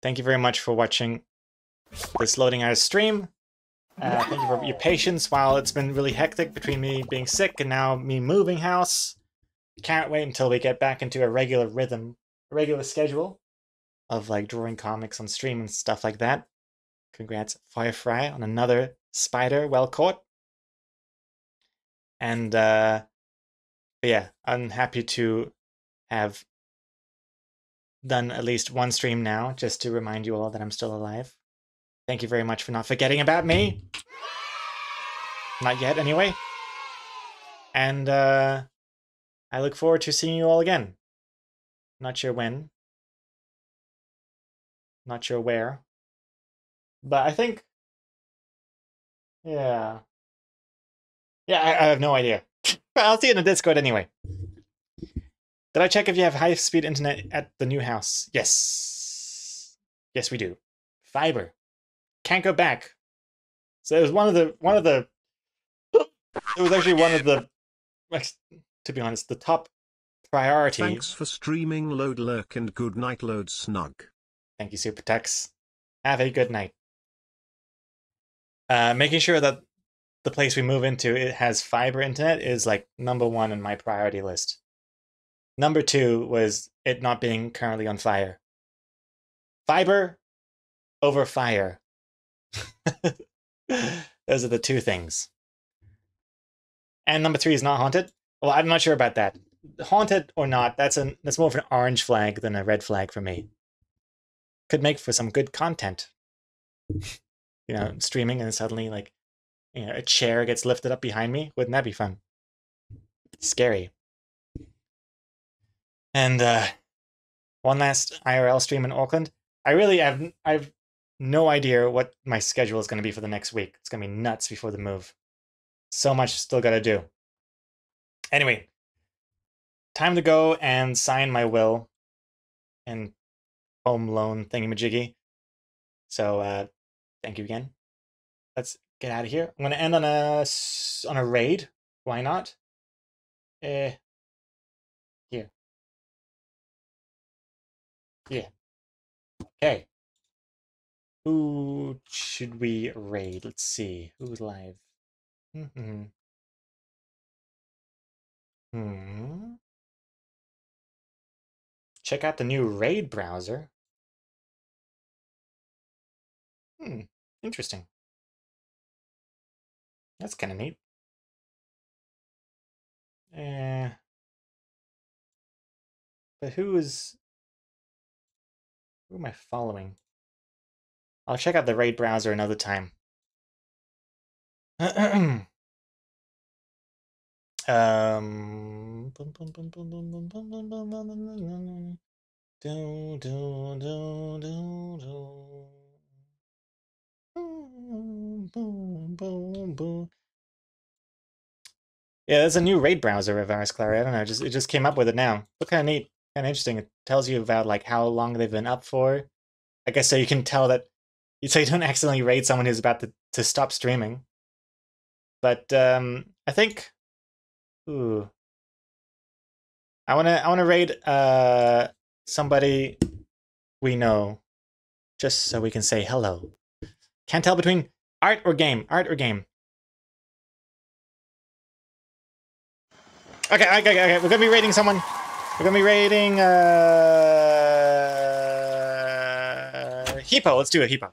Thank you very much for watching this loading our stream. Uh, thank you for your patience while it's been really hectic between me being sick and now me moving house. Can't wait until we get back into a regular rhythm, a regular schedule of like drawing comics on stream and stuff like that. Congrats, Firefly, on another spider well caught. And uh, yeah, I'm happy to have done at least one stream now, just to remind you all that I'm still alive. Thank you very much for not forgetting about me. Not yet, anyway. And uh, I look forward to seeing you all again. Not sure when. Not sure where. But I think. Yeah. Yeah, I, I have no idea. (laughs) I'll see you in the Discord anyway. Did I check if you have high speed internet at the new house? Yes. Yes, we do. Fiber. Can't go back. So it was one of the one of the it was actually one of the to be honest, the top priority. Thanks for streaming Load Lurk and good night Load Snug. Thank you, Super Supertex. Have a good night. Uh, making sure that the place we move into it has fiber internet is like number one on my priority list. Number two was it not being currently on fire. Fiber over fire. (laughs) Those are the two things. And number three is not haunted. Well, I'm not sure about that. Haunted or not, that's an that's more of an orange flag than a red flag for me. Could make for some good content. you know, streaming and suddenly like you know, a chair gets lifted up behind me. Wouldn't that be fun? Scary. And uh, one last IRL stream in Auckland. I really have I've no idea what my schedule is going to be for the next week. It's going to be nuts before the move. So much still got to do. Anyway, time to go and sign my will and home loan thingamajiggy. So uh, thank you again. Let's get out of here. I'm going to end on a on a raid. Why not? Eh, here. Yeah. Okay. Who should we raid? Let's see. Who's live? hmm Hmm. Check out the new raid browser. Hmm. Interesting. That's kind of neat. Eh. But who is... Who am I following? I'll check out the raid browser another time. um... Yeah, there's a new raid browser of Varus Clary. I don't know, just it just came up with it now. Look kind of neat, kind of interesting. It tells you about like how long they've been up for. I guess so you can tell that so you don't accidentally raid someone who's about to, to stop streaming. But um I think ooh. I wanna I wanna raid uh somebody we know just so we can say hello. Can't tell between art or game. Art or game. Okay, okay, okay. We're gonna be rating someone. We're gonna be rating uh Hippo. Let's do a Hippo.